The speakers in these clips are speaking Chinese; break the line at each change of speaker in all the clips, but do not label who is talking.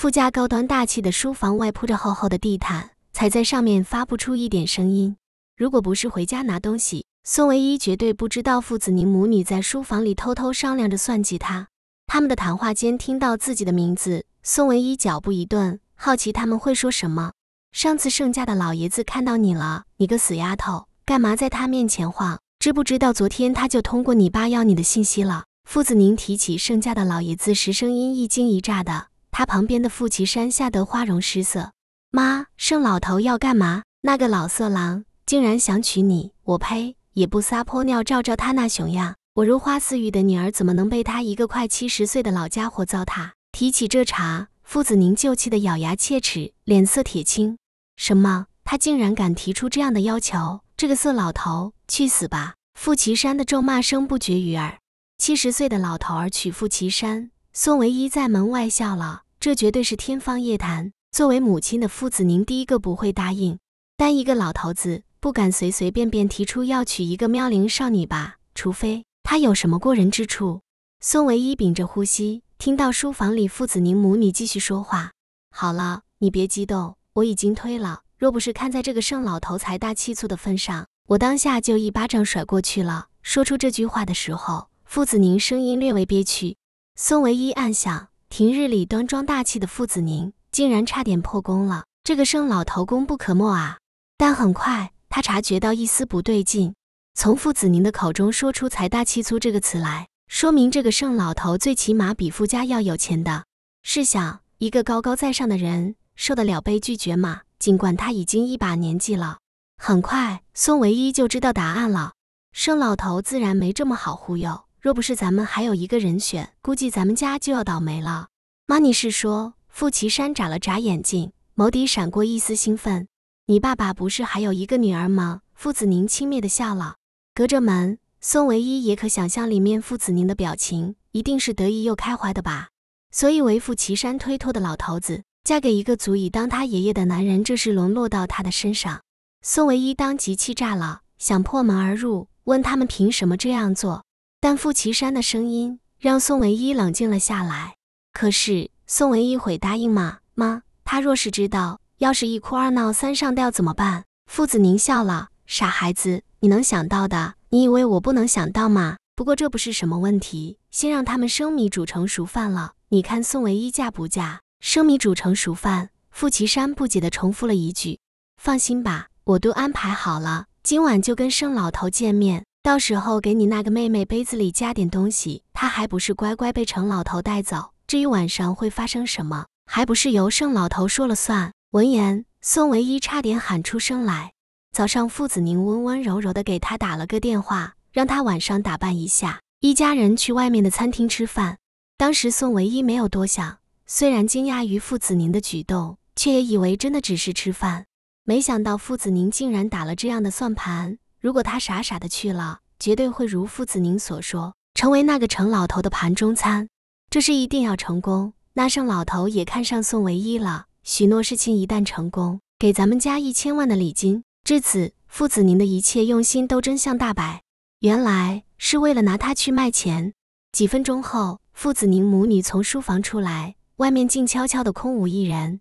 富家高端大气的书房外铺着厚厚的地毯，踩在上面发不出一点声音。如果不是回家拿东西，宋唯一绝对不知道父子宁母女在书房里偷偷商量着算计他。他们的谈话间听到自己的名字，宋唯一脚步一顿，好奇他们会说什么。上次盛家的老爷子看到你了，你个死丫头，干嘛在他面前晃？知不知道昨天他就通过你爸要你的信息了？父子宁提起盛家的老爷子时，声音一惊一乍的。他旁边的傅岐山吓得花容失色。妈，盛老头要干嘛？那个老色狼竟然想娶你！我呸！也不撒泼尿照照他那熊样，我如花似玉的女儿怎么能被他一个快七十岁的老家伙糟蹋？提起这茬，父子宁就气得咬牙切齿，脸色铁青。什么？他竟然敢提出这样的要求？这个色老头，去死吧！傅岐山的咒骂声不绝于耳。七十岁的老头儿娶傅岐山，宋唯一在门外笑了。这绝对是天方夜谭。作为母亲的傅子宁，第一个不会答应。但一个老头子不敢随随便便提出要娶一个妙龄少女吧？除非他有什么过人之处。宋唯一屏着呼吸，听到书房里傅子宁母女继续说话：“好了，你别激动，我已经推了。若不是看在这个盛老头财大气粗的份上，我当下就一巴掌甩过去了。”说出这句话的时候，傅子宁声音略微憋屈。孙唯一暗想。平日里端庄大气的傅子宁，竟然差点破功了。这个盛老头功不可没啊！但很快，他察觉到一丝不对劲。从傅子宁的口中说出“财大气粗”这个词来，说明这个盛老头最起码比傅家要有钱的。试想，一个高高在上的人，受得了被拒绝吗？尽管他已经一把年纪了。很快，孙唯一就知道答案了。盛老头自然没这么好忽悠。若不是咱们还有一个人选，估计咱们家就要倒霉了。妈，你是说？傅岐山眨了眨眼睛，眸底闪过一丝兴奋。你爸爸不是还有一个女儿吗？傅子宁轻蔑的笑了。隔着门，宋唯一也可想象里面傅子宁的表情，一定是得意又开怀的吧。所以为傅岐山推脱的老头子，嫁给一个足以当他爷爷的男人，这是沦落到他的身上。宋唯一当即气炸了，想破门而入，问他们凭什么这样做。但傅岐山的声音让宋唯一冷静了下来。可是宋唯一会答应吗？妈，他若是知道，要是一哭二闹三上吊怎么办？傅子宁笑了，傻孩子，你能想到的，你以为我不能想到吗？不过这不是什么问题，先让他们生米煮成熟饭了。你看宋唯一嫁不嫁？生米煮成熟饭。傅岐山不解地重复了一句：“放心吧，我都安排好了，今晚就跟盛老头见面。”到时候给你那个妹妹杯子里加点东西，她还不是乖乖被程老头带走？至于晚上会发生什么，还不是由盛老头说了算。闻言，宋唯一差点喊出声来。早上，傅子宁温温柔柔的给他打了个电话，让他晚上打扮一下，一家人去外面的餐厅吃饭。当时宋唯一没有多想，虽然惊讶于傅子宁的举动，却也以为真的只是吃饭。没想到傅子宁竟然打了这样的算盘。如果他傻傻的去了，绝对会如父子宁所说，成为那个程老头的盘中餐。这事一定要成功。那盛老头也看上宋唯一了，许诺事情一旦成功，给咱们家一千万的礼金。至此，父子宁的一切用心都真相大白，原来是为了拿他去卖钱。几分钟后，父子宁母女从书房出来，外面静悄悄的，空无一人。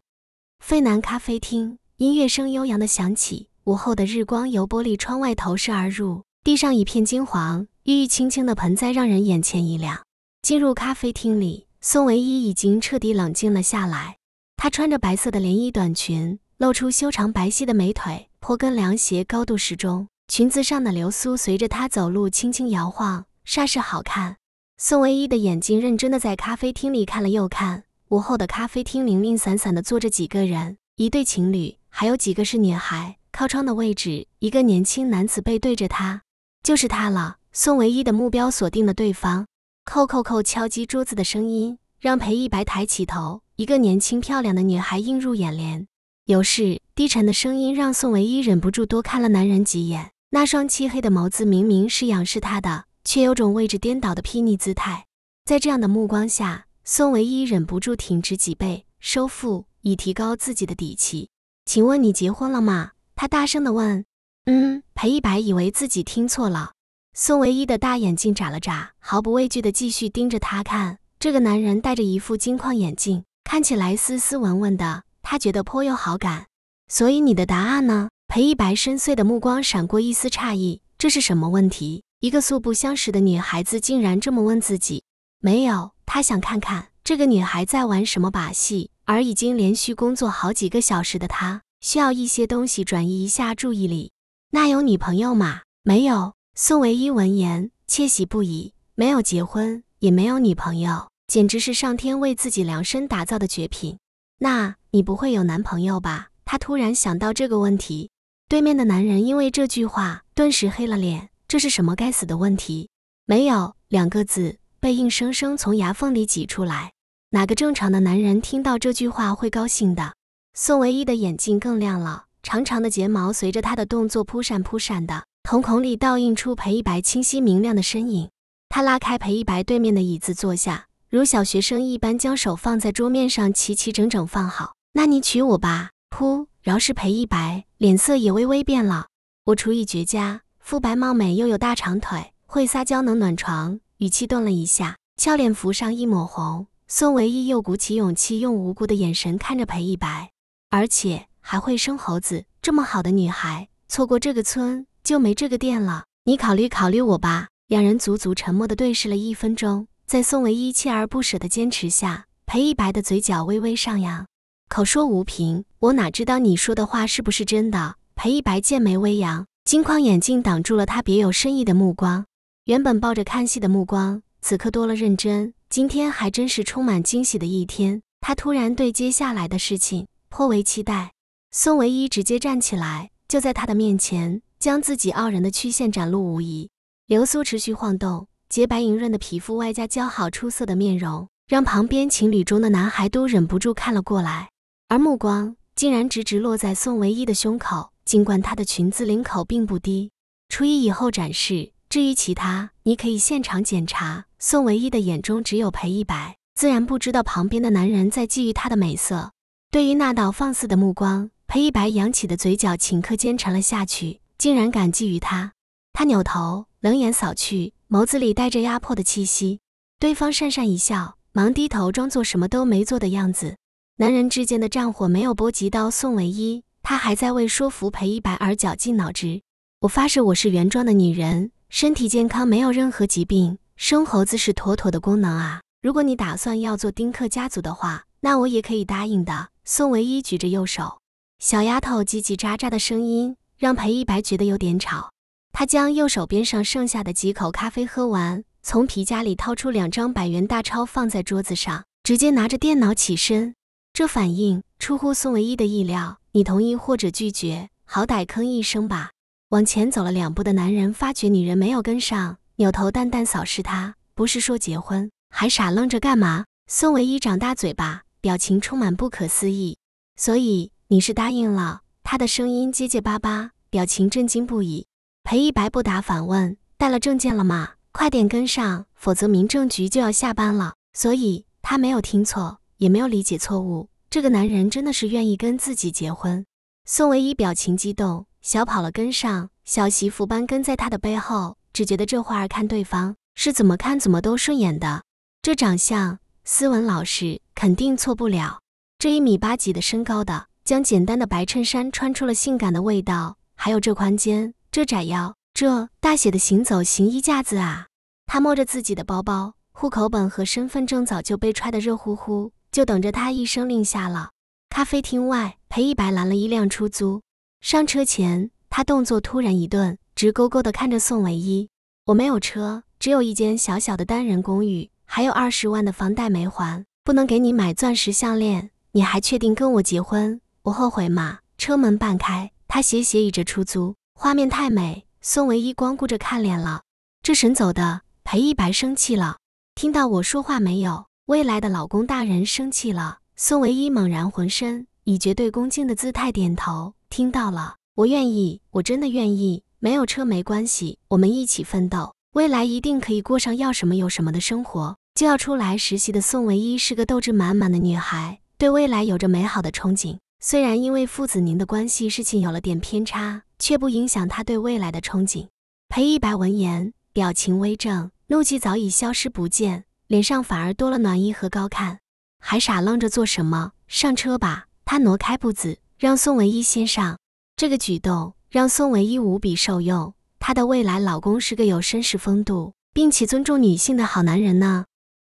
费南咖啡厅，音乐声悠扬的响起。午后的日光由玻璃窗外投射而入，地上一片金黄，郁郁青青的盆栽让人眼前一亮。进入咖啡厅里，宋唯一已经彻底冷静了下来。她穿着白色的连衣短裙，露出修长白皙的美腿，坡跟凉鞋高度适中，裙子上的流苏随着她走路轻轻摇晃，煞是好看。宋唯一的眼睛认真的在咖啡厅里看了又看。午后的咖啡厅零零散散的坐着几个人，一对情侣，还有几个是女孩。靠窗的位置，一个年轻男子背对着他，就是他了。宋唯一的目标锁定了对方，扣扣扣敲击桌子的声音让裴一白抬起头，一个年轻漂亮的女孩映入眼帘。有事，低沉的声音让宋唯一忍不住多看了男人几眼，那双漆黑的眸子明明是仰视他的，却有种位置颠倒的睥睨姿态。在这样的目光下，宋唯一忍不住挺直脊背，收腹，以提高自己的底气。请问你结婚了吗？他大声地问：“嗯。”裴一白以为自己听错了。宋唯一的大眼睛眨了眨，毫不畏惧地继续盯着他看。这个男人戴着一副金框眼镜，看起来斯斯文文的，他觉得颇有好感。所以你的答案呢？裴一白深邃的目光闪过一丝诧异，这是什么问题？一个素不相识的女孩子竟然这么问自己？没有，他想看看这个女孩在玩什么把戏。而已经连续工作好几个小时的他，需要一些东西转移一下注意力。那有女朋友吗？没有。宋唯一闻言窃喜不已，没有结婚，也没有女朋友，简直是上天为自己量身打造的绝品。那你不会有男朋友吧？他突然想到这个问题。对面的男人因为这句话顿时黑了脸，这是什么该死的问题？没有两个字被硬生生从牙缝里挤出来。哪个正常的男人听到这句话会高兴的？宋唯一的眼睛更亮了，长长的睫毛随着他的动作扑闪扑闪的，瞳孔里倒映出裴一白清晰明亮的身影。他拉开裴一白对面的椅子坐下，如小学生一般将手放在桌面上齐齐整整放好。那你娶我吧。噗。饶是裴一白，脸色也微微变了。我厨艺绝佳，肤白貌美，又有大长腿，会撒娇能暖床。语气顿了一下，俏脸浮上一抹红。宋唯一又鼓起勇气，用无辜的眼神看着裴一白，而且还会生猴子。这么好的女孩，错过这个村就没这个店了。你考虑考虑我吧。两人足足沉默的对视了一分钟，在宋唯一锲而不舍的坚持下，裴一白的嘴角微微上扬。口说无凭，我哪知道你说的话是不是真的？裴一白剑眉微扬，金框眼镜挡住了他别有深意的目光。原本抱着看戏的目光，此刻多了认真。今天还真是充满惊喜的一天。他突然对接下来的事情颇为期待。宋唯一直接站起来，就在他的面前，将自己傲人的曲线展露无遗。流苏持续晃动，洁白莹润的皮肤外加姣好出色的面容，让旁边情侣中的男孩都忍不住看了过来。而目光竟然直直落在宋唯一的胸口，尽管她的裙子领口并不低。初一以后展示，至于其他，你可以现场检查。宋唯一的眼中只有裴一白，自然不知道旁边的男人在觊觎她的美色。对于那道放肆的目光，裴一白扬起的嘴角顷刻间沉了下去，竟然感激于他。他扭头，冷眼扫去，眸子里带着压迫的气息。对方讪讪一笑，忙低头装作什么都没做的样子。男人之间的战火没有波及到宋唯一，他还在为说服裴一白而绞尽脑汁。我发誓，我是原装的女人，身体健康，没有任何疾病，生猴子是妥妥的功能啊！如果你打算要做丁克家族的话，那我也可以答应的。宋唯一举着右手，小丫头叽叽喳喳的声音让裴一白觉得有点吵。他将右手边上剩下的几口咖啡喝完，从皮夹里掏出两张百元大钞放在桌子上，直接拿着电脑起身。这反应出乎宋唯一的意料，你同意或者拒绝，好歹吭一声吧。往前走了两步的男人发觉女人没有跟上，扭头淡淡扫视他，不是说结婚，还傻愣着干嘛？宋唯一长大嘴巴，表情充满不可思议。所以你是答应了？他的声音结结巴巴，表情震惊不已。裴一白不答反问：带了证件了吗？快点跟上，否则民政局就要下班了。所以他没有听错。也没有理解错误，这个男人真的是愿意跟自己结婚。宋唯一表情激动，小跑了跟上，小媳妇般跟在他的背后，只觉得这会儿看对方是怎么看怎么都顺眼的。这长相斯文老实，肯定错不了。这一米八几的身高的，将简单的白衬衫穿出了性感的味道，还有这宽肩，这窄腰，这大写的行走行衣架子啊！他摸着自己的包包，户口本和身份证早就被揣得热乎乎。就等着他一声令下了。咖啡厅外，裴一白拦了一辆出租。上车前，他动作突然一顿，直勾勾地看着宋唯一：“我没有车，只有一间小小的单人公寓，还有二十万的房贷没还，不能给你买钻石项链。你还确定跟我结婚？我后悔吗？”车门半开，他斜斜倚着出租，画面太美，宋唯一光顾着看脸了。这神走的，裴一白生气了。听到我说话没有？未来的老公大人生气了，宋唯一猛然浑身以绝对恭敬的姿态点头，听到了，我愿意，我真的愿意。没有车没关系，我们一起奋斗，未来一定可以过上要什么有什么的生活。就要出来实习的宋唯一是个斗志满满的女孩，对未来有着美好的憧憬。虽然因为父子您的关系事情有了点偏差，却不影响他对未来的憧憬。裴一白闻言，表情微正，怒气早已消失不见。脸上反而多了暖意和高看。还傻愣着做什么？上车吧！他挪开步子，让宋唯一先上。这个举动让宋唯一无比受用。她的未来老公是个有绅士风度，并且尊重女性的好男人呢。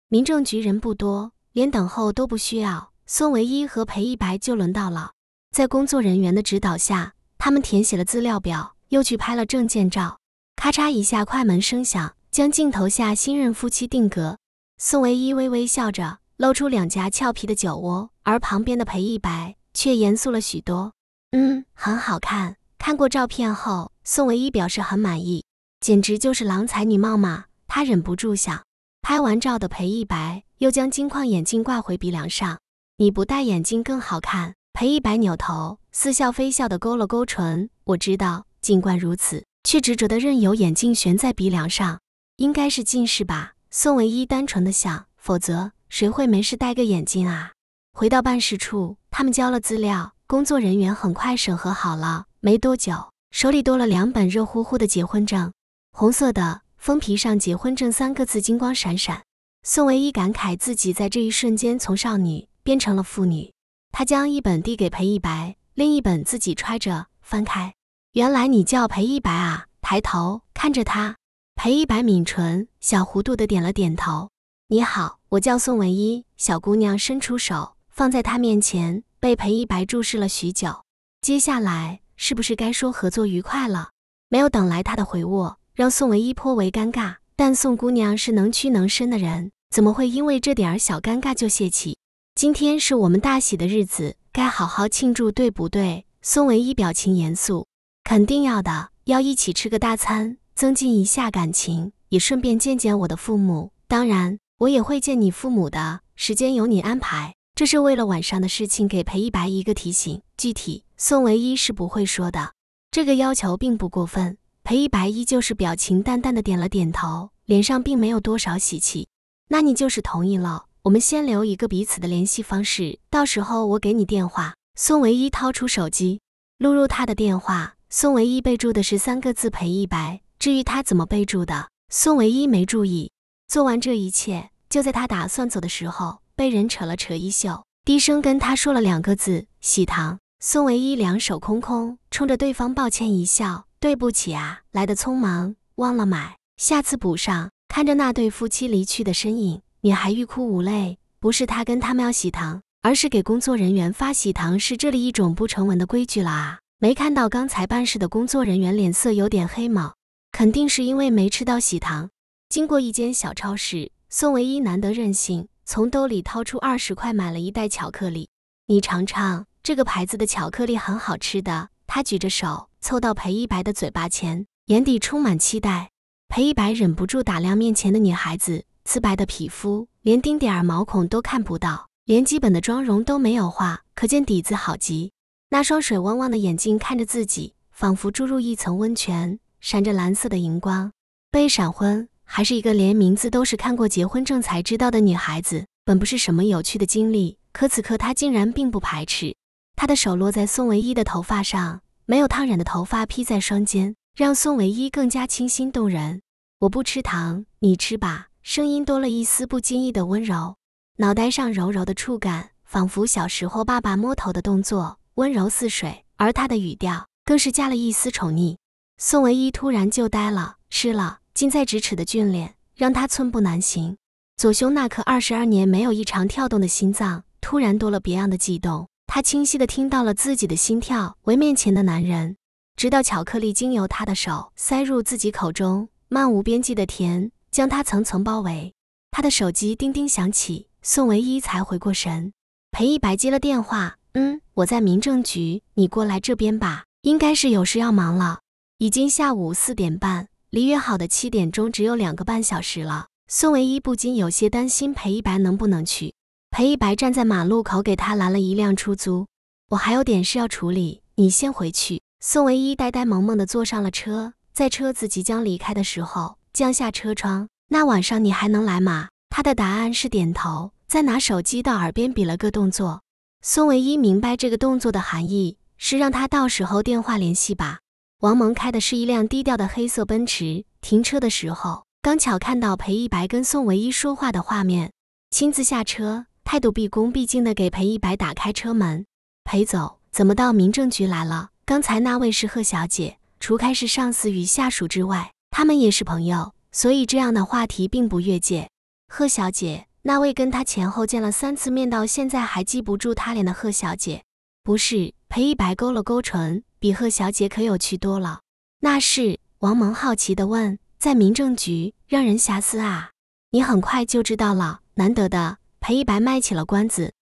民政局人不多，连等候都不需要。宋唯一和裴一白就轮到了。在工作人员的指导下，他们填写了资料表，又去拍了证件照。咔嚓一下，快门声响，将镜头下新任夫妻定格。宋唯一微微笑着。露出两颊俏皮的酒窝，而旁边的裴一白却严肃了许多。嗯，很好看。看过照片后，宋唯一表示很满意，简直就是郎才女貌嘛。他忍不住想。拍完照的裴一白又将金框眼镜挂回鼻梁上。你不戴眼镜更好看。裴一白扭头，似笑非笑地勾了勾唇。我知道，尽管如此，却执着的任由眼镜悬在鼻梁上。应该是近视吧？宋唯一单纯的想，否则。谁会没事戴个眼镜啊？回到办事处，他们交了资料，工作人员很快审核好了。没多久，手里多了两本热乎乎的结婚证，红色的封皮上“结婚证”三个字金光闪闪。宋唯一感慨自己在这一瞬间从少女变成了妇女。他将一本递给裴一白，另一本自己揣着，翻开。原来你叫裴一白啊！抬头看着他，裴一白抿唇，小糊涂的点了点头。你好，我叫宋唯一。小姑娘伸出手，放在他面前，被裴一白注视了许久。接下来是不是该说合作愉快了？没有等来他的回握，让宋唯一颇为尴尬。但宋姑娘是能屈能伸的人，怎么会因为这点小尴尬就泄气？今天是我们大喜的日子，该好好庆祝，对不对？宋唯一表情严肃，肯定要的，要一起吃个大餐，增进一下感情，也顺便见见我的父母。当然。我也会见你父母的，时间由你安排。这是为了晚上的事情，给裴一白一个提醒。具体宋唯一是不会说的。这个要求并不过分。裴一白依旧是表情淡淡的点了点头，脸上并没有多少喜气。那你就是同意了。我们先留一个彼此的联系方式，到时候我给你电话。宋唯一掏出手机，录入他的电话。宋唯一备注的是三个字裴一白。至于他怎么备注的，宋唯一没注意。做完这一切，就在他打算走的时候，被人扯了扯衣袖，低声跟他说了两个字：“喜糖。”宋唯一两手空空，冲着对方抱歉一笑：“对不起啊，来的匆忙，忘了买，下次补上。”看着那对夫妻离去的身影，女孩欲哭无泪。不是他跟他们要喜糖，而是给工作人员发喜糖，是这里一种不成文的规矩了啊！没看到刚才办事的工作人员脸色有点黑吗？肯定是因为没吃到喜糖。经过一间小超市，宋唯一难得任性，从兜里掏出二十块买了一袋巧克力。你尝尝这个牌子的巧克力，很好吃的。他举着手凑到裴一白的嘴巴前，眼底充满期待。裴一白忍不住打量面前的女孩子，瓷白的皮肤，连丁点儿毛孔都看不到，连基本的妆容都没有化，可见底子好极。那双水汪汪的眼睛看着自己，仿佛注入一层温泉，闪着蓝色的荧光。被闪婚。还是一个连名字都是看过结婚证才知道的女孩子，本不是什么有趣的经历，可此刻她竟然并不排斥。她的手落在宋唯一的头发上，没有烫染的头发披在双肩，让宋唯一更加清新动人。我不吃糖，你吃吧。声音多了一丝不经意的温柔，脑袋上柔柔的触感，仿佛小时候爸爸摸头的动作，温柔似水。而他的语调更是加了一丝宠溺。宋唯一突然就呆了，湿了。近在咫尺的俊脸让他寸步难行，左胸那颗二十二年没有异常跳动的心脏突然多了别样的悸动。他清晰的听到了自己的心跳，为面前的男人，直到巧克力经由他的手塞入自己口中，漫无边际的甜将他层层包围。他的手机叮叮响起，宋唯一才回过神。裴一白接了电话，嗯，我在民政局，你过来这边吧，应该是有事要忙了。已经下午四点半。离约好的七点钟只有两个半小时了，宋唯一不禁有些担心裴一白能不能去。裴一白站在马路口给他拦了一辆出租，我还有点事要处理，你先回去。宋唯一呆呆萌萌的坐上了车，在车子即将离开的时候降下车窗。那晚上你还能来吗？他的答案是点头，再拿手机到耳边比了个动作。宋唯一明白这个动作的含义是让他到时候电话联系吧。王蒙开的是一辆低调的黑色奔驰，停车的时候刚巧看到裴一白跟宋唯一说话的画面，亲自下车态度毕恭毕敬的给裴一白打开车门。裴总，怎么到民政局来了？刚才那位是贺小姐，除开是上司与下属之外，他们也是朋友，所以这样的话题并不越界。贺小姐，那位跟他前后见了三次面，到现在还记不住他脸的贺小姐，不是？裴一白勾了勾唇，比贺小姐可有趣多了。那是王蒙好奇的问，在民政局让人遐思啊？你很快就知道了，难得的。裴一白卖起了关子。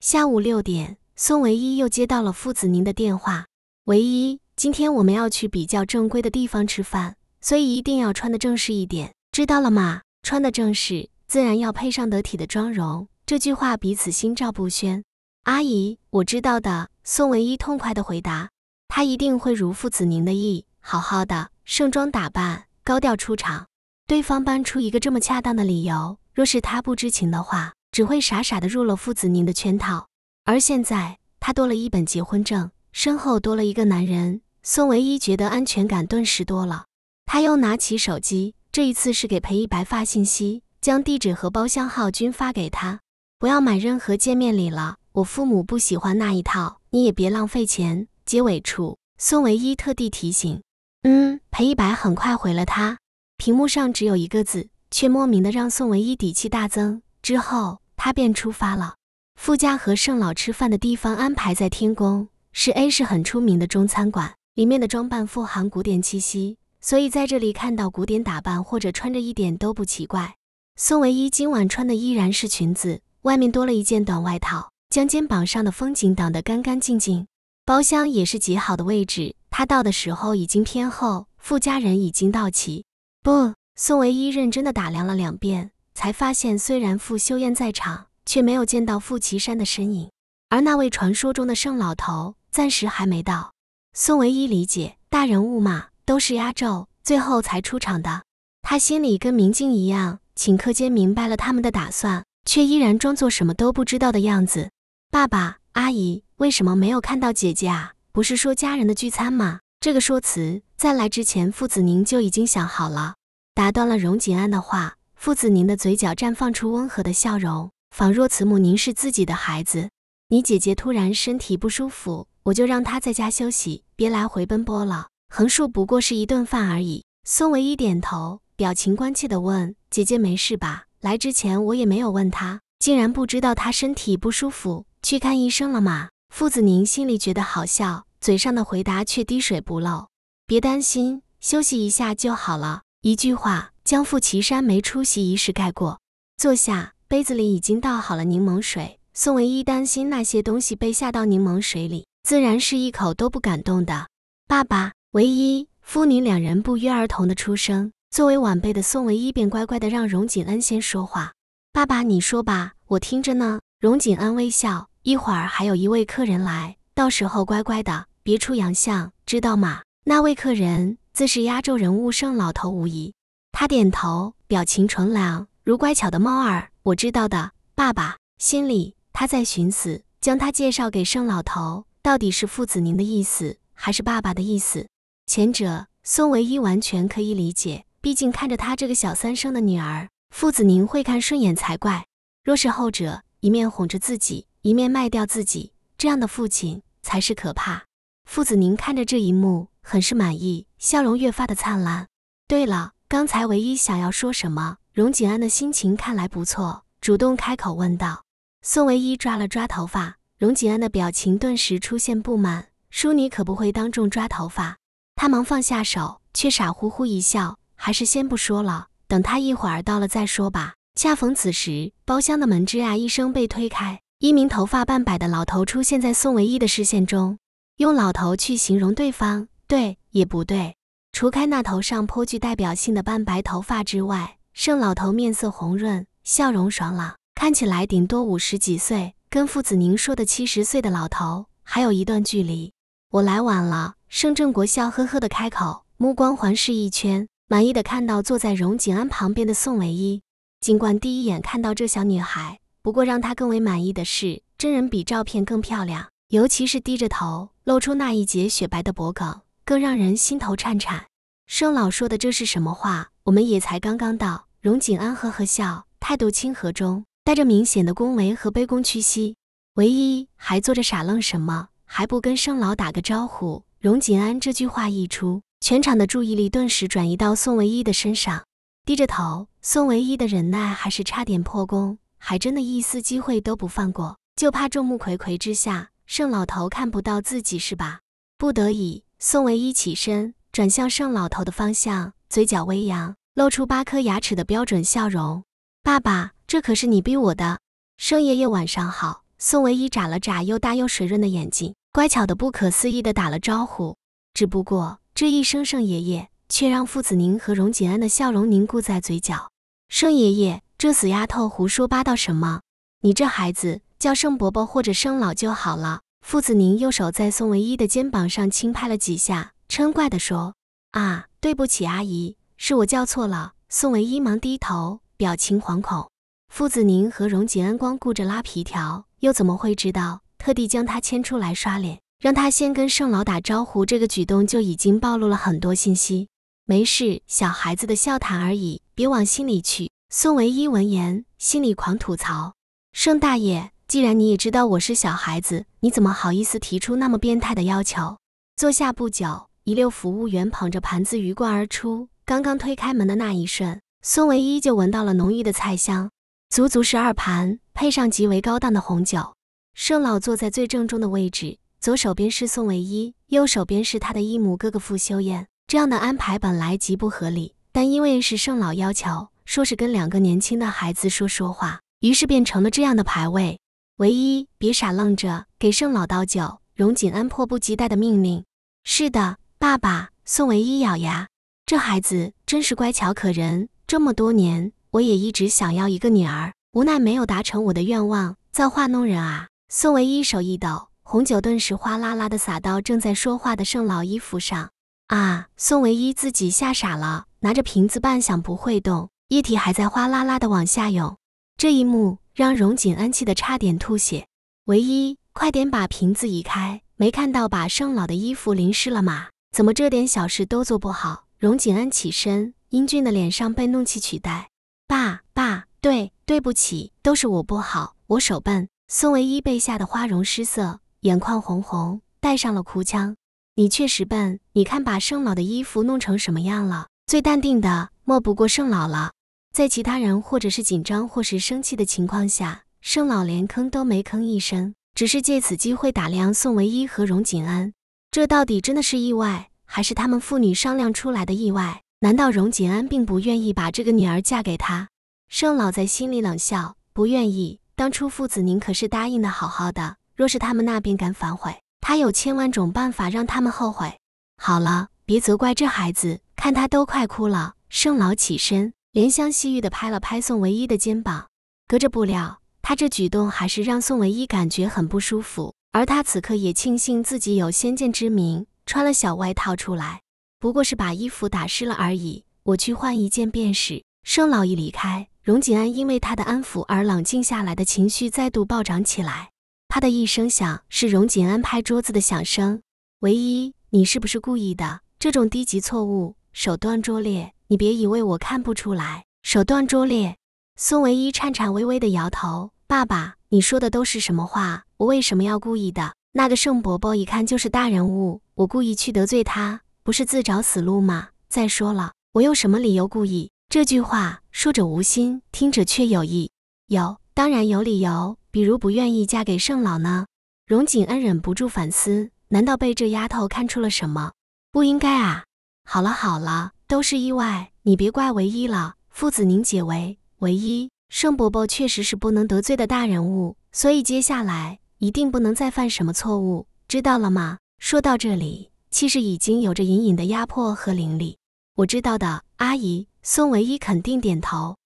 下午六点，宋唯一又接到了傅子您的电话。唯一，今天我们要去比较正规的地方吃饭，所以一定要穿的正式一点，知道了吗？穿的正式，自然要配上得体的妆容。这句话彼此心照不宣。阿姨，我知道的。宋唯一痛快地回答：“他一定会如父子您的意，好好的盛装打扮，高调出场。对方搬出一个这么恰当的理由，若是他不知情的话，只会傻傻的入了父子您的圈套。而现在他多了一本结婚证，身后多了一个男人，宋唯一觉得安全感顿时多了。他又拿起手机，这一次是给裴一白发信息，将地址和包厢号均发给他，不要买任何见面礼了。”我父母不喜欢那一套，你也别浪费钱。结尾处，宋唯一特地提醒。嗯，裴一白很快回了他。屏幕上只有一个字，却莫名的让宋唯一底气大增。之后，他便出发了。傅家和盛老吃饭的地方安排在天宫，是 A 市很出名的中餐馆，里面的装扮富含古典气息，所以在这里看到古典打扮或者穿着一点都不奇怪。宋唯一今晚穿的依然是裙子，外面多了一件短外套。将肩膀上的风景挡得干干净净，包厢也是极好的位置。他到的时候已经偏后，傅家人已经到齐。不，宋唯一认真的打量了两遍，才发现虽然傅修燕在场，却没有见到傅岐山的身影，而那位传说中的盛老头暂时还没到。宋唯一理解，大人物嘛，都是压轴，最后才出场的。他心里跟明镜一样，顷刻间明白了他们的打算，却依然装作什么都不知道的样子。爸爸、阿姨，为什么没有看到姐姐啊？不是说家人的聚餐吗？这个说辞在来之前，父子宁就已经想好了。打断了荣锦安的话，父子宁的嘴角绽放出温和的笑容，仿若慈母凝视自己的孩子。你姐姐突然身体不舒服，我就让她在家休息，别来回奔波了。横竖不过是一顿饭而已。孙唯一点头，表情关切地问：“姐姐没事吧？来之前我也没有问她，竟然不知道她身体不舒服。”去看医生了吗？傅子宁心里觉得好笑，嘴上的回答却滴水不漏。别担心，休息一下就好了。一句话将傅岐山没出席一事盖过。坐下，杯子里已经倒好了柠檬水。宋唯一担心那些东西被下到柠檬水里，自然是一口都不敢动的。爸爸，唯一，父女两人不约而同的出声。作为晚辈的宋唯一便乖乖的让荣锦恩先说话。爸爸，你说吧，我听着呢。荣锦安微笑。一会儿还有一位客人来，到时候乖乖的，别出洋相，知道吗？那位客人自是压轴人物盛老头无疑。他点头，表情纯良，如乖巧的猫儿。我知道的，爸爸。心里他在寻思，将他介绍给盛老头，到底是父子您的意思，还是爸爸的意思？前者宋唯一完全可以理解，毕竟看着他这个小三生的女儿，父子您会看顺眼才怪。若是后者，一面哄着自己。一面卖掉自己，这样的父亲才是可怕。父子宁看着这一幕，很是满意，笑容越发的灿烂。对了，刚才唯一想要说什么？荣景安的心情看来不错，主动开口问道。宋唯一抓了抓头发，荣景安的表情顿时出现不满。淑女可不会当众抓头发。他忙放下手，却傻乎乎一笑，还是先不说了，等他一会儿到了再说吧。恰逢此时，包厢的门吱呀一声被推开。一名头发半白的老头出现在宋唯一的视线中，用老头去形容对方，对也不对。除开那头上颇具代表性的半白头发之外，盛老头面色红润，笑容爽朗，看起来顶多五十几岁，跟傅子宁说的七十岁的老头还有一段距离。我来晚了，盛正国笑呵呵的开口，目光环视一圈，满意的看到坐在荣景安旁边的宋唯一。尽管第一眼看到这小女孩。不过让他更为满意的是，真人比照片更漂亮，尤其是低着头露出那一截雪白的脖颈，更让人心头颤颤。盛老说的这是什么话？我们也才刚刚到。荣景安呵呵笑，态度亲和中带着明显的恭维和卑躬屈膝。唯一还坐着傻愣什么？还不跟盛老打个招呼？荣景安这句话一出，全场的注意力顿时转移到宋唯一的身上。低着头，宋唯一的忍耐还是差点破功，还真的一丝机会都不放过，就怕众目睽睽之下，盛老头看不到自己是吧？不得已，宋唯一起身，转向盛老头的方向，嘴角微扬，露出八颗牙齿的标准笑容。爸爸，这可是你逼我的。盛爷爷晚上好。宋唯一眨了眨又大又水润的眼睛。乖巧的、不可思议的打了招呼，只不过这一声“盛爷爷”却让傅子宁和荣锦安的笑容凝固在嘴角。盛爷爷，这死丫头胡说八道什么？你这孩子叫盛伯伯或者盛老就好了。傅子宁右手在宋唯一的肩膀上轻拍了几下，嗔怪地说：“啊，对不起，阿姨，是我叫错了。”宋唯一忙低头，表情惶恐。傅子宁和荣锦安光顾着拉皮条，又怎么会知道？特地将他牵出来刷脸，让他先跟盛老打招呼，这个举动就已经暴露了很多信息。没事，小孩子的笑谈而已，别往心里去。宋唯一闻言，心里狂吐槽：盛大爷，既然你也知道我是小孩子，你怎么好意思提出那么变态的要求？坐下不久，一溜服务员捧着盘子鱼贯而出，刚刚推开门的那一瞬，宋唯一就闻到了浓郁的菜香，足足十二盘，配上极为高档的红酒。盛老坐在最正中的位置，左手边是宋唯一，右手边是他的姨母哥哥傅修燕。这样的安排本来极不合理，但因为是盛老要求，说是跟两个年轻的孩子说说话，于是变成了这样的排位。唯一，别傻愣着，给盛老倒酒。荣锦安迫不及待的命令。是的，爸爸。宋唯一咬牙，这孩子真是乖巧可人。这么多年，我也一直想要一个女儿，无奈没有达成我的愿望，造化弄人啊。宋唯一手一抖，红酒顿时哗啦啦的洒到正在说话的盛老衣服上。啊！宋唯一自己吓傻了，拿着瓶子半晌不会动，液体还在哗啦啦的往下涌。这一幕让荣锦安气得差点吐血。唯一，快点把瓶子移开！没看到把盛老的衣服淋湿了吗？怎么这点小事都做不好？荣锦安起身，英俊的脸上被怒气取代。爸爸，对，对不起，都是我不好，我手笨。宋唯一被吓得花容失色，眼眶红红，带上了哭腔。你确实笨，你看把盛老的衣服弄成什么样了？最淡定的莫不过盛老了。在其他人或者是紧张或是生气的情况下，盛老连吭都没吭一声，只是借此机会打量宋唯一和荣锦安。这到底真的是意外，还是他们父女商量出来的意外？难道荣锦安并不愿意把这个女儿嫁给他？盛老在心里冷笑，不愿意。当初父子宁可是答应的好好的，若是他们那边敢反悔，他有千万种办法让他们后悔。好了，别责怪这孩子，看他都快哭了。盛老起身，怜香惜玉的拍了拍宋唯一的肩膀。隔着布料，他这举动还是让宋唯一感觉很不舒服，而他此刻也庆幸自己有先见之明，穿了小外套出来，不过是把衣服打湿了而已，我去换一件便是。盛老一离开。荣锦安因为他的安抚而冷静下来的情绪再度暴涨起来。啪的一声响，是荣锦安拍桌子的响声。唯一，你是不是故意的？这种低级错误，手段拙劣，你别以为我看不出来。手段拙劣。宋唯一颤颤巍巍的摇头。爸爸，你说的都是什么话？我为什么要故意的？那个盛伯伯一看就是大人物，我故意去得罪他，不是自找死路吗？再说了，我有什么理由故意？这句话说者无心，听者却有意。有，当然有理由，比如不愿意嫁给盛老呢。荣景恩忍不住反思：难道被这丫头看出了什么？不应该啊！好了好了，都是意外，你别怪唯一了。父子宁解围，唯一，盛伯伯确实是不能得罪的大人物，所以接下来一定不能再犯什么错误，知道了吗？说到这里，气势已经有着隐隐的压迫和凌厉。我知道的，阿姨。宋唯一肯定点头，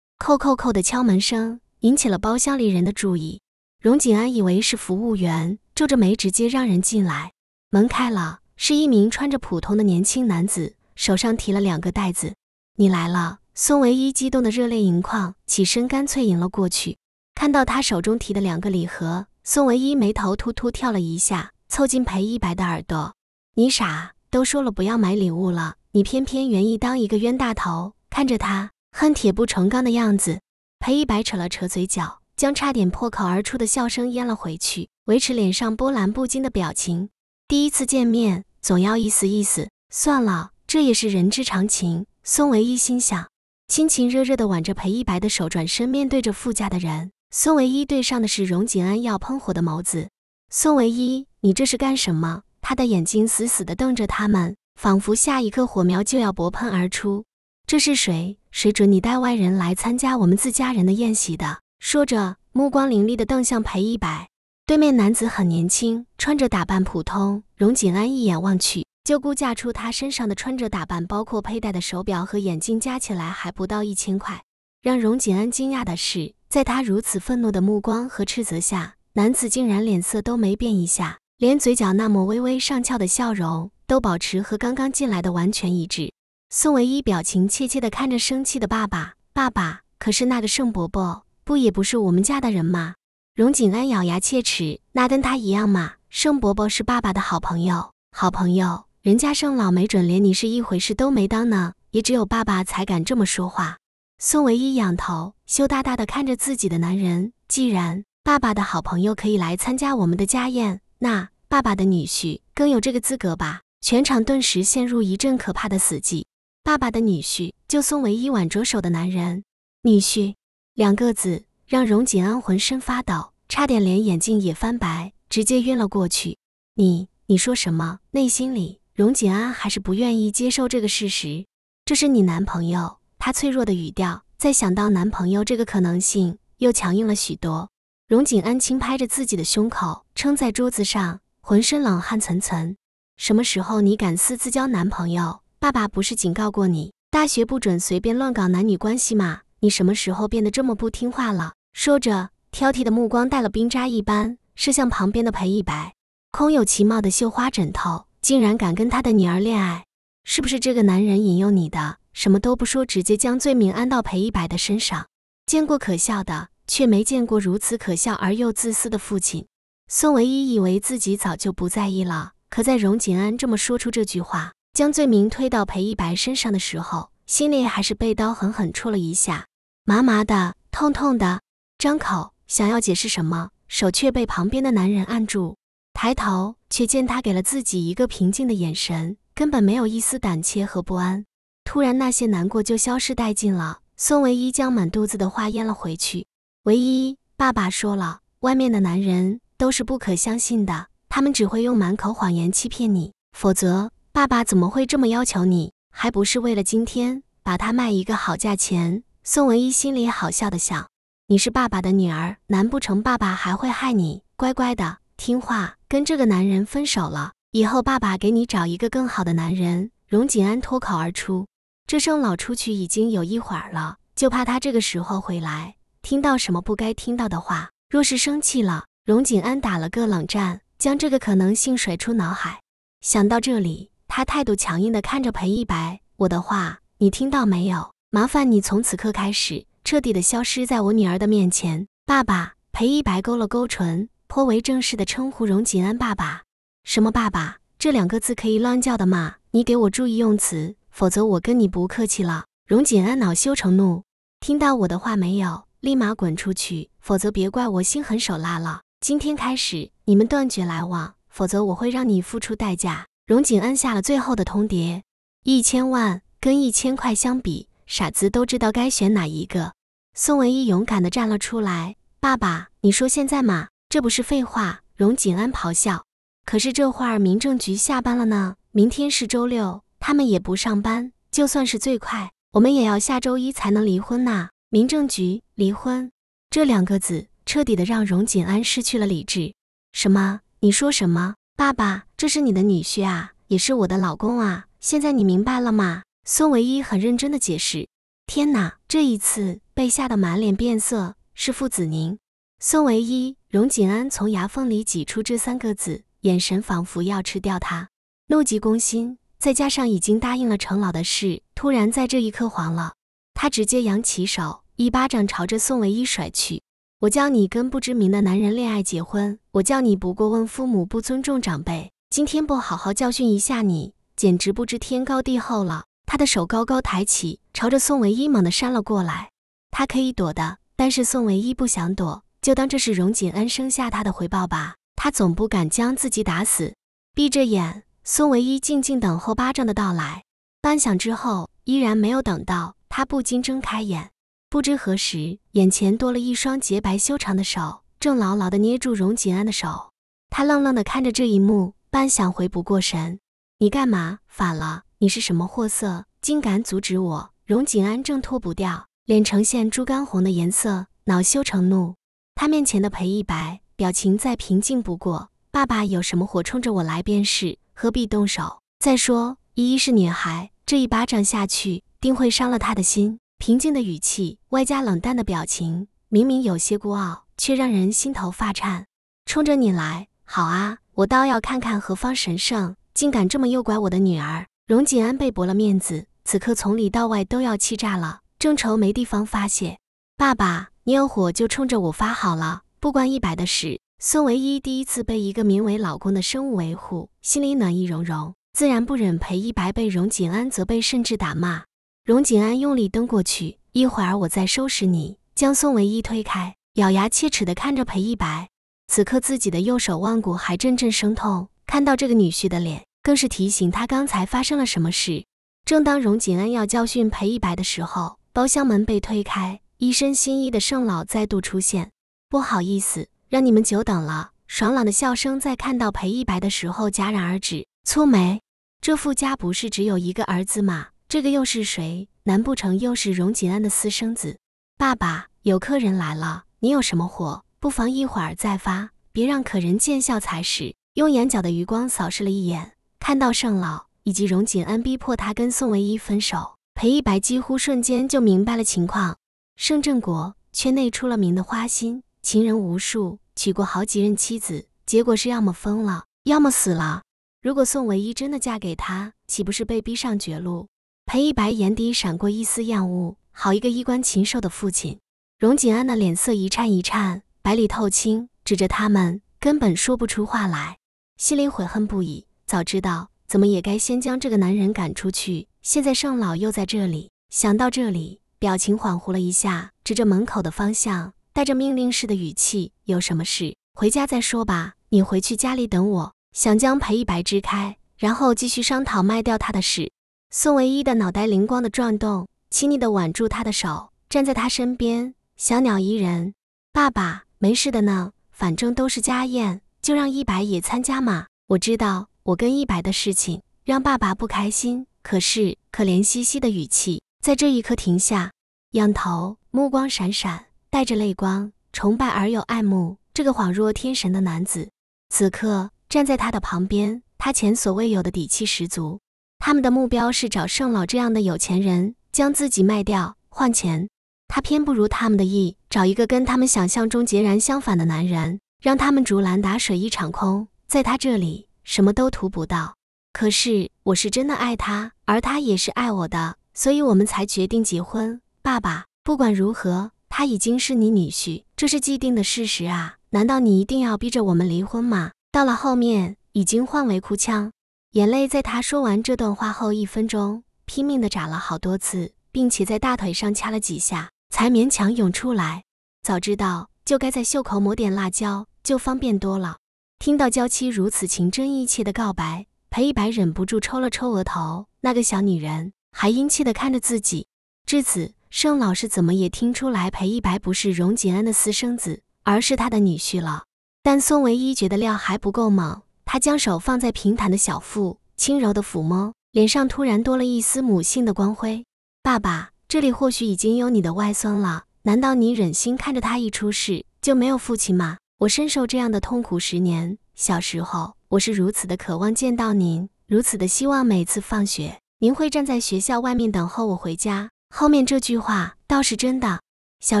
叩叩叩的敲门声引起了包厢里人的注意。荣锦安以为是服务员，皱着眉直接让人进来。门开了，是一名穿着普通的年轻男子，手上提了两个袋子。你来了！宋唯一激动的热泪盈眶，起身干脆迎了过去。看到他手中提的两个礼盒，宋唯一眉头突突跳了一下，凑近裴一白的耳朵：“你傻，都说了不要买礼物了。”你偏偏愿意当一个冤大头，看着他恨铁不成钢的样子。裴一白扯了扯嘴角，将差点破口而出的笑声咽了回去，维持脸上波澜不惊的表情。第一次见面，总要意思意思。算了，这也是人之常情。宋唯一心想，亲情热热的挽着裴一白的手，转身面对着副驾的人。宋唯一对上的是荣景安要喷火的眸子。宋唯一，你这是干什么？他的眼睛死死地瞪着他们，仿佛下一刻火苗就要勃喷而出。这是谁？谁准你带外人来参加我们自家人的宴席的？说着，目光凌厉地瞪向裴一白。对面男子很年轻，穿着打扮普通。荣景安一眼望去，就估价出他身上的穿着打扮，包括佩戴的手表和眼镜，加起来还不到一千块。让荣景安惊讶的是，在他如此愤怒的目光和斥责下，男子竟然脸色都没变一下，连嘴角那抹微微上翘的笑容都保持和刚刚进来的完全一致。宋唯一表情怯怯地看着生气的爸爸，爸爸，可是那个盛伯伯不也不是我们家的人吗？荣景安咬牙切齿，那跟他一样嘛？盛伯伯是爸爸的好朋友，好朋友，人家盛老没准连你是一回事都没当呢，也只有爸爸才敢这么说话。宋唯一仰头，羞答答地看着自己的男人，既然爸爸的好朋友可以来参加我们的家宴，那爸爸的女婿更有这个资格吧？全场顿时陷入一阵可怕的死寂。爸爸的女婿，就宋唯一挽着手的男人，女婿两个字让荣锦安浑身发抖，差点连眼镜也翻白，直接晕了过去。你你说什么？内心里，荣锦安还是不愿意接受这个事实。这是你男朋友，他脆弱的语调，在想到男朋友这个可能性，又强硬了许多。荣锦安轻拍着自己的胸口，撑在桌子上，浑身冷汗涔涔。什么时候你敢私自交男朋友？爸爸不是警告过你，大学不准随便乱搞男女关系吗？你什么时候变得这么不听话了？说着，挑剔的目光带了冰渣一般射向旁边的裴一白。空有其貌的绣花枕头，竟然敢跟他的女儿恋爱，是不是这个男人引诱你的？什么都不说，直接将罪名安到裴一白的身上。见过可笑的，却没见过如此可笑而又自私的父亲。宋唯一以为自己早就不在意了，可在荣景安这么说出这句话。将罪名推到裴一白身上的时候，心里还是被刀狠狠戳了一下，麻麻的，痛痛的。张口想要解释什么，手却被旁边的男人按住。抬头，却见他给了自己一个平静的眼神，根本没有一丝胆怯和不安。突然，那些难过就消失殆尽了。宋唯一将满肚子的话咽了回去。唯一，爸爸说了，外面的男人都是不可相信的，他们只会用满口谎言欺骗你，否则。爸爸怎么会这么要求你？还不是为了今天把他卖一个好价钱？宋唯一心里好笑的想：你是爸爸的女儿，难不成爸爸还会害你？乖乖的听话，跟这个男人分手了，以后爸爸给你找一个更好的男人。荣锦安脱口而出，这声老出去已经有一会儿了，就怕他这个时候回来，听到什么不该听到的话。若是生气了，荣锦安打了个冷战，将这个可能性甩出脑海。想到这里。他态度强硬地看着裴一白，我的话你听到没有？麻烦你从此刻开始彻底的消失在我女儿的面前。爸爸，裴一白勾了勾唇，颇为正式的称呼荣锦安爸爸。什么爸爸？这两个字可以乱叫的吗？你给我注意用词，否则我跟你不客气了。荣锦安恼羞成怒，听到我的话没有？立马滚出去，否则别怪我心狠手辣了。今天开始你们断绝来往，否则我会让你付出代价。荣景安下了最后的通牒，一千万跟一千块相比，傻子都知道该选哪一个。宋文一勇敢地站了出来：“爸爸，你说现在嘛，这不是废话。”荣景安咆哮：“可是这会儿民政局下班了呢，明天是周六，他们也不上班。就算是最快，我们也要下周一才能离婚呐。民政局离婚这两个字，彻底的让荣景安失去了理智。什么？你说什么？爸爸？”这是你的女婿啊，也是我的老公啊，现在你明白了吗？孙唯一很认真的解释。天哪，这一次被吓得满脸变色，是傅子宁。宋唯一，荣锦安从牙缝里挤出这三个字，眼神仿佛要吃掉他。怒急攻心，再加上已经答应了程老的事，突然在这一刻黄了，他直接扬起手，一巴掌朝着宋唯一甩去。我叫你跟不知名的男人恋爱结婚，我叫你不过问父母，不尊重长辈。今天不好好教训一下你，简直不知天高地厚了。他的手高高抬起，朝着宋唯一猛地扇了过来。他可以躲的，但是宋唯一不想躲，就当这是荣锦安生下他的回报吧。他总不敢将自己打死。闭着眼，宋唯一静静等候巴掌的到来。半晌之后，依然没有等到，他不禁睁开眼。不知何时，眼前多了一双洁白修长的手，正牢牢地捏住荣锦安的手。他愣愣地看着这一幕，半晌回不过神。你干嘛？反了！你是什么货色，竟敢阻止我？荣锦安挣脱不掉，脸呈现猪肝红的颜色，恼羞成怒。他面前的裴一白表情再平静不过。爸爸有什么火冲着我来便是，何必动手？再说依依是女孩，这一巴掌下去，定会伤了她的心。平静的语气，外加冷淡的表情，明明有些孤傲，却让人心头发颤。冲着你来，好啊，我倒要看看何方神圣，竟敢这么诱拐我的女儿。荣锦安被驳了面子，此刻从里到外都要气炸了，正愁没地方发泄。爸爸，你有火就冲着我发好了，不关一百的事。孙唯一第一次被一个名为老公的生物维护，心里暖意融融，自然不忍裴一白被荣锦安责备甚至打骂。荣锦安用力蹬过去，一会儿我再收拾你。将宋唯一推开，咬牙切齿地看着裴一白。此刻自己的右手腕骨还阵阵生痛，看到这个女婿的脸，更是提醒他刚才发生了什么事。正当荣锦安要教训裴一白的时候，包厢门被推开，一身新衣的盛老再度出现。不好意思，让你们久等了。爽朗的笑声在看到裴一白的时候戛然而止，粗眉。这富家不是只有一个儿子吗？这个又是谁？难不成又是荣锦安的私生子？爸爸，有客人来了，你有什么火，不妨一会儿再发，别让可人见笑才是。用眼角的余光扫视了一眼，看到盛老以及荣锦安逼迫他跟宋唯一分手，裴一白几乎瞬间就明白了情况。盛振国，圈内出了名的花心，情人无数，娶过好几任妻子，结果是要么疯了，要么死了。如果宋唯一真的嫁给他，岂不是被逼上绝路？裴一白眼底闪过一丝厌恶，好一个衣冠禽兽的父亲！荣锦安的脸色一颤一颤，白里透青，指着他们，根本说不出话来，心里悔恨不已。早知道，怎么也该先将这个男人赶出去。现在盛老又在这里，想到这里，表情恍惚了一下，指着门口的方向，带着命令式的语气：“有什么事，回家再说吧。你回去家里等我。”想将裴一白支开，然后继续商讨卖掉他的事。宋唯一的脑袋灵光的转动，亲昵的挽住他的手，站在他身边，小鸟依人。爸爸，没事的呢，反正都是家宴，就让一白也参加嘛。我知道我跟一白的事情让爸爸不开心，可是可怜兮兮的语气在这一刻停下，仰头，目光闪闪，带着泪光，崇拜而又爱慕这个恍若天神的男子。此刻站在他的旁边，他前所未有的底气十足。他们的目标是找盛老这样的有钱人，将自己卖掉换钱。他偏不如他们的意，找一个跟他们想象中截然相反的男人，让他们竹篮打水一场空。在他这里，什么都图不到。可是我是真的爱他，而他也是爱我的，所以我们才决定结婚。爸爸，不管如何，他已经是你女婿，这是既定的事实啊！难道你一定要逼着我们离婚吗？到了后面，已经换为哭腔。眼泪在他说完这段话后一分钟拼命的眨了好多次，并且在大腿上掐了几下，才勉强涌出来。早知道就该在袖口抹点辣椒，就方便多了。听到娇妻如此情真意切的告白，裴一白忍不住抽了抽额头。那个小女人还阴气的看着自己。至此，盛老师怎么也听出来裴一白不是荣锦安的私生子，而是他的女婿了。但宋唯一觉得料还不够猛。他将手放在平坦的小腹，轻柔的抚摸，脸上突然多了一丝母性的光辉。爸爸，这里或许已经有你的外孙了，难道你忍心看着他一出世就没有父亲吗？我深受这样的痛苦十年。小时候，我是如此的渴望见到您，如此的希望每次放学您会站在学校外面等候我回家。后面这句话倒是真的。小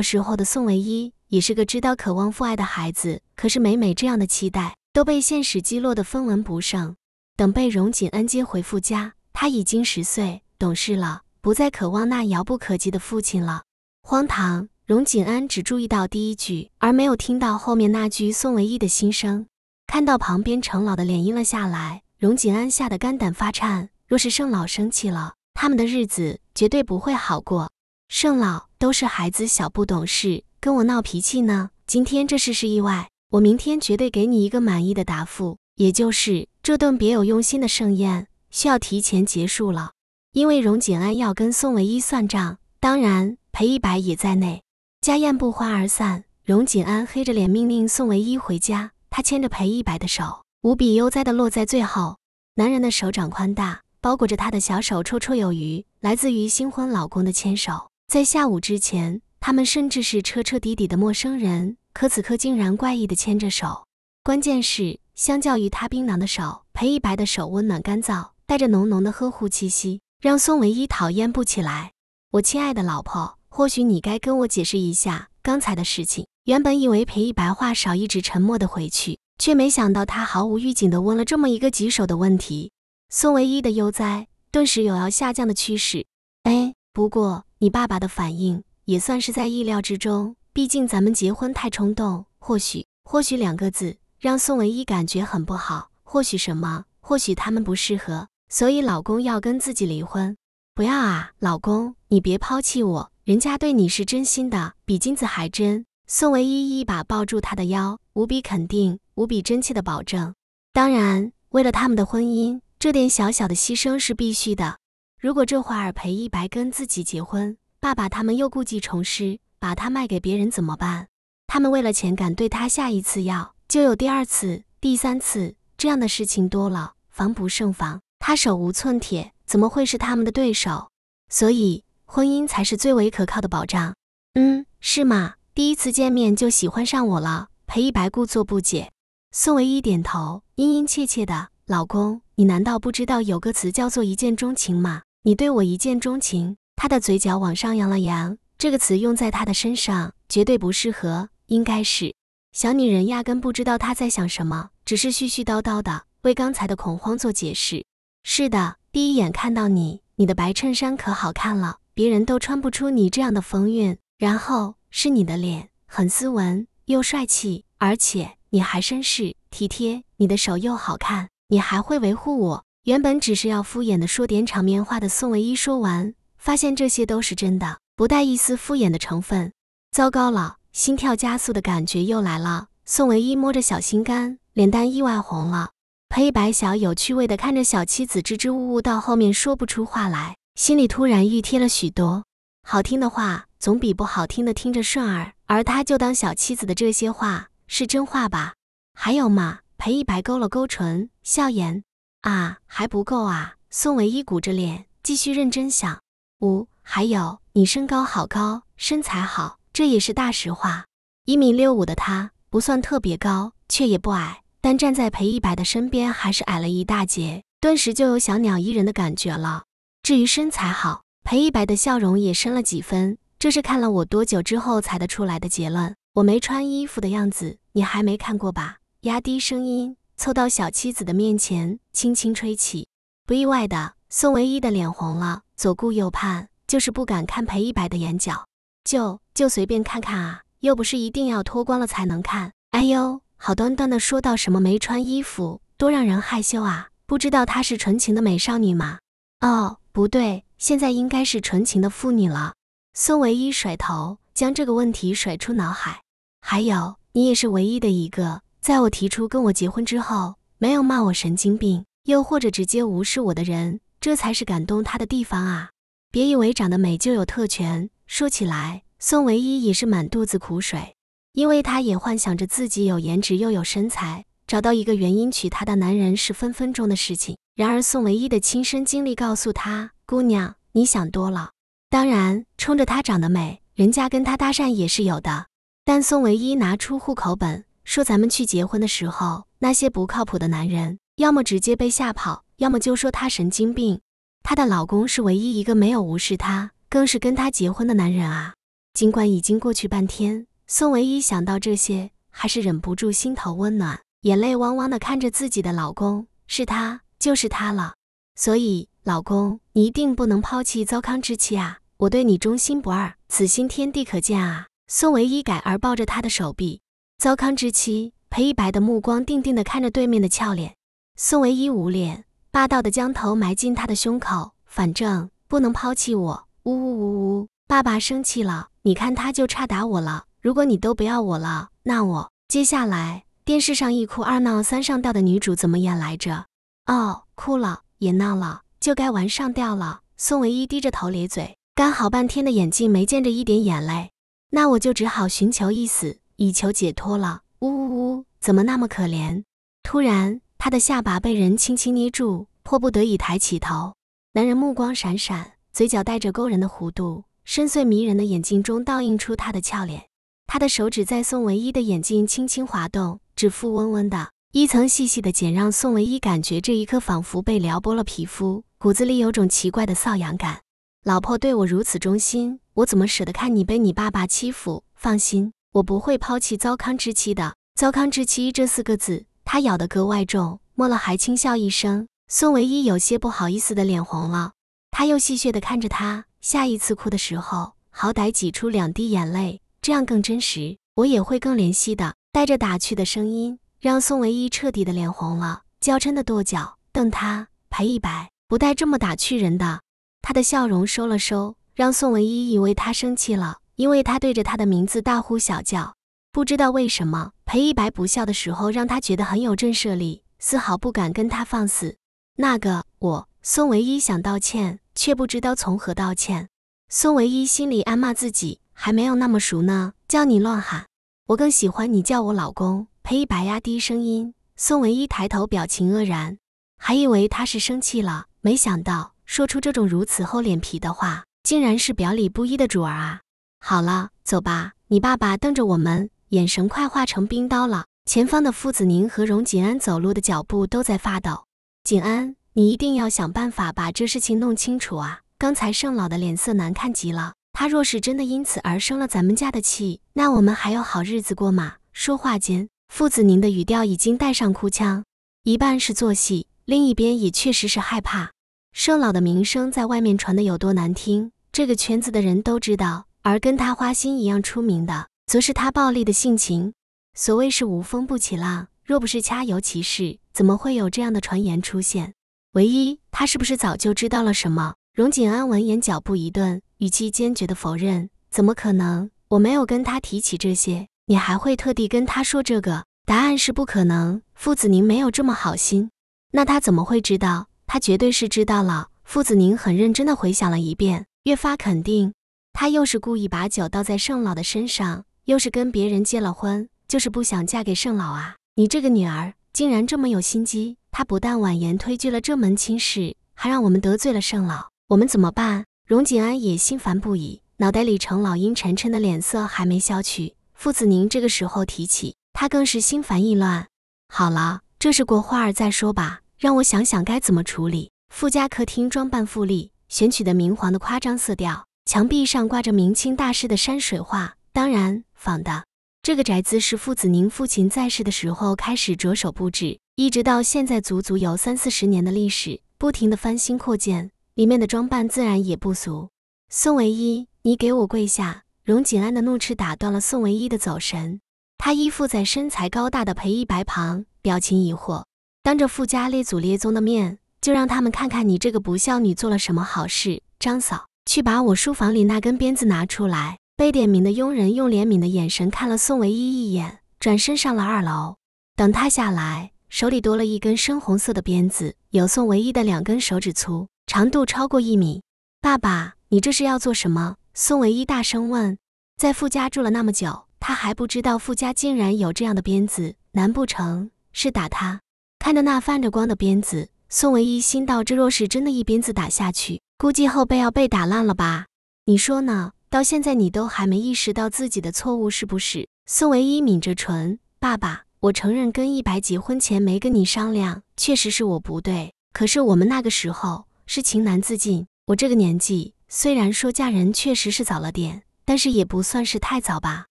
时候的宋唯一也是个知道渴望父爱的孩子，可是每每这样的期待。都被现实击落的分文不剩。等被荣锦安接回父家，他已经十岁，懂事了，不再渴望那遥不可及的父亲了。荒唐！荣锦安只注意到第一句，而没有听到后面那句宋唯一的心声。看到旁边程老的脸阴了下来，荣锦安吓得肝胆发颤。若是盛老生气了，他们的日子绝对不会好过。盛老都是孩子小不懂事，跟我闹脾气呢？今天这事是意外，我明天绝对给你一个满意的答复。也就是这顿别有用心的盛宴需要提前结束了，因为荣锦安要跟宋唯一算账，当然裴一白也在内。家宴不欢而散，荣锦安黑着脸命令宋唯一回家，他牵着裴一白的手，无比悠哉的落在最后。男人的手掌宽大。包裹着他的小手绰绰有余，来自于新婚老公的牵手。在下午之前，他们甚至是彻彻底底的陌生人，可此刻竟然怪异的牵着手。关键是，相较于他冰冷的手，裴一白的手温暖干燥，带着浓浓的呵护气息，让宋唯一讨厌不起来。我亲爱的老婆，或许你该跟我解释一下刚才的事情。原本以为裴一白话少，一直沉默的回去，却没想到他毫无预警的问了这么一个棘手的问题。宋唯一的悠哉顿时有要下降的趋势。哎，不过你爸爸的反应也算是在意料之中，毕竟咱们结婚太冲动。或许，或许两个字让宋唯一感觉很不好。或许什么？或许他们不适合，所以老公要跟自己离婚。不要啊，老公，你别抛弃我，人家对你是真心的，比金子还真。宋唯一一把抱住他的腰，无比肯定，无比真切的保证。当然，为了他们的婚姻。这点小小的牺牲是必须的。如果这会儿裴一白跟自己结婚，爸爸他们又故技重施，把他卖给别人怎么办？他们为了钱敢对他下一次药，就有第二次、第三次，这样的事情多了，防不胜防。他手无寸铁，怎么会是他们的对手？所以婚姻才是最为可靠的保障。嗯，是吗？第一次见面就喜欢上我了？裴一白故作不解。宋唯一点头，殷殷切切的。老公，你难道不知道有个词叫做一见钟情吗？你对我一见钟情？他的嘴角往上扬了扬，这个词用在他的身上绝对不适合。应该是小女人压根不知道他在想什么，只是絮絮叨叨的为刚才的恐慌做解释。是的，第一眼看到你，你的白衬衫可好看了，别人都穿不出你这样的风韵。然后是你的脸，很斯文又帅气，而且你还绅士体贴，你的手又好看。你还会维护我？原本只是要敷衍的说点场面话的宋唯一说完，发现这些都是真的，不带一丝敷衍的成分。糟糕了，心跳加速的感觉又来了。宋唯一摸着小心肝，脸蛋意外红了。裴白小有趣味的看着小妻子支支吾吾到后面说不出话来，心里突然熨贴了许多。好听的话总比不好听的听着顺耳，而他就当小妻子的这些话是真话吧？还有吗？裴一白勾了勾唇，笑言：“啊，还不够啊！”宋唯一鼓着脸，继续认真想：“五，还有你身高好高，身材好，这也是大实话。一米六五的他不算特别高，却也不矮，但站在裴一白的身边还是矮了一大截，顿时就有小鸟依人的感觉了。至于身材好，裴一白的笑容也深了几分。这是看了我多久之后才得出来的结论。我没穿衣服的样子，你还没看过吧？”压低声音，凑到小妻子的面前，轻轻吹起。不意外的，宋唯一的脸红了，左顾右盼，就是不敢看裴一白的眼角。就就随便看看啊，又不是一定要脱光了才能看。哎呦，好端端的说到什么没穿衣服，多让人害羞啊！不知道她是纯情的美少女吗？哦，不对，现在应该是纯情的妇女了。宋唯一甩头，将这个问题甩出脑海。还有，你也是唯一的一个。在我提出跟我结婚之后，没有骂我神经病，又或者直接无视我的人，这才是感动他的地方啊！别以为长得美就有特权。说起来，宋唯一也是满肚子苦水，因为他也幻想着自己有颜值又有身材，找到一个原因娶她的男人是分分钟的事情。然而宋唯一的亲身经历告诉他，姑娘，你想多了。当然，冲着她长得美，人家跟她搭讪也是有的。但宋唯一拿出户口本。说咱们去结婚的时候，那些不靠谱的男人，要么直接被吓跑，要么就说她神经病。她的老公是唯一一个没有无视她，更是跟她结婚的男人啊！尽管已经过去半天，宋唯一想到这些，还是忍不住心头温暖，眼泪汪汪的看着自己的老公，是他，就是他了。所以，老公，你一定不能抛弃糟糠之妻啊！我对你忠心不二，此心天地可见啊！宋唯一改而抱着他的手臂。糟糠之妻，裴一白的目光定定地看着对面的俏脸。宋唯一捂脸，霸道地将头埋进他的胸口。反正不能抛弃我，呜呜呜呜！爸爸生气了，你看他就差打我了。如果你都不要我了，那我接下来电视上一哭二闹三上吊的女主怎么演来着？哦，哭了也闹了，就该玩上吊了。宋唯一低着头咧嘴，干好半天的眼睛没见着一点眼泪，那我就只好寻求一死，以求解脱了。呜呜呜，怎么那么可怜？突然，他的下巴被人轻轻捏住，迫不得已抬起头。男人目光闪闪，嘴角带着勾人的弧度，深邃迷人的眼睛中倒映出他的俏脸。他的手指在宋唯一的眼睛轻轻滑动，指腹温温的，一层细细的茧让宋唯一感觉这一刻仿佛被撩拨了皮肤。骨子里有种奇怪的瘙痒感。老婆对我如此忠心，我怎么舍得看你被你爸爸欺负？放心，我不会抛弃糟糠之妻的。糟糠之妻这四个字，他咬得格外重。末了还轻笑一声。宋唯一有些不好意思的脸红了。他又戏谑地看着他，下一次哭的时候，好歹挤出两滴眼泪，这样更真实，我也会更怜惜的。带着打趣的声音，让宋唯一彻底的脸红了，娇嗔的跺脚，瞪他，赔一百。不带这么打趣人的。他的笑容收了收，让宋唯一以为他生气了，因为他对着他的名字大呼小叫。不知道为什么，裴一白不笑的时候，让他觉得很有震慑力，丝毫不敢跟他放肆。那个我，宋唯一想道歉，却不知道从何道歉。宋唯一心里暗骂自己还没有那么熟呢，叫你乱喊。我更喜欢你叫我老公。裴一白压低声音。宋唯一抬头，表情愕然，还以为他是生气了。没想到说出这种如此厚脸皮的话，竟然是表里不一的主儿啊！好了，走吧。你爸爸瞪着我们，眼神快化成冰刀了。前方的傅子宁和荣锦安走路的脚步都在发抖。锦安，你一定要想办法把这事情弄清楚啊！刚才盛老的脸色难看极了，他若是真的因此而生了咱们家的气，那我们还有好日子过吗？说话间，傅子宁的语调已经带上哭腔，一半是做戏，另一边也确实是害怕。盛老的名声在外面传的有多难听，这个圈子的人都知道。而跟他花心一样出名的，则是他暴力的性情。所谓是无风不起浪，若不是掐油其事，怎么会有这样的传言出现？唯一，他是不是早就知道了什么？荣锦安闻言，脚步一顿，语气坚决的否认：“怎么可能？我没有跟他提起这些，你还会特地跟他说这个？答案是不可能。傅子宁没有这么好心，那他怎么会知道？”他绝对是知道了。傅子宁很认真的回想了一遍，越发肯定，他又是故意把酒倒在盛老的身上，又是跟别人结了婚，就是不想嫁给盛老啊！你这个女儿竟然这么有心机！他不但婉言推拒了这门亲事，还让我们得罪了盛老，我们怎么办？荣锦安也心烦不已，脑袋里程老阴沉沉的脸色还没消去，傅子宁这个时候提起他，更是心烦意乱。好了，这事过花儿再说吧。让我想想该怎么处理。傅家客厅装扮富丽，选取的明黄的夸张色调，墙壁上挂着明清大师的山水画，当然仿的。这个宅子是父子宁父亲在世的时候开始着手布置，一直到现在足足有三四十年的历史，不停的翻新扩建，里面的装扮自然也不俗。宋唯一，你给我跪下！荣锦安的怒斥打断了宋唯一的走神，他依附在身材高大的裴一白旁，表情疑惑。当着傅家列祖列宗的面，就让他们看看你这个不孝女做了什么好事。张嫂，去把我书房里那根鞭子拿出来。被点名的佣人用怜悯的眼神看了宋唯一一眼，转身上了二楼。等他下来，手里多了一根深红色的鞭子，有宋唯一的两根手指粗，长度超过一米。爸爸，你这是要做什么？宋唯一大声问。在傅家住了那么久，他还不知道傅家竟然有这样的鞭子，难不成是打他？看着那泛着光的鞭子，宋唯一心道：这若是真的一鞭子打下去，估计后背要被打烂了吧？你说呢？到现在你都还没意识到自己的错误是不是？宋唯一抿着唇，爸爸，我承认跟一白结婚前没跟你商量，确实是我不对。可是我们那个时候是情难自禁，我这个年纪虽然说嫁人确实是早了点，但是也不算是太早吧？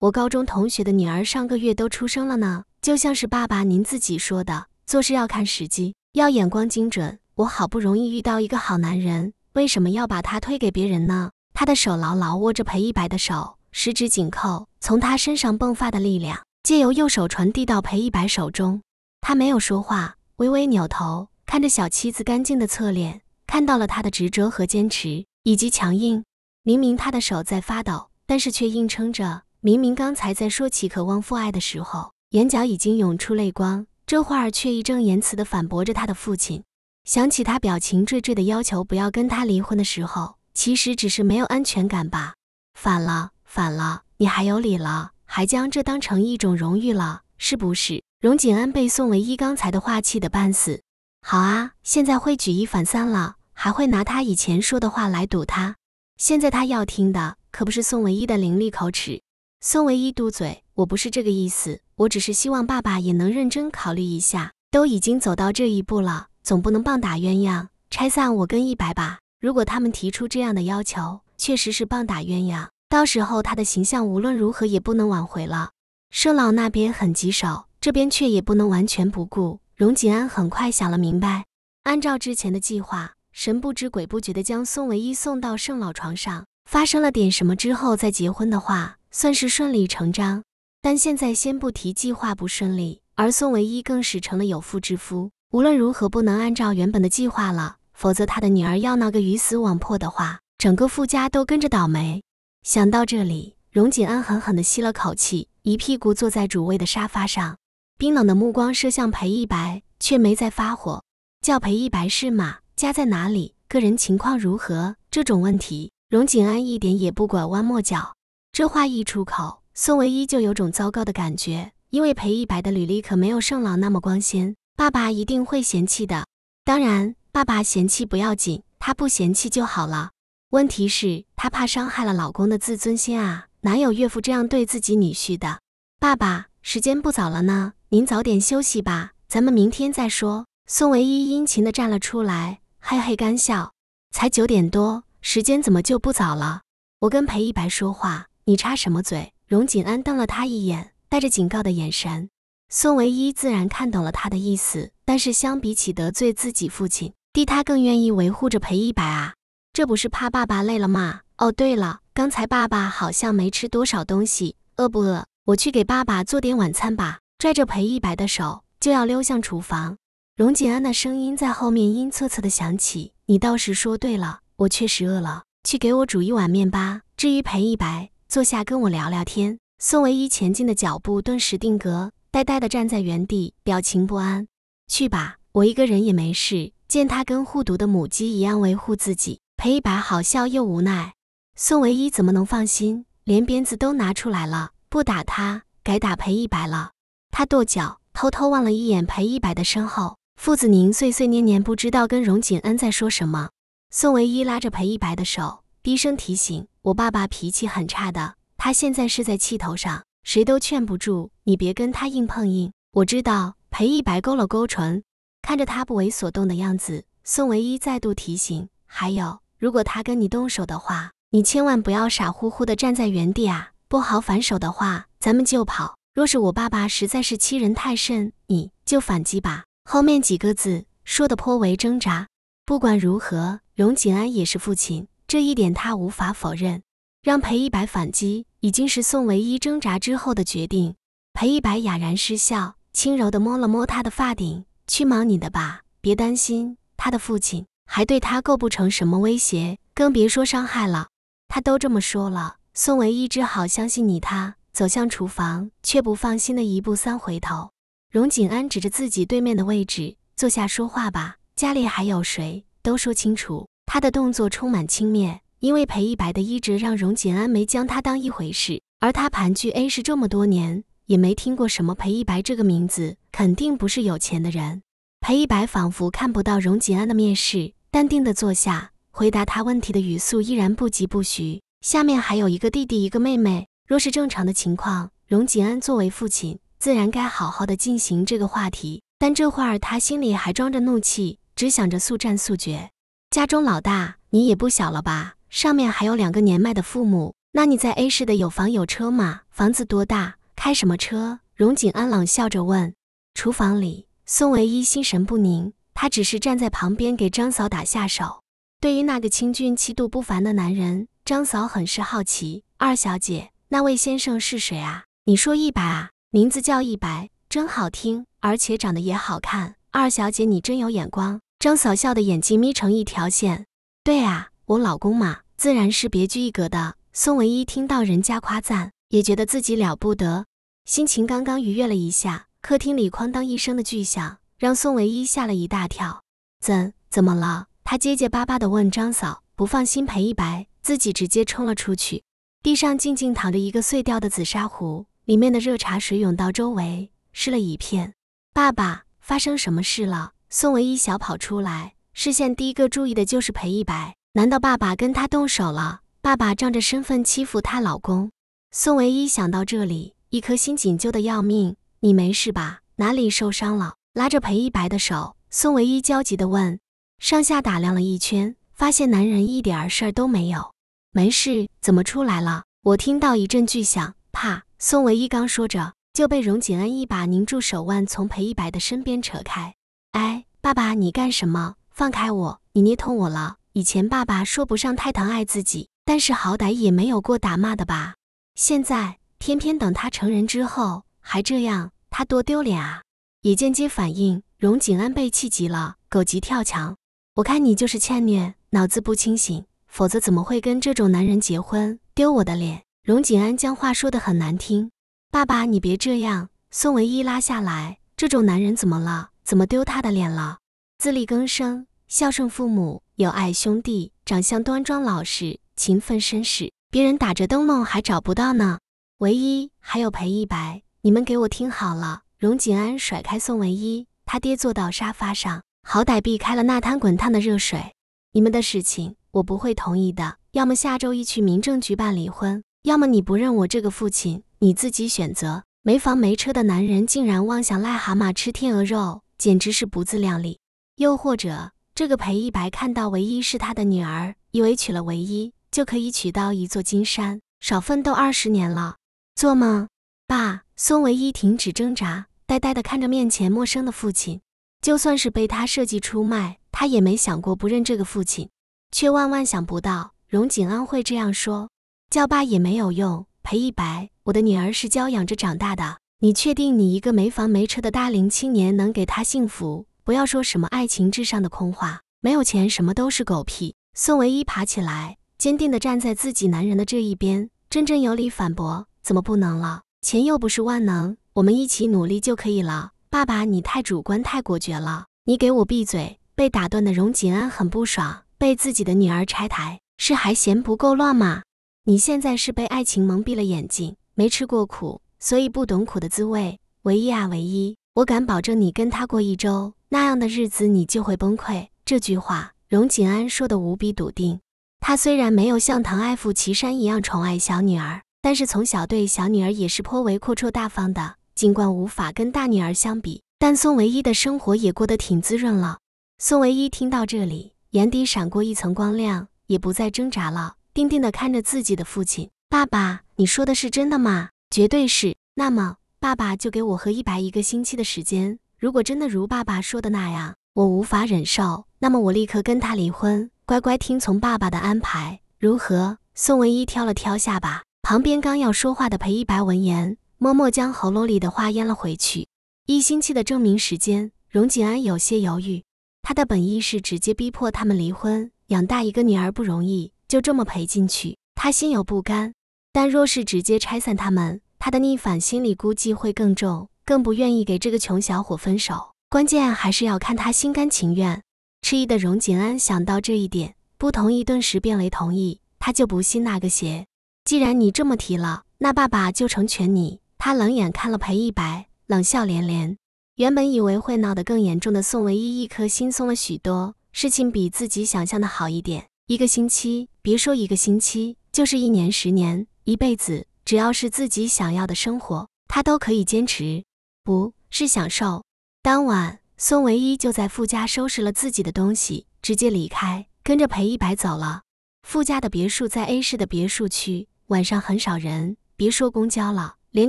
我高中同学的女儿上个月都出生了呢，就像是爸爸您自己说的。做事要看时机，要眼光精准。我好不容易遇到一个好男人，为什么要把他推给别人呢？他的手牢牢握着裴一白的手，十指紧扣，从他身上迸发的力量，借由右手传递到裴一白手中。他没有说话，微微扭头看着小妻子干净的侧脸，看到了他的执着和坚持，以及强硬。明明他的手在发抖，但是却硬撑着，明明刚才在说起渴望父爱的时候，眼角已经涌出泪光，这会儿却义正言辞地反驳着他的父亲。想起他表情惴惴的要求不要跟他离婚的时候，其实只是没有安全感吧？反了，反了，你还有理了，还将这当成一种荣誉了，是不是？荣景安被宋唯一刚才的话气得半死。好啊，现在会举一反三了，还会拿他以前说的话来堵他。现在他要听的可不是宋唯一的伶俐口齿。宋唯一嘟嘴：“我不是这个意思，我只是希望爸爸也能认真考虑一下。都已经走到这一步了，总不能棒打鸳鸯，拆散我跟一白吧？如果他们提出这样的要求，确实是棒打鸳鸯，到时候他的形象无论如何也不能挽回了。盛老那边很棘手，这边却也不能完全不顾。”荣锦安很快想了明白，按照之前的计划，神不知鬼不觉地将宋唯一送到盛老床上，发生了点什么之后再结婚的话，算是顺理成章。但现在先不提计划不顺利，而宋唯一更是成了有妇之夫，无论如何不能按照原本的计划了，否则他的女儿要闹个鱼死网破的话，整个傅家都跟着倒霉。想到这里，荣锦安狠狠地吸了口气，一屁股坐在主位的沙发上。冰冷的目光射向裴一白，却没再发火。叫裴一白是马，家在哪里，个人情况如何？这种问题，荣景安一点也不拐弯抹角。这话一出口，宋唯一就有种糟糕的感觉，因为裴一白的履历可没有盛老那么光鲜，爸爸一定会嫌弃的。当然，爸爸嫌弃不要紧，他不嫌弃就好了。问题是，他怕伤害了老公的自尊心啊！哪有岳父这样对自己女婿的？爸爸，时间不早了呢。您早点休息吧，咱们明天再说。宋唯一殷勤地站了出来，嘿嘿干笑。才九点多，时间怎么就不早了？我跟裴一白说话，你插什么嘴？荣锦安瞪了他一眼，带着警告的眼神。宋唯一自然看懂了他的意思，但是相比起得罪自己父亲，弟他更愿意维护着裴一白啊。这不是怕爸爸累了吗？哦，对了，刚才爸爸好像没吃多少东西，饿不饿？我去给爸爸做点晚餐吧。拽着裴一白的手就要溜向厨房，荣锦安的声音在后面阴恻恻的响起：“你倒是说对了，我确实饿了，去给我煮一碗面吧。至于裴一白，坐下跟我聊聊天。”宋唯一前进的脚步顿时定格，呆呆的站在原地，表情不安。去吧，我一个人也没事。见他跟护犊的母鸡一样维护自己，裴一白好笑又无奈。宋唯一怎么能放心？连鞭子都拿出来了，不打他，改打裴一白了。他跺脚，偷偷望了一眼裴一白的身后，傅子宁碎碎念念，不知道跟荣锦恩在说什么。宋唯一拉着裴一白的手，低声提醒：“我爸爸脾气很差的，他现在是在气头上，谁都劝不住，你别跟他硬碰硬。”我知道。裴一白勾了勾唇，看着他不为所动的样子，宋唯一再度提醒：“还有，如果他跟你动手的话，你千万不要傻乎乎的站在原地啊！不好反手的话，咱们就跑。”若是我爸爸实在是欺人太甚，你就反击吧。后面几个字说的颇为挣扎。不管如何，荣锦安也是父亲，这一点他无法否认。让裴一白反击，已经是宋唯一挣扎之后的决定。裴一白哑然失笑，轻柔地摸了摸他的发顶：“去忙你的吧，别担心。他的父亲还对他构不成什么威胁，更别说伤害了。他都这么说了，宋唯一只好相信你他。”走向厨房，却不放心的一步三回头。荣景安指着自己对面的位置，坐下说话吧。家里还有谁？都说清楚。他的动作充满轻蔑，因为裴一白的医治让荣景安没将他当一回事。而他盘踞 A 市这么多年，也没听过什么裴一白这个名字，肯定不是有钱的人。裴一白仿佛看不到荣景安的面试，淡定的坐下，回答他问题的语速依然不疾不徐。下面还有一个弟弟，一个妹妹。若是正常的情况，荣锦安作为父亲，自然该好好的进行这个话题。但这会儿他心里还装着怒气，只想着速战速决。家中老大，你也不小了吧？上面还有两个年迈的父母，那你在 A 市的有房有车吗？房子多大？开什么车？荣景安朗笑着问。厨房里，宋唯一心神不宁，他只是站在旁边给张嫂打下手。对于那个清俊气度不凡的男人，张嫂很是好奇。二小姐。那位先生是谁啊？你说一白啊？名字叫一白，真好听，而且长得也好看。二小姐，你真有眼光。张嫂笑的眼睛眯成一条线。对啊，我老公嘛，自然是别具一格的。宋唯一听到人家夸赞，也觉得自己了不得，心情刚刚愉悦了一下，客厅里哐当一声的巨响，让宋唯一吓了一大跳。怎怎么了？他结结巴巴地问张嫂。不放心裴一白，自己直接冲了出去。地上静静躺着一个碎掉的紫砂壶，里面的热茶水涌到周围，湿了一片。爸爸，发生什么事了？宋唯一小跑出来，视线第一个注意的就是裴一白。难道爸爸跟他动手了？爸爸仗着身份欺负她老公？宋唯一想到这里，一颗心紧揪的要命。你没事吧？哪里受伤了？拉着裴一白的手，宋唯一焦急地问。上下打量了一圈，发现男人一点事儿都没有。没事，怎么出来了？我听到一阵巨响，啪！宋唯一刚说着，就被荣锦恩一把拧住手腕，从裴一白的身边扯开。哎，爸爸，你干什么？放开我！你捏痛我了。以前爸爸说不上太疼爱自己，但是好歹也没有过打骂的吧？现在偏偏等他成人之后还这样，他多丢脸啊！也间接反映荣景安被气急了，狗急跳墙。我看你就是欠虐，脑子不清醒，否则怎么会跟这种男人结婚？丢我的脸！荣景安将话说得很难听。爸爸，你别这样。宋唯一拉下来，这种男人怎么了？怎么丢他的脸了？自力更生，孝顺父母。有爱兄弟，长相端庄老实，勤奋绅士，别人打着灯笼还找不到呢。唯一还有裴一白，你们给我听好了。荣景安甩开宋唯一，他爹坐到沙发上，好歹避开了那滩滚烫的热水。你们的事情我不会同意的，要么下周一去民政局办离婚，要么你不认我这个父亲，你自己选择。没房没车的男人竟然妄想癞蛤蟆吃天鹅肉，简直是不自量力。又或者。这个裴一白看到唯一是他的女儿，以为娶了唯一就可以娶到一座金山，少奋斗二十年了，做吗？爸，孙唯一停止挣扎，呆呆地看着面前陌生的父亲。就算是被他设计出卖，他也没想过不认这个父亲，却万万想不到荣景安会这样说。叫爸也没有用，裴一白，我的女儿是娇养着长大的，你确定你一个没房没车的大龄青年能给她幸福？不要说什么爱情至上的空话，没有钱什么都是狗屁。宋唯一爬起来，坚定地站在自己男人的这一边，振振有理反驳：“怎么不能了？钱又不是万能，我们一起努力就可以了。”爸爸，你太主观太果决了，你给我闭嘴！被打断的荣锦安很不爽，被自己的女儿拆台，是还嫌不够乱吗？你现在是被爱情蒙蔽了眼睛，没吃过苦，所以不懂苦的滋味。唯一啊，唯一，我敢保证，你跟他过一周。那样的日子你就会崩溃。这句话，荣锦安说的无比笃定。他虽然没有像疼爱傅岐山一样宠爱小女儿，但是从小对小女儿也是颇为阔绰大方的。尽管无法跟大女儿相比，但宋唯一的生活也过得挺滋润了。宋唯一听到这里，眼底闪过一层光亮，也不再挣扎了，定定地看着自己的父亲。爸爸，你说的是真的吗？绝对是。那么，爸爸就给我和一白一个星期的时间。如果真的如爸爸说的那样，我无法忍受，那么我立刻跟他离婚，乖乖听从爸爸的安排，如何？宋唯一挑了挑下巴，旁边刚要说话的裴一白闻言，默默将喉咙里的话咽了回去。一星期的证明时间，荣锦安有些犹豫。他的本意是直接逼迫他们离婚，养大一个女儿不容易，就这么赔进去，他心有不甘。但若是直接拆散他们，他的逆反心理估计会更重。更不愿意给这个穷小伙分手，关键还是要看他心甘情愿。迟疑的荣锦安想到这一点，不同意顿时变为同意。他就不信那个邪。既然你这么提了，那爸爸就成全你。他冷眼看了裴一白，冷笑连连。原本以为会闹得更严重的宋唯一，一颗心松了许多。事情比自己想象的好一点。一个星期，别说一个星期，就是一年、十年、一辈子，只要是自己想要的生活，他都可以坚持。不是享受。当晚，宋唯一就在傅家收拾了自己的东西，直接离开，跟着裴一白走了。傅家的别墅在 A 市的别墅区，晚上很少人，别说公交了，连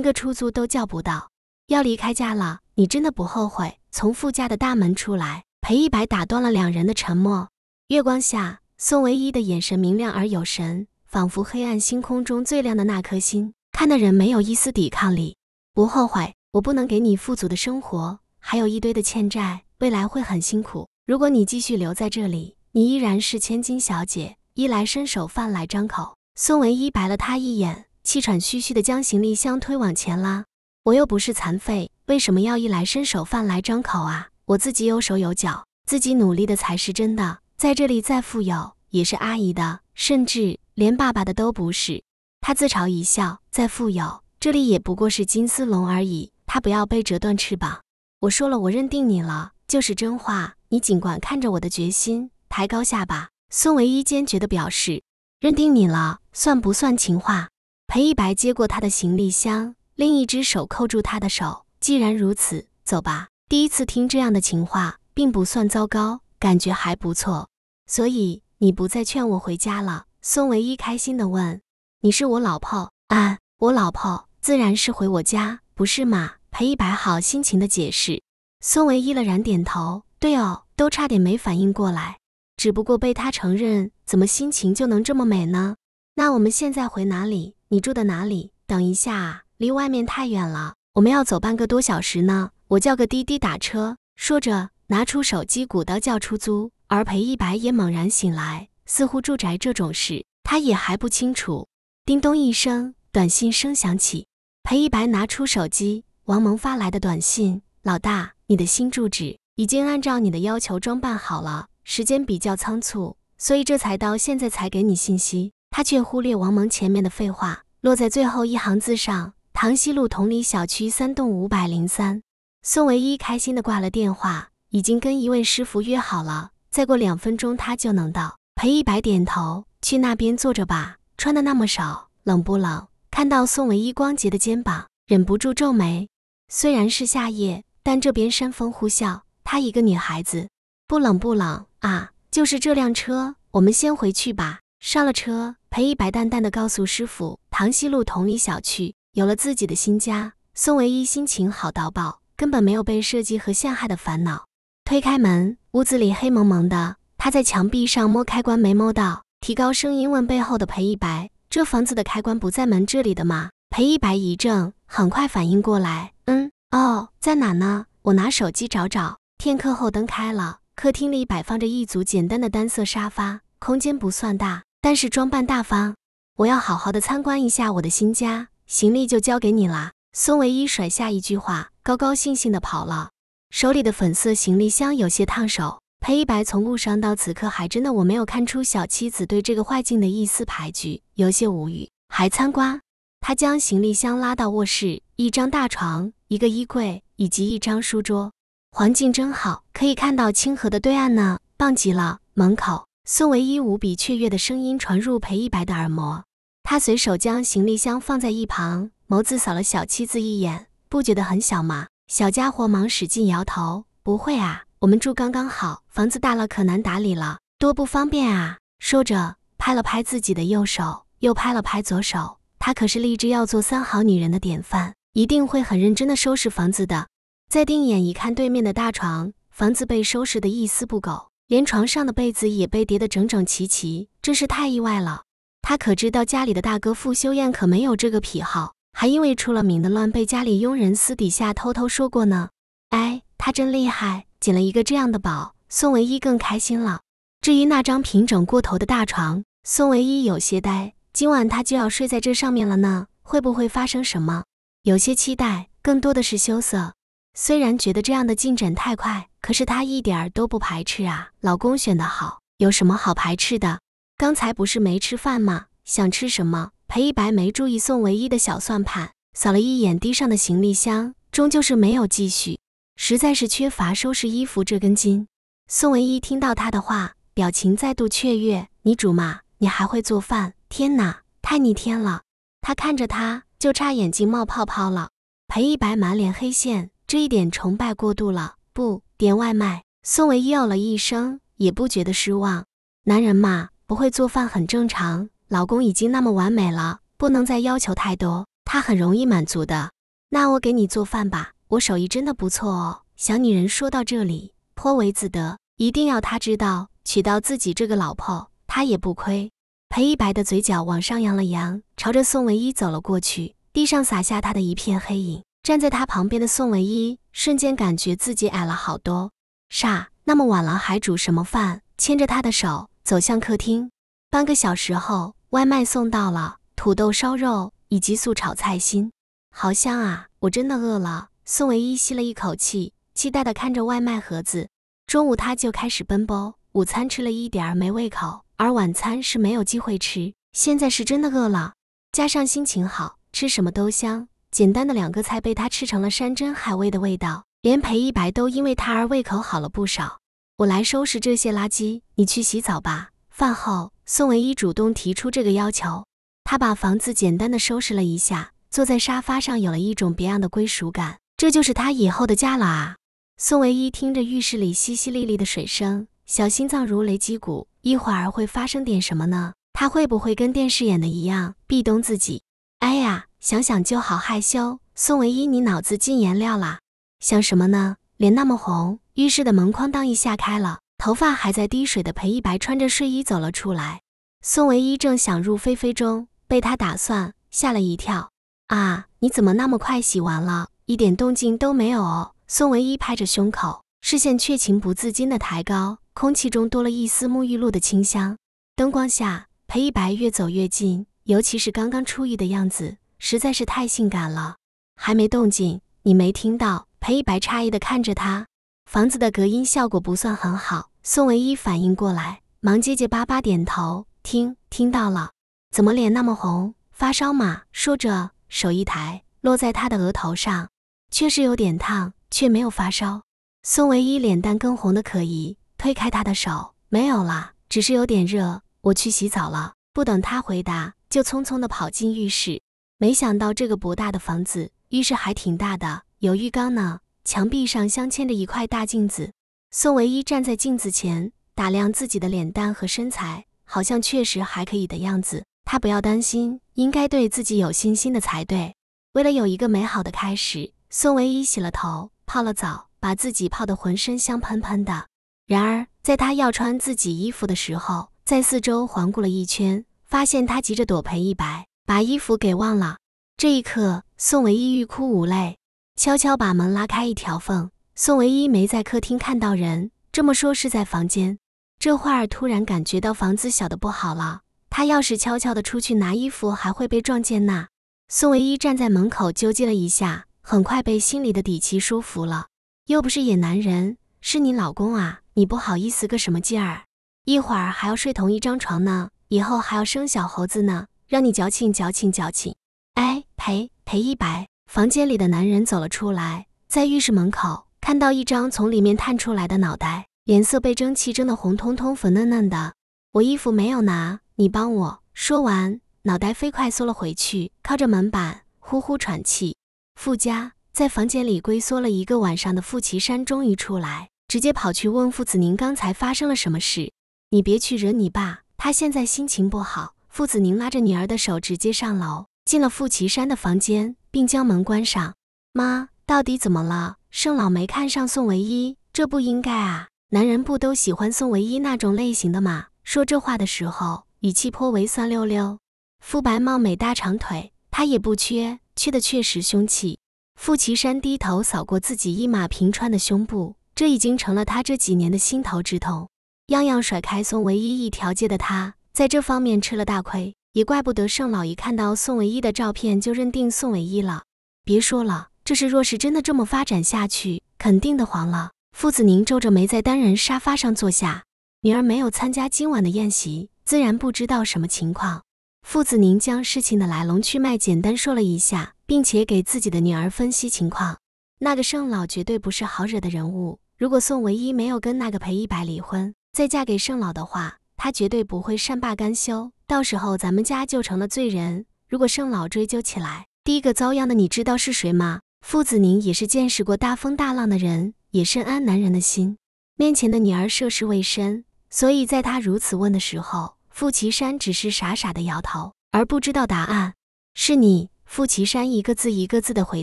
个出租都叫不到。要离开家了，你真的不后悔？从傅家的大门出来，裴一白打断了两人的沉默。月光下，宋唯一的眼神明亮而有神，仿佛黑暗星空中最亮的那颗星，看的人没有一丝抵抗力。不后悔。我不能给你富足的生活，还有一堆的欠债，未来会很辛苦。如果你继续留在这里，你依然是千金小姐，衣来伸手饭来张口。宋唯一白了他一眼，气喘吁吁地将行李箱推往前拉。我又不是残废，为什么要衣来伸手饭来张口啊？我自己有手有脚，自己努力的才是真的。在这里再富有，也是阿姨的，甚至连爸爸的都不是。他自嘲一笑，再富有，这里也不过是金丝笼而已。他不要被折断翅膀。我说了，我认定你了，就是真话。你尽管看着我的决心，抬高下巴。孙唯一坚决地表示，认定你了，算不算情话？裴一白接过他的行李箱，另一只手扣住他的手。既然如此，走吧。第一次听这样的情话，并不算糟糕，感觉还不错。所以你不再劝我回家了？孙唯一开心地问。你是我老婆啊，我老婆自然是回我家，不是吗？裴一白好心情的解释。孙唯一了然点头。对哦，都差点没反应过来。只不过被他承认，怎么心情就能这么美呢？那我们现在回哪里？你住的哪里？等一下，离外面太远了，我们要走半个多小时呢。我叫个滴滴打车。说着，拿出手机鼓捣叫出租。而裴一白也猛然醒来，似乎住宅这种事，他也还不清楚。叮咚一声，短信声响起。裴一白拿出手机，王萌发来的短信：老大，你的新住址已经按照你的要求装扮好了。时间比较仓促，所以这才到现在才给你信息。他却忽略王蒙前面的废话，落在最后一行字上：塘西路同里小区三栋五百零三。宋唯一开心的挂了电话，已经跟一位师傅约好了，再过两分钟他就能到。裴一白点头，去那边坐着吧。穿的那么少，冷不冷？看到宋唯一光洁的肩膀，忍不住皱眉。虽然是夏夜，但这边山风呼啸，她一个女孩子，不冷不冷。啊，就是这辆车，我们先回去吧。上了车，裴一白淡淡的告诉师傅：“唐西路同里小区有了自己的新家。”宋唯一心情好到爆，根本没有被设计和陷害的烦恼。推开门，屋子里黑蒙蒙的，他在墙壁上摸开关没摸到，提高声音问背后的裴一白：“这房子的开关不在门这里的吗？”裴一白一怔，很快反应过来：“嗯，哦，在哪呢？我拿手机找找。”片刻后，灯开了。客厅里摆放着一组简单的单色沙发，空间不算大，但是装扮大方。我要好好的参观一下我的新家，行李就交给你啦。孙唯一甩下一句话，高高兴兴的跑了，手里的粉色行李箱有些烫手。裴一白从路上到此刻还真的我没有看出小妻子对这个坏境的一丝排拒，有些无语。还参观？他将行李箱拉到卧室，一张大床，一个衣柜以及一张书桌。环境真好，可以看到清河的对岸呢，棒极了！门口，宋唯一无比雀跃的声音传入裴一白的耳膜。他随手将行李箱放在一旁，眸子扫了小妻子一眼，不觉得很小吗？小家伙忙使劲摇头，不会啊，我们住刚刚好，房子大了可难打理了，多不方便啊！说着，拍了拍自己的右手，又拍了拍左手。他可是立志要做三好女人的典范，一定会很认真的收拾房子的。再定眼一看，对面的大床，房子被收拾的一丝不苟，连床上的被子也被叠得整整齐齐，真是太意外了。他可知道家里的大哥傅修燕可没有这个癖好，还因为出了名的乱，被家里佣人私底下偷偷说过呢。哎，他真厉害，捡了一个这样的宝。宋唯一更开心了。至于那张平整过头的大床，宋唯一有些呆。今晚他就要睡在这上面了呢，会不会发生什么？有些期待，更多的是羞涩。虽然觉得这样的进展太快，可是她一点儿都不排斥啊。老公选的好，有什么好排斥的？刚才不是没吃饭吗？想吃什么？裴一白没注意宋唯一的小算盘，扫了一眼地上的行李箱，终究是没有继续。实在是缺乏收拾衣服这根筋。宋唯一听到他的话，表情再度雀跃。你煮嘛？你还会做饭？天哪，太逆天了！他看着他，就差眼睛冒泡泡了。裴一白满脸黑线。这一点崇拜过度了，不点外卖。宋唯一哦了一声，也不觉得失望。男人嘛，不会做饭很正常。老公已经那么完美了，不能再要求太多，他很容易满足的。那我给你做饭吧，我手艺真的不错哦。小女人说到这里，颇为自得，一定要他知道，娶到自己这个老婆，他也不亏。裴一白的嘴角往上扬了扬，朝着宋唯一走了过去，地上洒下他的一片黑影。站在他旁边的宋唯一瞬间感觉自己矮了好多。傻，那么晚了还煮什么饭？牵着他的手走向客厅。半个小时后，外卖送到了，土豆烧肉、以及素炒菜心，好香啊！我真的饿了。宋唯一吸了一口气，期待地看着外卖盒子。中午他就开始奔波，午餐吃了一点儿没胃口，而晚餐是没有机会吃。现在是真的饿了，加上心情好，吃什么都香。简单的两个菜被他吃成了山珍海味的味道，连裴一白都因为他而胃口好了不少。我来收拾这些垃圾，你去洗澡吧。饭后，宋唯一主动提出这个要求。他把房子简单的收拾了一下，坐在沙发上，有了一种别样的归属感。这就是他以后的家了啊！宋唯一听着浴室里淅淅沥沥的水声，小心脏如雷击鼓。一会儿会发生点什么呢？他会不会跟电视演的一样壁咚自己？哎呀，想想就好害羞。宋唯一，你脑子进颜料啦？想什么呢？脸那么红。浴室的门哐当一下开了，头发还在滴水的裴一白穿着睡衣走了出来。宋唯一正想入非非中，被他打算，吓了一跳。啊，你怎么那么快洗完了？一点动静都没有哦。宋唯一拍着胸口，视线却情不自禁的抬高，空气中多了一丝沐浴露的清香。灯光下，裴一白越走越近，尤其是刚刚出浴的样子，实在是太性感了。还没动静，你没听到？裴一白诧异地看着他。房子的隔音效果不算很好。宋唯一反应过来，忙结结巴巴点头，听听到了。怎么脸那么红？发烧吗？说着，手一抬，落在他的额头上，确实有点烫，却没有发烧。宋唯一脸蛋更红的可疑，推开他的手，没有啦，只是有点热。我去洗澡了。不等他回答，就匆匆地跑进浴室。没想到这个不大的房子，浴室还挺大的，有浴缸呢。墙壁上镶嵌着一块大镜子，宋唯一站在镜子前打量自己的脸蛋和身材，好像确实还可以的样子。他不要担心，应该对自己有信心的才对。为了有一个美好的开始，宋唯一洗了头，泡了澡，把自己泡得浑身香喷喷的。然而，在他要穿自己衣服的时候，在四周环顾了一圈，发现他急着躲裴一白，把衣服给忘了。这一刻，宋唯一欲哭无泪。悄悄把门拉开一条缝，宋唯一没在客厅看到人，这么说是在房间。这会儿突然感觉到房子小的不好了，他要是悄悄的出去拿衣服，还会被撞见呢。宋唯一站在门口纠结了一下，很快被心里的底气说服了。又不是野男人，是你老公啊，你不好意思个什么劲儿？一会儿还要睡同一张床呢，以后还要生小猴子呢，让你矫情矫情矫情。哎，赔赔一百。房间里的男人走了出来，在浴室门口看到一张从里面探出来的脑袋，脸色被蒸汽蒸得红彤彤、粉嫩嫩的。我衣服没有拿，你帮我。说完，脑袋飞快缩了回去，靠着门板呼呼喘气。傅家在房间里龟缩了一个晚上的傅岐山终于出来，直接跑去问傅子：“宁刚才发生了什么事？你别去惹你爸，他现在心情不好。”傅子宁拉着女儿的手直接上楼，进了傅岐山的房间。并将门关上。妈，到底怎么了？盛老没看上宋唯一，这不应该啊！男人不都喜欢宋唯一那种类型的吗？说这话的时候，语气颇为酸溜溜。傅白貌美大长腿，他也不缺，缺的确实凶器。傅岐山低头扫过自己一马平川的胸部，这已经成了他这几年的心头之痛。样样甩开宋唯一一条街的他，在这方面吃了大亏。也怪不得盛老一看到宋唯一的照片就认定宋唯一了。别说了，这事若是真的这么发展下去，肯定的黄了。父子宁皱着眉在单人沙发上坐下，女儿没有参加今晚的宴席，自然不知道什么情况。父子宁将事情的来龙去脉简单说了一下，并且给自己的女儿分析情况。那个盛老绝对不是好惹的人物，如果宋唯一没有跟那个裴一白离婚，再嫁给盛老的话，他绝对不会善罢甘休。到时候咱们家就成了罪人。如果盛老追究起来，第一个遭殃的你知道是谁吗？傅子宁也是见识过大风大浪的人，也深谙男人的心。面前的女儿涉世未深，所以在他如此问的时候，傅岐山只是傻傻的摇头，而不知道答案。是你，傅岐山一个字一个字的回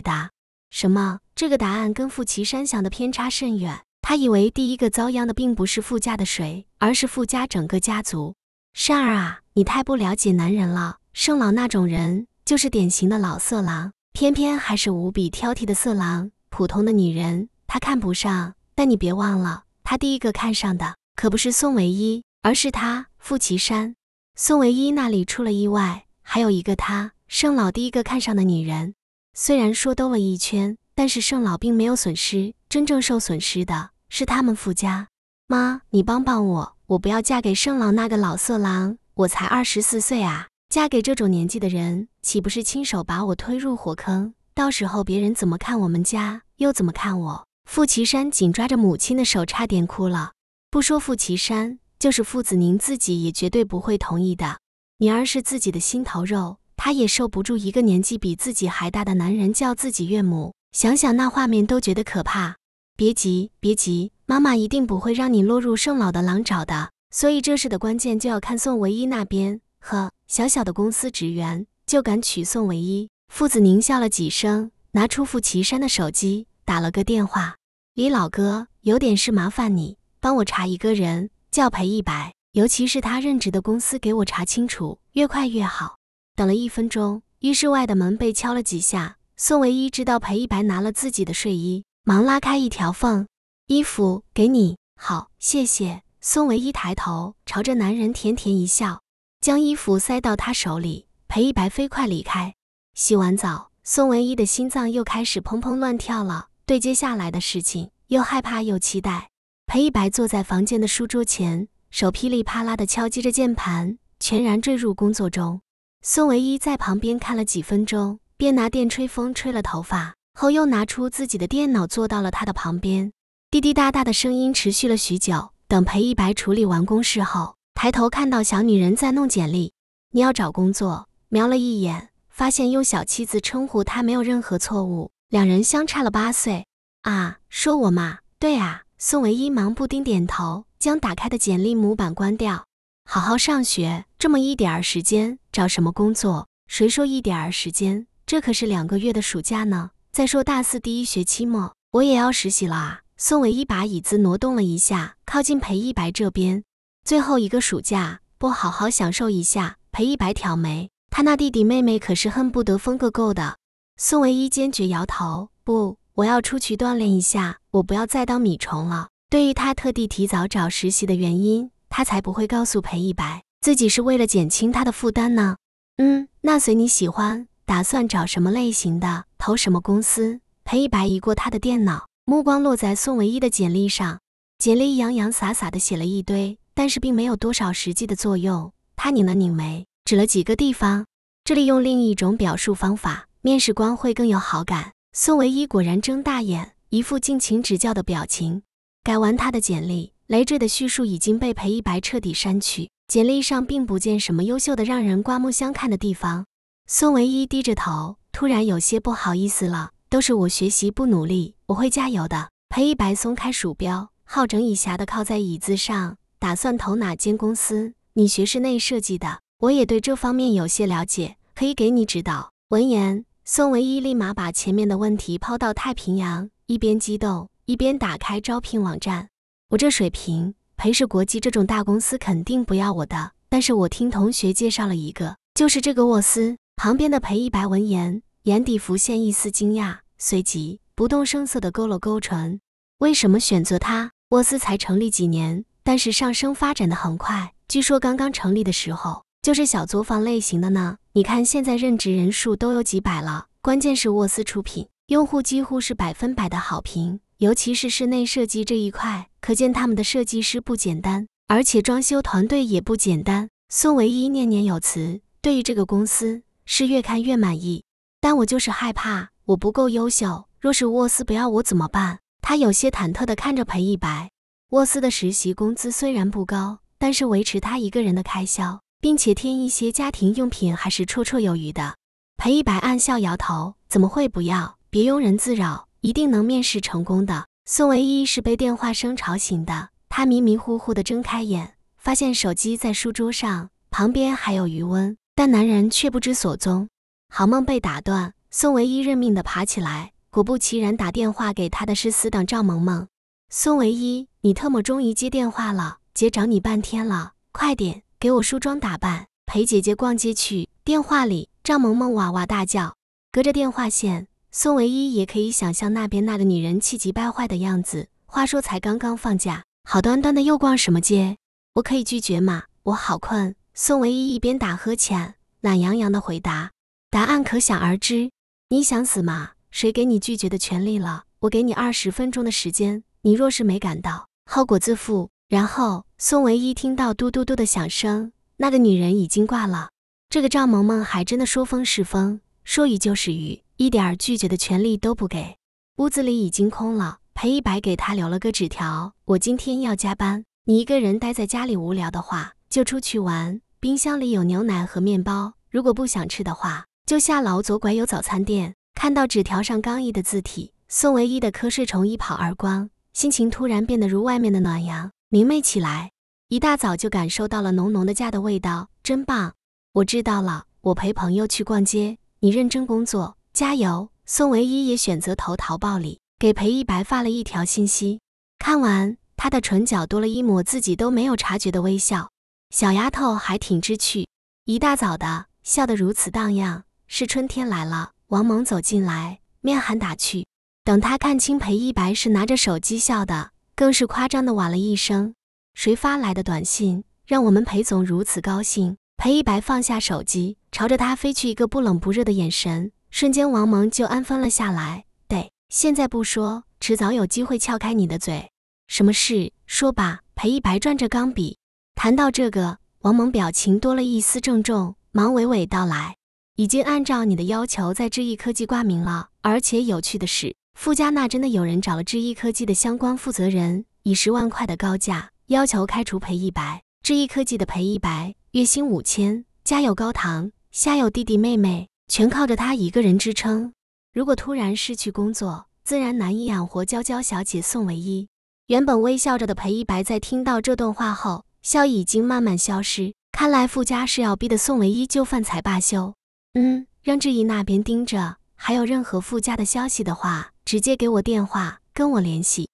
答。什么？这个答案跟傅岐山想的偏差甚远。他以为第一个遭殃的并不是傅家的谁，而是傅家整个家族。山儿啊！你太不了解男人了，盛老那种人就是典型的老色狼，偏偏还是无比挑剔的色狼。普通的女人他看不上，但你别忘了，他第一个看上的可不是宋唯一，而是他傅岐山。宋唯一那里出了意外，还有一个他盛老第一个看上的女人。虽然说兜了一圈，但是盛老并没有损失，真正受损失的是他们傅家。妈，你帮帮我，我不要嫁给盛老那个老色狼，我才二十四岁啊，嫁给这种年纪的人，岂不是亲手把我推入火坑？到时候别人怎么看我们家，又怎么看我？傅岐山紧抓着母亲的手，差点哭了。不说傅岐山，就是傅子宁自己也绝对不会同意的。女儿是自己的心头肉，他也受不住一个年纪比自己还大的男人叫自己岳母。想想那画面都觉得可怕。别急，别急，妈妈一定不会让你落入盛老的狼爪的。所以这事的关键就要看宋唯一那边。呵，小小的公司职员就敢娶宋唯一？傅子宁笑了几声，拿出傅岐山的手机，打了个电话：“李老哥，有点事麻烦你。”帮我查一个人，叫裴一白，尤其是他任职的公司，给我查清楚，越快越好。等了一分钟，浴室外的门被敲了几下。宋唯一知道裴一白拿了自己的睡衣，忙拉开一条缝，衣服给你，好，谢谢。宋唯一抬头朝着男人甜甜一笑，将衣服塞到他手里。裴一白飞快离开。洗完澡，宋唯一的心脏又开始砰砰乱跳了，对接下来的事情又害怕又期待。裴一白坐在房间的书桌前，手噼里啪啦地敲击着键盘，全然坠入工作中。宋唯一在旁边看了几分钟，便拿电吹风吹了头发，后又拿出自己的电脑坐到了他的旁边。滴滴答答的声音持续了许久。等裴一白处理完公事后，抬头看到小女人在弄简历。你要找工作，瞄了一眼，发现用小妻子称呼他没有任何错误。两人相差了八岁啊，说我嘛？对啊。宋唯一忙不丁点头，将打开的简历模板关掉。好好上学，这么一点儿时间找什么工作？谁说一点儿时间？这可是两个月的暑假呢。再说大四第一学期末，我也要实习了啊。宋唯一把椅子挪动了一下，靠近裴一白这边。最后一个暑假，不好好享受一下？裴一白挑眉，他那弟弟妹妹可是恨不得疯个够的。宋唯一坚决摇头，不。我要出去锻炼一下，我不要再当米虫了。对于他特地提早找实习的原因，他才不会告诉裴一白自己是为了减轻他的负担呢。嗯，那随你喜欢。打算找什么类型的，投什么公司？裴一白移过他的电脑，目光落在宋唯一的简历上。简历洋洋洒洒的写了一堆，但是并没有多少实际的作用。他拧了拧眉，指了几个地方，这里用另一种表述方法，面试官会更有好感。宋唯一果然睁大眼，一副敬请指教的表情。改完他的简历，累赘的叙述已经被裴一白彻底删去。简历上并不见什么优秀的、让人刮目相看的地方。宋唯一低着头，突然有些不好意思了。都是我学习不努力，我会加油的。裴一白松开鼠标，好整以暇的靠在椅子上。打算投哪间公司？你学室内设计的，我也对这方面有些了解，可以给你指导。闻言。宋唯一立马把前面的问题抛到太平洋，一边激动一边打开招聘网站。我这水平，裴氏国际这种大公司肯定不要我的。但是我听同学介绍了一个，就是这个沃斯。旁边的裴一白闻言，眼底浮现一丝惊讶，随即不动声色地勾了勾唇。为什么选择他？沃斯才成立几年，但是上升发展的很快。据说刚刚成立的时候。就是小作坊类型的呢，你看现在任职人数都有几百了。关键是沃斯出品，用户几乎是百分百的好评，尤其是室内设计这一块，可见他们的设计师不简单，而且装修团队也不简单。宋唯一念念有词，对于这个公司是越看越满意。但我就是害怕我不够优秀，若是沃斯不要我怎么办？他有些忐忑地看着裴一白。沃斯的实习工资虽然不高，但是维持他一个人的开销。并且添一些家庭用品还是绰绰有余的。裴一白暗笑摇头，怎么会不要？别庸人自扰，一定能面试成功的。宋唯一是被电话声吵醒的，他迷迷糊糊的睁开眼，发现手机在书桌上，旁边还有余温，但男人却不知所踪。好梦被打断，宋唯一认命的爬起来，果不其然，打电话给他的是死党赵萌萌。宋唯一，你特么终于接电话了，姐找你半天了，快点。给我梳妆打扮，陪姐姐逛街去。电话里，赵萌萌哇哇大叫。隔着电话线，宋唯一也可以想象那边那个女人气急败坏的样子。话说才刚刚放假，好端端的又逛什么街？我可以拒绝吗？我好困。宋唯一一边打呵欠，懒洋洋的回答。答案可想而知。你想死吗？谁给你拒绝的权利了？我给你二十分钟的时间，你若是没赶到，后果自负。然后，宋唯一听到嘟嘟嘟的响声，那个女人已经挂了。这个赵萌萌还真的说风是风，说雨就是雨，一点拒绝的权利都不给。屋子里已经空了，裴一白给他留了个纸条：我今天要加班，你一个人待在家里无聊的话，就出去玩。冰箱里有牛奶和面包，如果不想吃的话，就下楼左拐有早餐店。看到纸条上刚毅的字体，宋唯一的瞌睡虫一跑而光，心情突然变得如外面的暖阳。明媚起来，一大早就感受到了浓浓的家的味道，真棒！我知道了，我陪朋友去逛街，你认真工作，加油！宋唯一也选择投桃报李，给裴一白发了一条信息。看完，他的唇角多了一抹自己都没有察觉的微笑。小丫头还挺知趣，一大早的笑得如此荡漾，是春天来了。王蒙走进来，面含打趣。等他看清裴一白是拿着手机笑的。更是夸张的哇了一声，谁发来的短信让我们裴总如此高兴？裴一白放下手机，朝着他飞去一个不冷不热的眼神，瞬间王蒙就安分了下来。对，现在不说，迟早有机会撬开你的嘴。什么事？说吧。裴一白转着钢笔，谈到这个，王蒙表情多了一丝郑重，忙娓娓道来：已经按照你的要求在智易科技挂名了，而且有趣的是。傅家那真的有人找了智易科技的相关负责人，以十万块的高价要求开除裴一白。智易科技的裴一白月薪五千，家有高堂，下有弟弟妹妹，全靠着他一个人支撑。如果突然失去工作，自然难以养活娇娇小姐宋唯一。原本微笑着的裴一白在听到这段话后，笑意已经慢慢消失。看来傅家是要逼得宋唯一就范才罢休。嗯，让志毅那边盯着，还有任何傅家的消息的话。直接给我电话，跟我联系。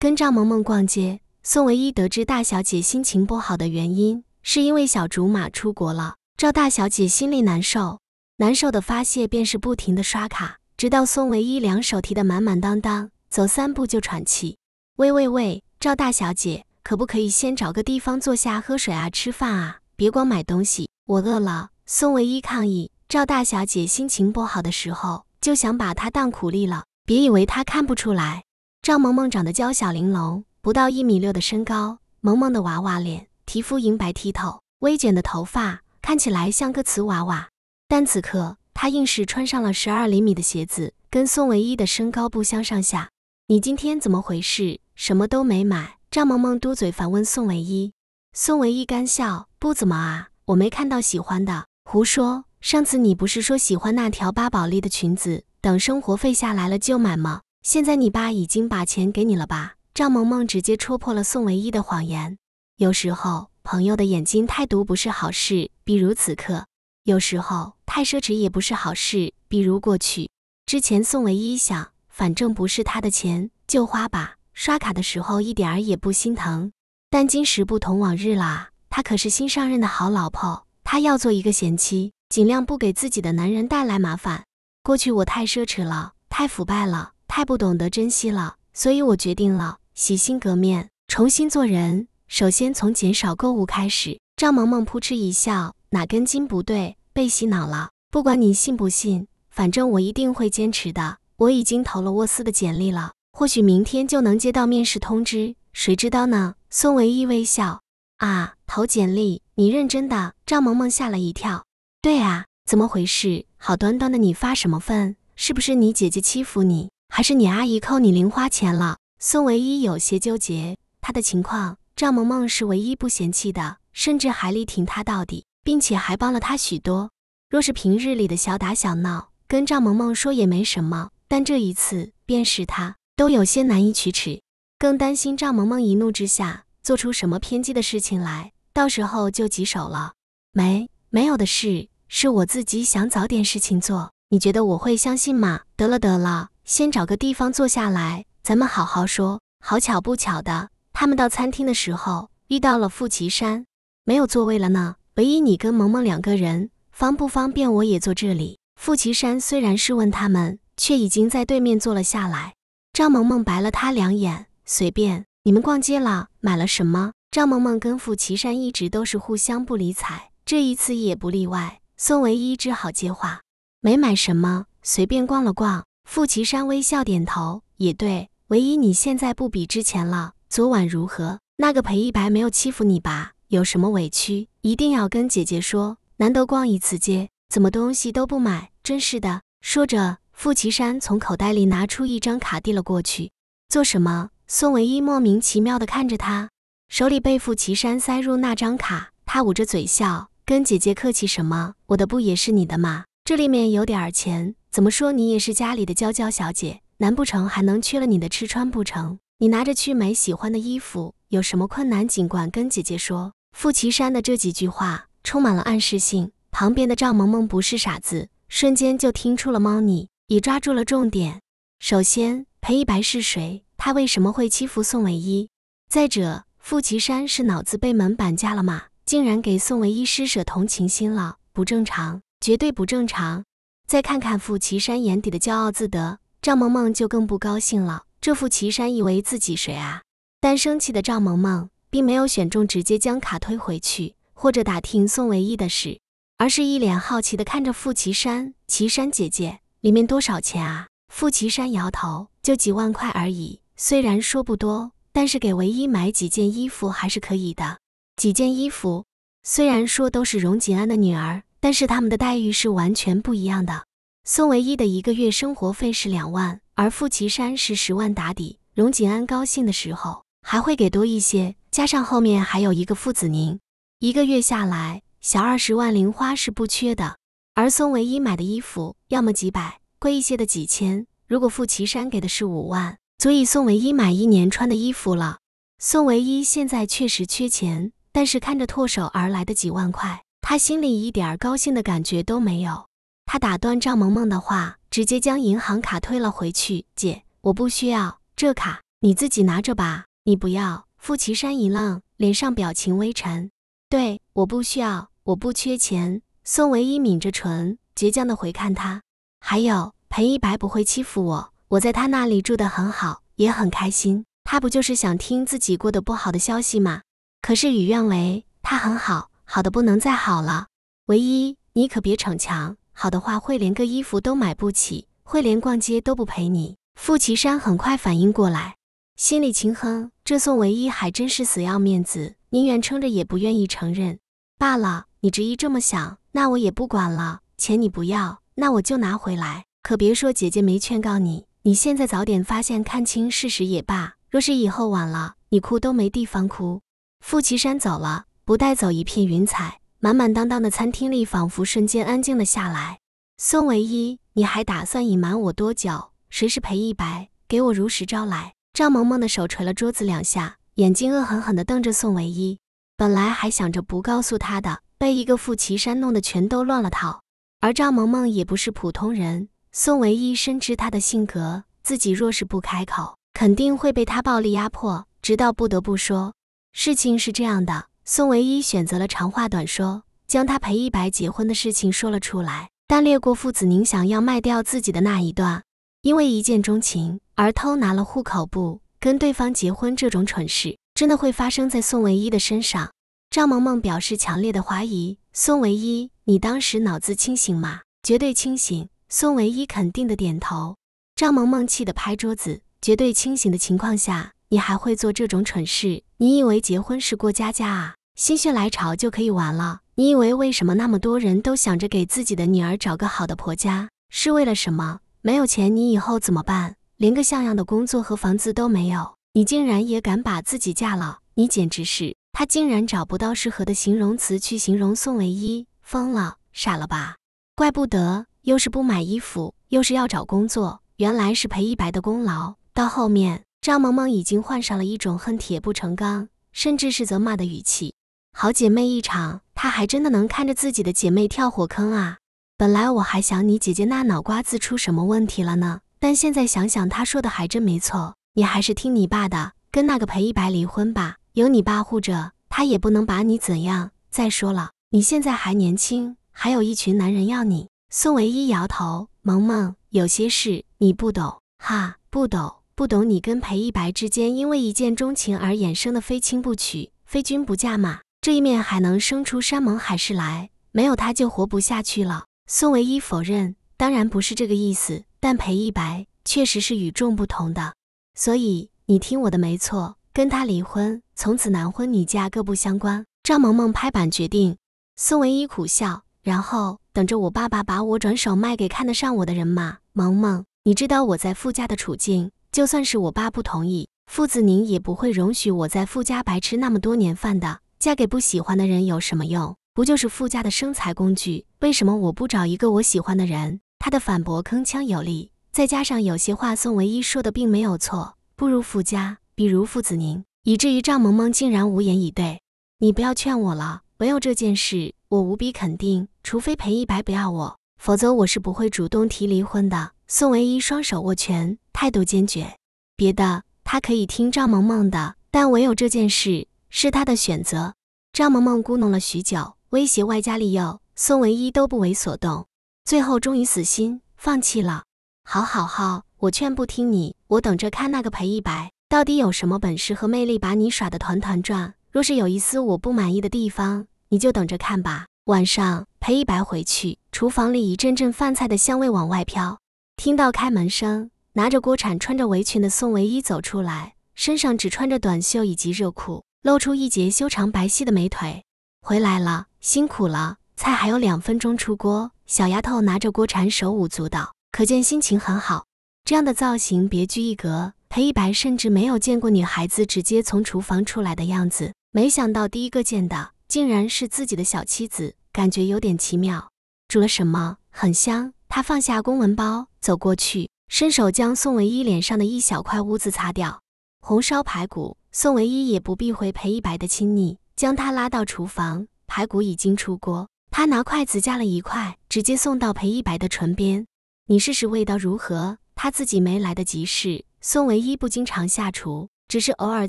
跟赵萌萌逛街，宋唯一得知大小姐心情不好的原因，是因为小竹马出国了。赵大小姐心里难受，难受的发泄便是不停的刷卡，直到宋唯一两手提的满满当当，走三步就喘气。喂喂喂，赵大小姐，可不可以先找个地方坐下喝水啊，吃饭啊，别光买东西，我饿了。宋唯一抗议，赵大小姐心情不好的时候，就想把她当苦力了。别以为她看不出来，赵萌萌长得娇小玲珑，不到一米六的身高，萌萌的娃娃脸，皮肤银白剔透，微卷的头发，看起来像个瓷娃娃。但此刻她硬是穿上了十二厘米的鞋子，跟宋唯一的身高不相上下。你今天怎么回事？什么都没买？赵萌萌嘟嘴反问宋唯一。宋唯一干笑，不怎么啊，我没看到喜欢的。胡说，上次你不是说喜欢那条巴宝莉的裙子？等生活费下来了就买吗？现在你爸已经把钱给你了吧？赵萌萌直接戳破了宋唯一的谎言。有时候朋友的眼睛太毒不是好事，比如此刻；有时候太奢侈也不是好事，比如过去。之前宋唯一想，反正不是他的钱，就花吧。刷卡的时候一点儿也不心疼。但今时不同往日啦，她可是新上任的好老婆，她要做一个贤妻，尽量不给自己的男人带来麻烦。过去我太奢侈了，太腐败了，太不懂得珍惜了，所以我决定了洗心革面，重新做人。首先从减少购物开始。赵萌萌扑哧一笑，哪根筋不对？被洗脑了？不管你信不信，反正我一定会坚持的。我已经投了沃斯的简历了，或许明天就能接到面试通知，谁知道呢？宋唯一微笑，啊，投简历？你认真的？赵萌萌吓了一跳。对啊。怎么回事？好端端的你发什么愤？是不是你姐姐欺负你，还是你阿姨扣你零花钱了？宋唯一有些纠结，她的情况赵萌萌是唯一不嫌弃的，甚至还力挺她到底，并且还帮了她许多。若是平日里的小打小闹，跟赵萌萌说也没什么，但这一次便是她都有些难以启齿，更担心赵萌萌一怒之下做出什么偏激的事情来，到时候就棘手了。没，没有的事。是我自己想找点事情做，你觉得我会相信吗？得了得了，先找个地方坐下来，咱们好好说。好巧不巧的，他们到餐厅的时候遇到了傅岐山，没有座位了呢。唯一你跟萌萌两个人，方不方便我也坐这里？傅岐山虽然是问他们，却已经在对面坐了下来。赵萌萌白了他两眼，随便。你们逛街了，买了什么？赵萌萌跟傅岐山一直都是互相不理睬，这一次也不例外。宋唯一只好接话：“没买什么，随便逛了逛。傅岐山微笑点头，也对。唯一你现在不比之前了。昨晚如何？那个裴一白没有欺负你吧？有什么委屈，一定要跟姐姐说。难得逛一次街，怎么东西都不买？真是的。说着，傅岐山从口袋里拿出一张卡递了过去。做什么？宋唯一莫名其妙地看着他，手里被傅岐山塞入那张卡，他捂着嘴笑，跟姐姐客气什么？我的不也是你的吗？这里面有点钱，怎么说你也是家里的娇娇小姐。难不成还能缺了你的吃穿不成？你拿着去买喜欢的衣服，有什么困难尽管跟姐姐说。傅岐山的这几句话充满了暗示性，旁边的赵萌萌不是傻子，瞬间就听出了猫腻，已抓住了重点。首先，裴一白是谁？他为什么会欺负宋唯一？再者，傅岐山是脑子被门板架了吗？竟然给宋唯一施舍同情心了，不正常，绝对不正常。再看看傅岐山眼底的骄傲自得。赵萌萌就更不高兴了。这傅岐山以为自己谁啊？但生气的赵萌萌并没有选中直接将卡推回去，或者打听宋唯一的事，而是一脸好奇的看着傅岐山。岐山姐姐，里面多少钱啊？傅岐山摇头，就几万块而已。虽然说不多，但是给唯一买几件衣服还是可以的。几件衣服，虽然说都是荣锦安的女儿，但是他们的待遇是完全不一样的。宋唯一的一个月生活费是两万，而傅岐山是十万打底。荣锦安高兴的时候还会给多一些，加上后面还有一个傅子宁，一个月下来小二十万零花是不缺的。而宋唯一买的衣服要么几百，贵一些的几千。如果傅岐山给的是五万，足以宋唯一买一年穿的衣服了。宋唯一现在确实缺钱，但是看着唾手而来的几万块，他心里一点高兴的感觉都没有。他打断赵萌萌的话，直接将银行卡推了回去。姐，我不需要这卡，你自己拿着吧。你不要？傅岐山一愣，脸上表情微沉。对，我不需要，我不缺钱。宋唯一抿着唇，倔强的回看他。还有，裴一白不会欺负我，我在他那里住得很好，也很开心。他不就是想听自己过得不好的消息吗？可事与愿违，他很好，好的不能再好了。唯一，你可别逞强。好的话会连个衣服都买不起，会连逛街都不陪你。傅岐山很快反应过来，心里轻哼：这宋唯一还真是死要面子，宁愿撑着也不愿意承认。罢了，你执意这么想，那我也不管了。钱你不要，那我就拿回来。可别说姐姐没劝告你，你现在早点发现看清事实也罢。若是以后晚了，你哭都没地方哭。傅岐山走了，不带走一片云彩。满满当当的餐厅里，仿佛瞬间安静了下来。宋唯一，你还打算隐瞒我多久？谁是裴一白？给我如实招来！赵萌萌的手捶了桌子两下，眼睛恶狠狠地瞪着宋唯一。本来还想着不告诉他的，被一个傅奇山弄得全都乱了套。而赵萌萌也不是普通人，宋唯一深知她的性格，自己若是不开口，肯定会被她暴力压迫，直到不得不说。事情是这样的。宋唯一选择了长话短说，将他陪一白结婚的事情说了出来，但略过傅子宁想要卖掉自己的那一段，因为一见钟情而偷拿了户口簿跟对方结婚这种蠢事，真的会发生在宋唯一的身上？张萌萌表示强烈的怀疑。宋唯一，你当时脑子清醒吗？绝对清醒。宋唯一肯定的点头。张萌萌气得拍桌子，绝对清醒的情况下。你还会做这种蠢事？你以为结婚是过家家啊？心血来潮就可以完了？你以为为什么那么多人都想着给自己的女儿找个好的婆家，是为了什么？没有钱，你以后怎么办？连个像样的工作和房子都没有，你竟然也敢把自己嫁了？你简直是……他竟然找不到适合的形容词去形容宋唯一，疯了，傻了吧？怪不得，又是不买衣服，又是要找工作，原来是裴一白的功劳。到后面。张萌萌已经换上了一种恨铁不成钢，甚至是责骂的语气。好姐妹一场，她还真的能看着自己的姐妹跳火坑啊！本来我还想你姐姐那脑瓜子出什么问题了呢，但现在想想，她说的还真没错。你还是听你爸的，跟那个裴一白离婚吧，有你爸护着，他也不能把你怎样。再说了，你现在还年轻，还有一群男人要你。宋唯一摇头，萌萌，有些事你不懂，哈，不懂。不懂你跟裴一白之间因为一见钟情而衍生的非亲不娶、非君不嫁吗？这一面还能生出山盟海誓来？没有他就活不下去了。宋唯一否认，当然不是这个意思，但裴一白确实是与众不同的。所以你听我的没错，跟他离婚，从此男婚女嫁各不相关。赵萌萌拍板决定。宋唯一苦笑，然后等着我爸爸把我转手卖给看得上我的人嘛。萌萌，你知道我在傅家的处境，就算是我爸不同意，傅子宁也不会容许我在傅家白吃那么多年饭的。嫁给不喜欢的人有什么用？不就是傅家的生财工具？为什么我不找一个我喜欢的人？他的反驳铿锵有力，再加上有些话宋唯一说的并没有错，不如傅家，比如傅子宁，以至于赵萌萌竟然无言以对。你不要劝我了。唯有这件事，我无比肯定，除非裴一白不要我，否则我是不会主动提离婚的。宋唯一双手握拳，态度坚决。别的他可以听赵萌萌的，但唯有这件事是他的选择。赵萌萌咕哝了许久，威胁外加利诱，宋唯一都不为所动，最后终于死心放弃了。好好好，我劝不听你，我等着看那个裴一白到底有什么本事和魅力，把你耍得团团转。若是有一丝我不满意的地方，你就等着看吧。晚上，裴一白回去，厨房里一阵阵饭菜的香味往外飘。听到开门声，拿着锅铲、穿着围裙的宋唯一走出来，身上只穿着短袖以及热裤，露出一截修长白皙的美腿。回来了，辛苦了。菜还有两分钟出锅。小丫头拿着锅铲，手舞足蹈，可见心情很好。这样的造型别具一格。裴一白甚至没有见过女孩子直接从厨房出来的样子，没想到第一个见的。竟然是自己的小妻子，感觉有点奇妙。煮了什么？很香。他放下公文包，走过去，伸手将宋唯一脸上的一小块污渍擦掉。红烧排骨。宋唯一也不避讳裴一白的亲昵，将他拉到厨房。排骨已经出锅，他拿筷子夹了一块，直接送到裴一白的唇边。你试试味道如何？他自己没来得及试。宋唯一不经常下厨，只是偶尔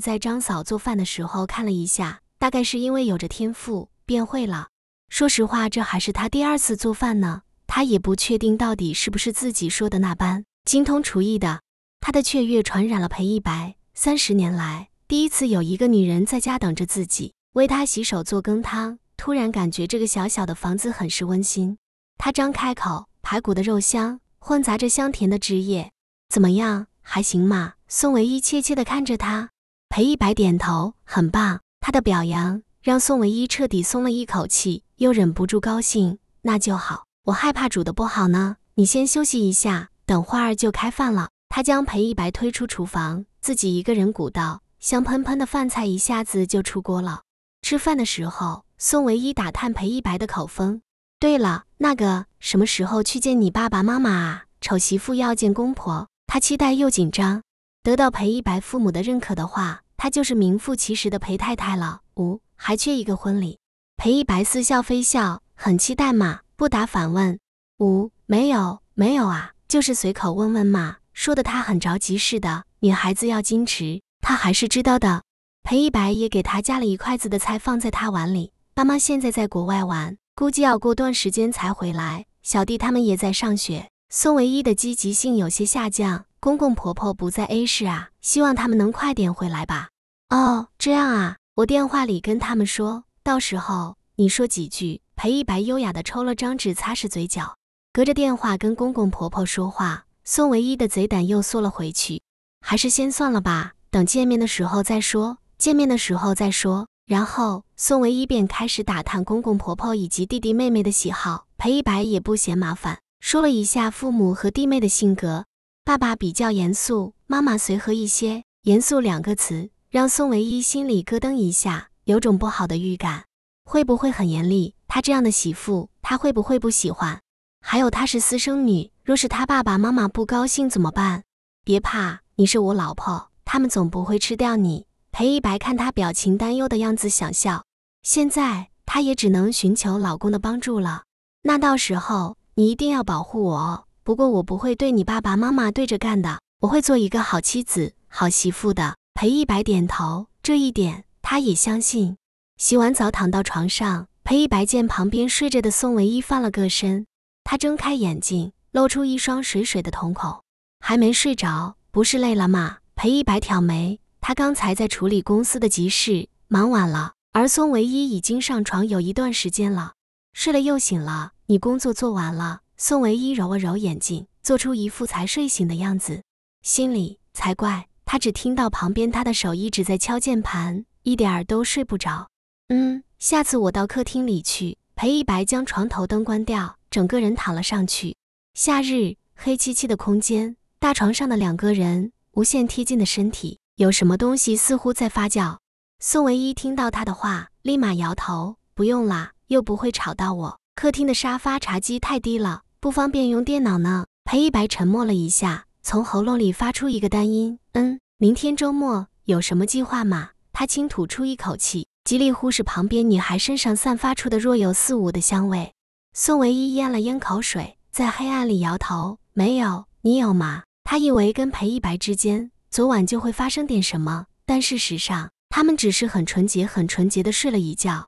在张嫂做饭的时候看了一下。大概是因为有着天赋，便会了。说实话，这还是他第二次做饭呢。他也不确定到底是不是自己说的那般精通厨艺的。他的雀跃传染了裴一白。三十年来，第一次有一个女人在家等着自己，为他洗手做羹汤。突然感觉这个小小的房子很是温馨。他张开口，排骨的肉香混杂着香甜的汁液，怎么样？还行嘛。宋唯一怯怯地看着他。裴一白点头，很棒。他的表扬让宋唯一彻底松了一口气，又忍不住高兴。那就好，我害怕煮的不好呢。你先休息一下，等会儿就开饭了。他将裴一白推出厨房，自己一个人鼓捣，香喷喷的饭菜一下子就出锅了。吃饭的时候，宋唯一打探裴一白的口风。对了，那个什么时候去见你爸爸妈妈啊？丑媳妇要见公婆，他期待又紧张。得到裴一白父母的认可的话。他就是名副其实的裴太太了。五还缺一个婚礼。裴一白似笑非笑，很期待嘛，不答反问。五没有没有啊，就是随口问问嘛，说的他很着急似的。女孩子要矜持，他还是知道的。裴一白也给他夹了一筷子的菜放在他碗里。爸妈现在在国外玩，估计要过段时间才回来。小弟他们也在上学。宋唯一的积极性有些下降。公公婆婆不在 A 市啊，希望他们能快点回来吧。哦，这样啊，我电话里跟他们说，到时候你说几句。裴一白优雅的抽了张纸擦拭嘴角，隔着电话跟公公婆婆说话。宋唯一的贼胆又缩了回去，还是先算了吧，等见面的时候再说，见面的时候再说。然后宋唯一便开始打探公公婆婆以及弟弟妹妹的喜好。裴一白也不嫌麻烦，说了一下父母和弟妹的性格。爸爸比较严肃，妈妈随和一些。严肃两个词让宋唯一心里咯噔一下，有种不好的预感。会不会很严厉？他这样的媳妇，他会不会不喜欢？还有她是私生女，若是他爸爸妈妈不高兴怎么办？别怕，你是我老婆，他们总不会吃掉你。裴一白看他表情担忧的样子，想笑。现在他也只能寻求老公的帮助了。那到时候你一定要保护我哦。不过我不会对你爸爸妈妈对着干的，我会做一个好妻子、好媳妇的。裴一白点头，这一点他也相信。洗完澡躺到床上，裴一白见旁边睡着的宋唯一翻了个身，他睁开眼睛，露出一双水水的瞳孔，还没睡着，不是累了吗？裴一白挑眉，他刚才在处理公司的急事，忙晚了，而宋唯一已经上床有一段时间了，睡了又醒了。你工作做完了？宋唯一揉了揉眼睛，做出一副才睡醒的样子，心里才怪。他只听到旁边他的手一直在敲键盘，一点儿都睡不着。嗯，下次我到客厅里去。裴一白将床头灯关掉，整个人躺了上去。夏日黑漆漆的空间，大床上的两个人无限贴近的身体，有什么东西似乎在发酵。宋唯一听到他的话，立马摇头：“不用啦，又不会吵到我。客厅的沙发茶几太低了，不方便用电脑呢。”裴一白沉默了一下，从喉咙里发出一个单音：“嗯。”明天周末有什么计划吗？他轻吐出一口气，极力忽视旁边女孩身上散发出的若有似无的香味。宋唯一咽了咽口水，在黑暗里摇头：“没有，你有吗？”他以为跟裴一白之间昨晚就会发生点什么，但事实上，他们只是很纯洁、很纯洁的睡了一觉。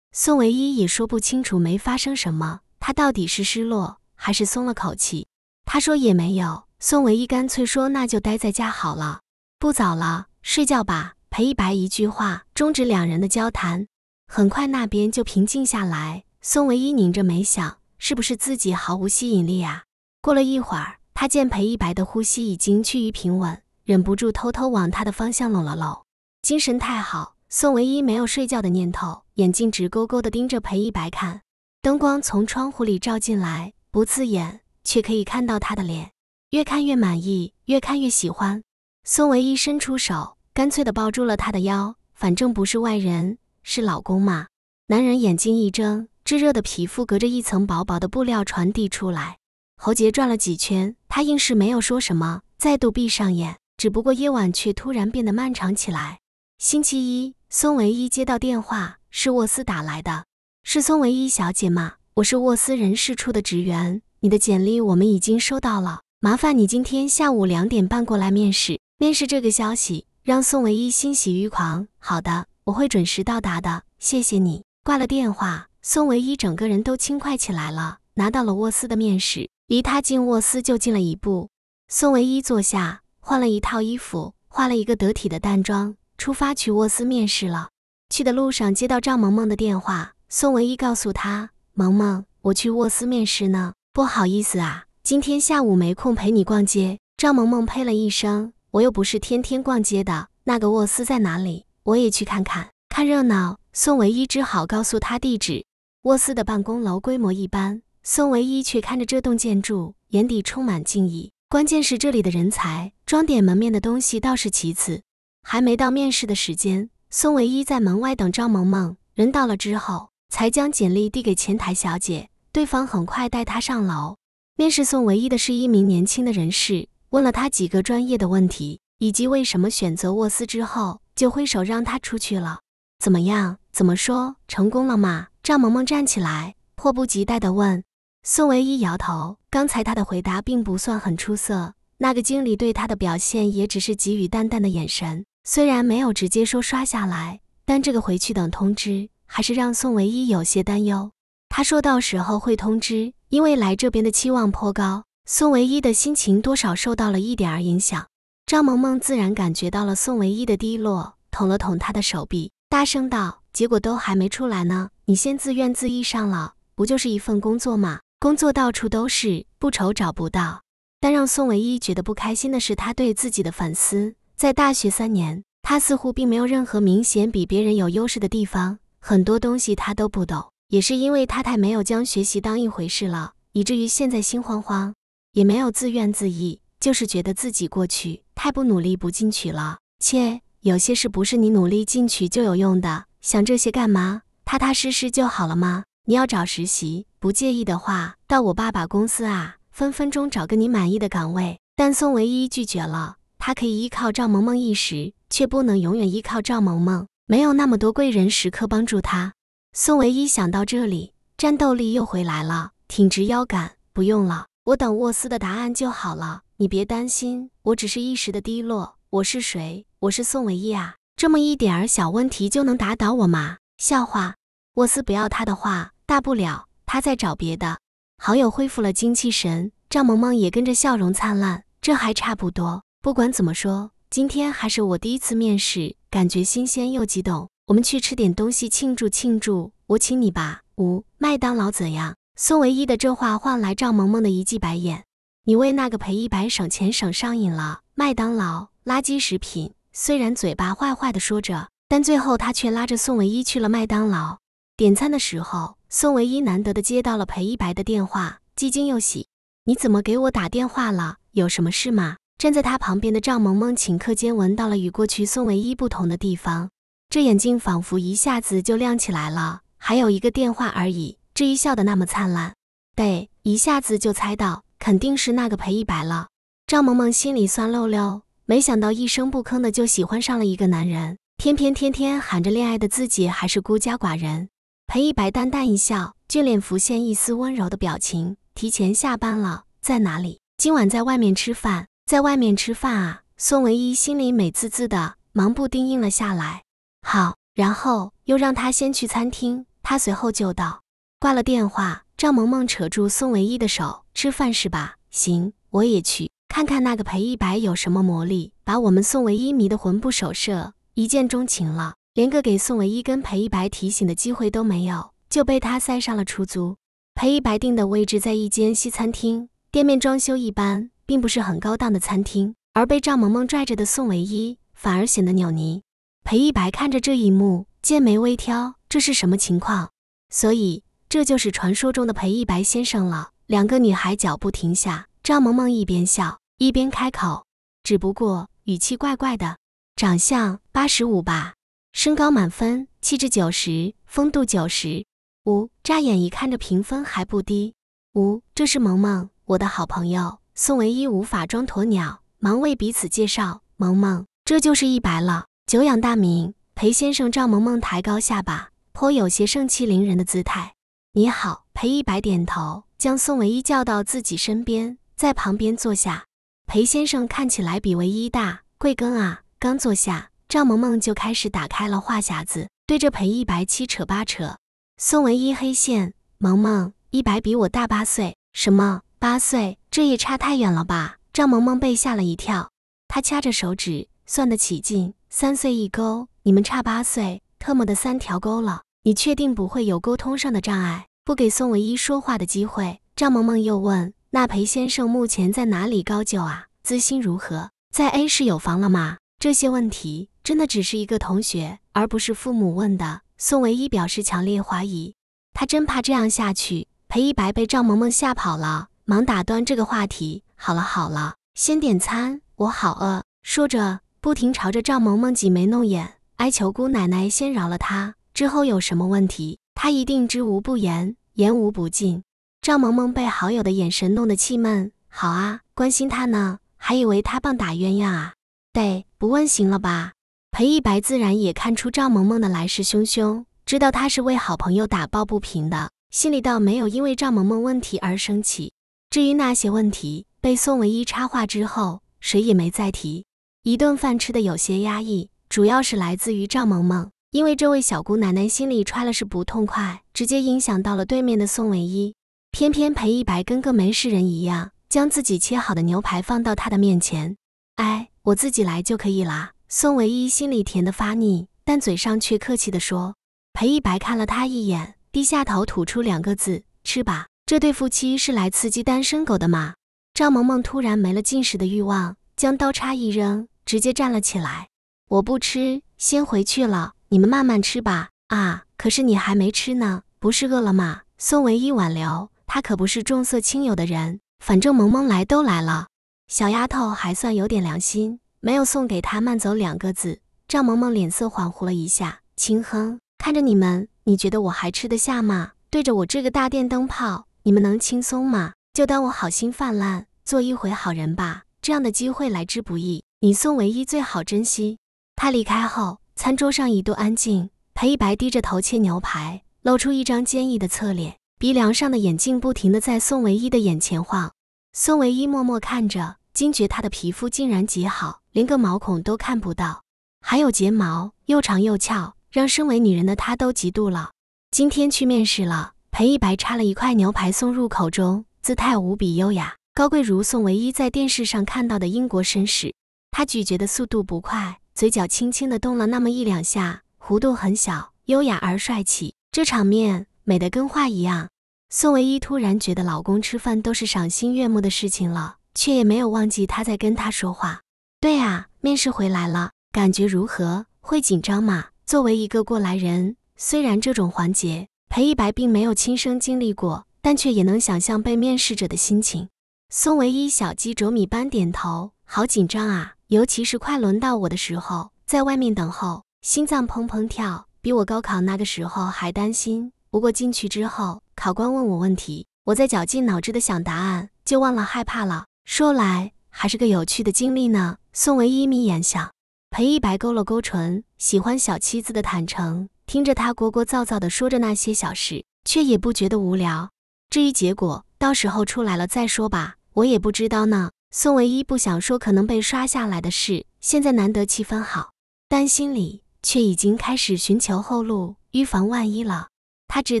宋唯一也说不清楚没发生什么，他到底是失落还是松了口气？他说也没有。宋唯一干脆说：“那就待在家好了。”不早了，睡觉吧。裴一白一句话终止两人的交谈，很快那边就平静下来。宋唯一拧着眉想，是不是自己毫无吸引力啊？过了一会儿，他见裴一白的呼吸已经趋于平稳，忍不住偷偷往他的方向搂了搂。精神太好，宋唯一没有睡觉的念头，眼睛直勾勾地盯着裴一白看。灯光从窗户里照进来，不刺眼，却可以看到他的脸。越看越满意，越看越喜欢。宋唯一伸出手，干脆地抱住了他的腰。反正不是外人，是老公嘛。男人眼睛一睁，炙热的皮肤隔着一层薄薄的布料传递出来。喉结转了几圈，他硬是没有说什么，再度闭上眼。只不过夜晚却突然变得漫长起来。星期一，孙唯一接到电话，是沃斯打来的。是孙唯一小姐吗？我是沃斯人事处的职员，你的简历我们已经收到了，麻烦你今天下午两点半过来面试。面试这个消息让宋唯一欣喜欲狂。好的，我会准时到达的，谢谢你。挂了电话，宋唯一整个人都轻快起来了。拿到了沃斯的面试，离他进沃斯就近了一步。宋唯一坐下，换了一套衣服，化了一个得体的淡妆，出发去沃斯面试了。去的路上接到赵萌萌的电话，宋唯一告诉他：“萌萌，我去沃斯面试呢，不好意思啊，今天下午没空陪你逛街。”赵萌萌呸了一声。我又不是天天逛街的，那个沃斯在哪里？我也去看看，看热闹。宋唯一只好告诉他地址。沃斯的办公楼规模一般，宋唯一却看着这栋建筑，眼底充满敬意。关键是这里的人才，装点门面的东西倒是其次。还没到面试的时间，宋唯一在门外等张萌萌。人到了之后，才将简历递给前台小姐，对方很快带他上楼。面试宋唯一的是一名年轻的人士。问了他几个专业的问题，以及为什么选择沃斯之后，就挥手让他出去了。怎么样？怎么说？成功了吗？赵萌萌站起来，迫不及待地问。宋唯一摇头，刚才他的回答并不算很出色。那个经理对他的表现也只是给予淡淡的眼神，虽然没有直接说刷下来，但这个回去等通知，还是让宋唯一有些担忧。他说到时候会通知，因为来这边的期望颇高。宋唯一的心情多少受到了一点儿影响，张萌萌自然感觉到了宋唯一的低落，捅了捅他的手臂，大声道：“结果都还没出来呢，你先自怨自艾上了，不就是一份工作吗？工作到处都是，不愁找不到。”但让宋唯一觉得不开心的是，他对自己的反思。在大学三年，他似乎并没有任何明显比别人有优势的地方，很多东西他都不懂，也是因为他太没有将学习当一回事了，以至于现在心慌慌。也没有自怨自艾，就是觉得自己过去太不努力不进取了。切，有些事不是你努力进取就有用的，想这些干嘛？踏踏实实就好了吗？你要找实习，不介意的话，到我爸爸公司啊，分分钟找个你满意的岗位。但宋唯一拒绝了，他可以依靠赵萌萌一时，却不能永远依靠赵萌萌，没有那么多贵人时刻帮助他。宋唯一想到这里，战斗力又回来了，挺直腰杆，不用了。我等沃斯的答案就好了，你别担心，我只是一时的低落。我是谁？我是宋唯一啊，这么一点儿小问题就能打倒我吗？笑话！沃斯不要他的话，大不了他再找别的。好友恢复了精气神，赵萌萌也跟着笑容灿烂。这还差不多。不管怎么说，今天还是我第一次面试，感觉新鲜又激动。我们去吃点东西庆祝庆祝，我请你吧。五麦当劳怎样？宋唯一的这话换来赵萌萌的一记白眼。你为那个裴一白省钱省上瘾了，麦当劳垃圾食品。虽然嘴巴坏坏的说着，但最后他却拉着宋唯一去了麦当劳。点餐的时候，宋唯一难得的接到了裴一白的电话，既惊又喜。你怎么给我打电话了？有什么事吗？站在他旁边的赵萌萌顷刻间闻到了与过去宋唯一不同的地方，这眼睛仿佛一下子就亮起来了。还有一个电话而已，至于笑得那么灿烂，对，一下子就猜到。肯定是那个裴一白了。赵萌萌心里酸溜溜，没想到一声不吭的就喜欢上了一个男人，偏偏天天喊着恋爱的自己还是孤家寡人。裴一白淡淡一笑，俊脸浮现一丝温柔的表情。提前下班了，在哪里？今晚在外面吃饭，在外面吃饭啊！宋唯一心里美滋滋的，忙不丁应了下来。好，然后又让他先去餐厅，他随后就到。挂了电话。赵萌萌扯住宋唯一的手：“吃饭是吧？行，我也去看看那个裴一白有什么魔力，把我们宋唯一迷得魂不守舍，一见钟情了，连个给宋唯一跟裴一白提醒的机会都没有，就被他塞上了出租。裴一白订的位置在一间西餐厅，店面装修一般，并不是很高档的餐厅，而被赵萌萌拽着的宋唯一反而显得扭捏。裴一白看着这一幕，剑眉微挑，这是什么情况？所以。”这就是传说中的裴一白先生了。两个女孩脚步停下，赵萌萌一边笑一边开口，只不过语气怪怪的。长相八十五吧，身高满分，气质九十，风度九十五。乍眼一看，这评分还不低。五，这是萌萌，我的好朋友。宋唯一无法装鸵鸟，忙为彼此介绍。萌萌，这就是一白了，久仰大名，裴先生。赵萌萌抬高下巴，颇有些盛气凌人的姿态。你好，裴一白点头，将宋唯一叫到自己身边，在旁边坐下。裴先生看起来比唯一大，贵庚啊？刚坐下，赵萌萌就开始打开了话匣子，对着裴一白七扯八扯。宋唯一黑线，萌萌，一白比我大八岁，什么八岁？这也差太远了吧？赵萌萌被吓了一跳，她掐着手指，算得起劲，三岁一勾，你们差八岁，特么的三条勾了。你确定不会有沟通上的障碍？不给宋唯一说话的机会，赵萌萌又问：“那裴先生目前在哪里高就啊？资薪如何？在 A 市有房了吗？”这些问题真的只是一个同学，而不是父母问的。宋唯一表示强烈怀疑，他真怕这样下去，裴一白被赵萌萌吓跑了，忙打断这个话题：“好了好了，先点餐，我好饿。”说着，不停朝着赵萌萌挤眉弄眼，哀求姑奶奶先饶了他。之后有什么问题，他一定知无不言，言无不尽。赵萌萌被好友的眼神弄得气闷。好啊，关心他呢，还以为他棒打鸳鸯啊。对，不问行了吧？裴一白自然也看出赵萌萌的来势汹汹，知道他是为好朋友打抱不平的，心里倒没有因为赵萌萌问题而生气。至于那些问题，被宋唯一插话之后，谁也没再提。一顿饭吃的有些压抑，主要是来自于赵萌萌。因为这位小姑奶奶心里揣了是不痛快，直接影响到了对面的宋唯一。偏偏裴一白跟个没事人一样，将自己切好的牛排放到他的面前。哎，我自己来就可以啦。宋唯一心里甜得发腻，但嘴上却客气地说。裴一白看了他一眼，低下头吐出两个字：吃吧。这对夫妻是来刺激单身狗的吗？赵萌萌突然没了进食的欲望，将刀叉一扔，直接站了起来。我不吃，先回去了。你们慢慢吃吧。啊，可是你还没吃呢，不是饿了吗？宋唯一挽留，他可不是重色轻友的人。反正萌萌来都来了，小丫头还算有点良心，没有送给他慢走两个字。赵萌萌脸色恍惚了一下，轻哼，看着你们，你觉得我还吃得下吗？对着我这个大电灯泡，你们能轻松吗？就当我好心泛滥，做一回好人吧。这样的机会来之不易，你宋唯一最好珍惜。他离开后。餐桌上一度安静，裴一白低着头切牛排，露出一张坚毅的侧脸，鼻梁上的眼镜不停地在宋唯一的眼前晃。宋唯一默默看着，惊觉他的皮肤竟然极好，连个毛孔都看不到，还有睫毛又长又翘，让身为女人的她都嫉妒了。今天去面试了，裴一白插了一块牛排送入口中，姿态无比优雅，高贵如宋唯一在电视上看到的英国绅士。他咀嚼的速度不快。嘴角轻轻地动了那么一两下，弧度很小，优雅而帅气。这场面美得跟画一样。宋唯一突然觉得老公吃饭都是赏心悦目的事情了，却也没有忘记他在跟他说话。对啊，面试回来了，感觉如何？会紧张吗？作为一个过来人，虽然这种环节裴一白并没有亲身经历过，但却也能想象被面试者的心情。宋唯一小鸡啄米般点头，好紧张啊，尤其是快轮到我的时候，在外面等候，心脏砰砰跳，比我高考那个时候还担心。不过进去之后，考官问我问题，我在绞尽脑汁的想答案，就忘了害怕了。说来还是个有趣的经历呢。宋唯一眯眼想，裴一白勾了勾唇，喜欢小妻子的坦诚，听着他聒聒噪噪的说着那些小事，却也不觉得无聊。至于结果，到时候出来了再说吧，我也不知道呢。宋唯一不想说可能被刷下来的事，现在难得气氛好，但心里却已经开始寻求后路，预防万一了。他知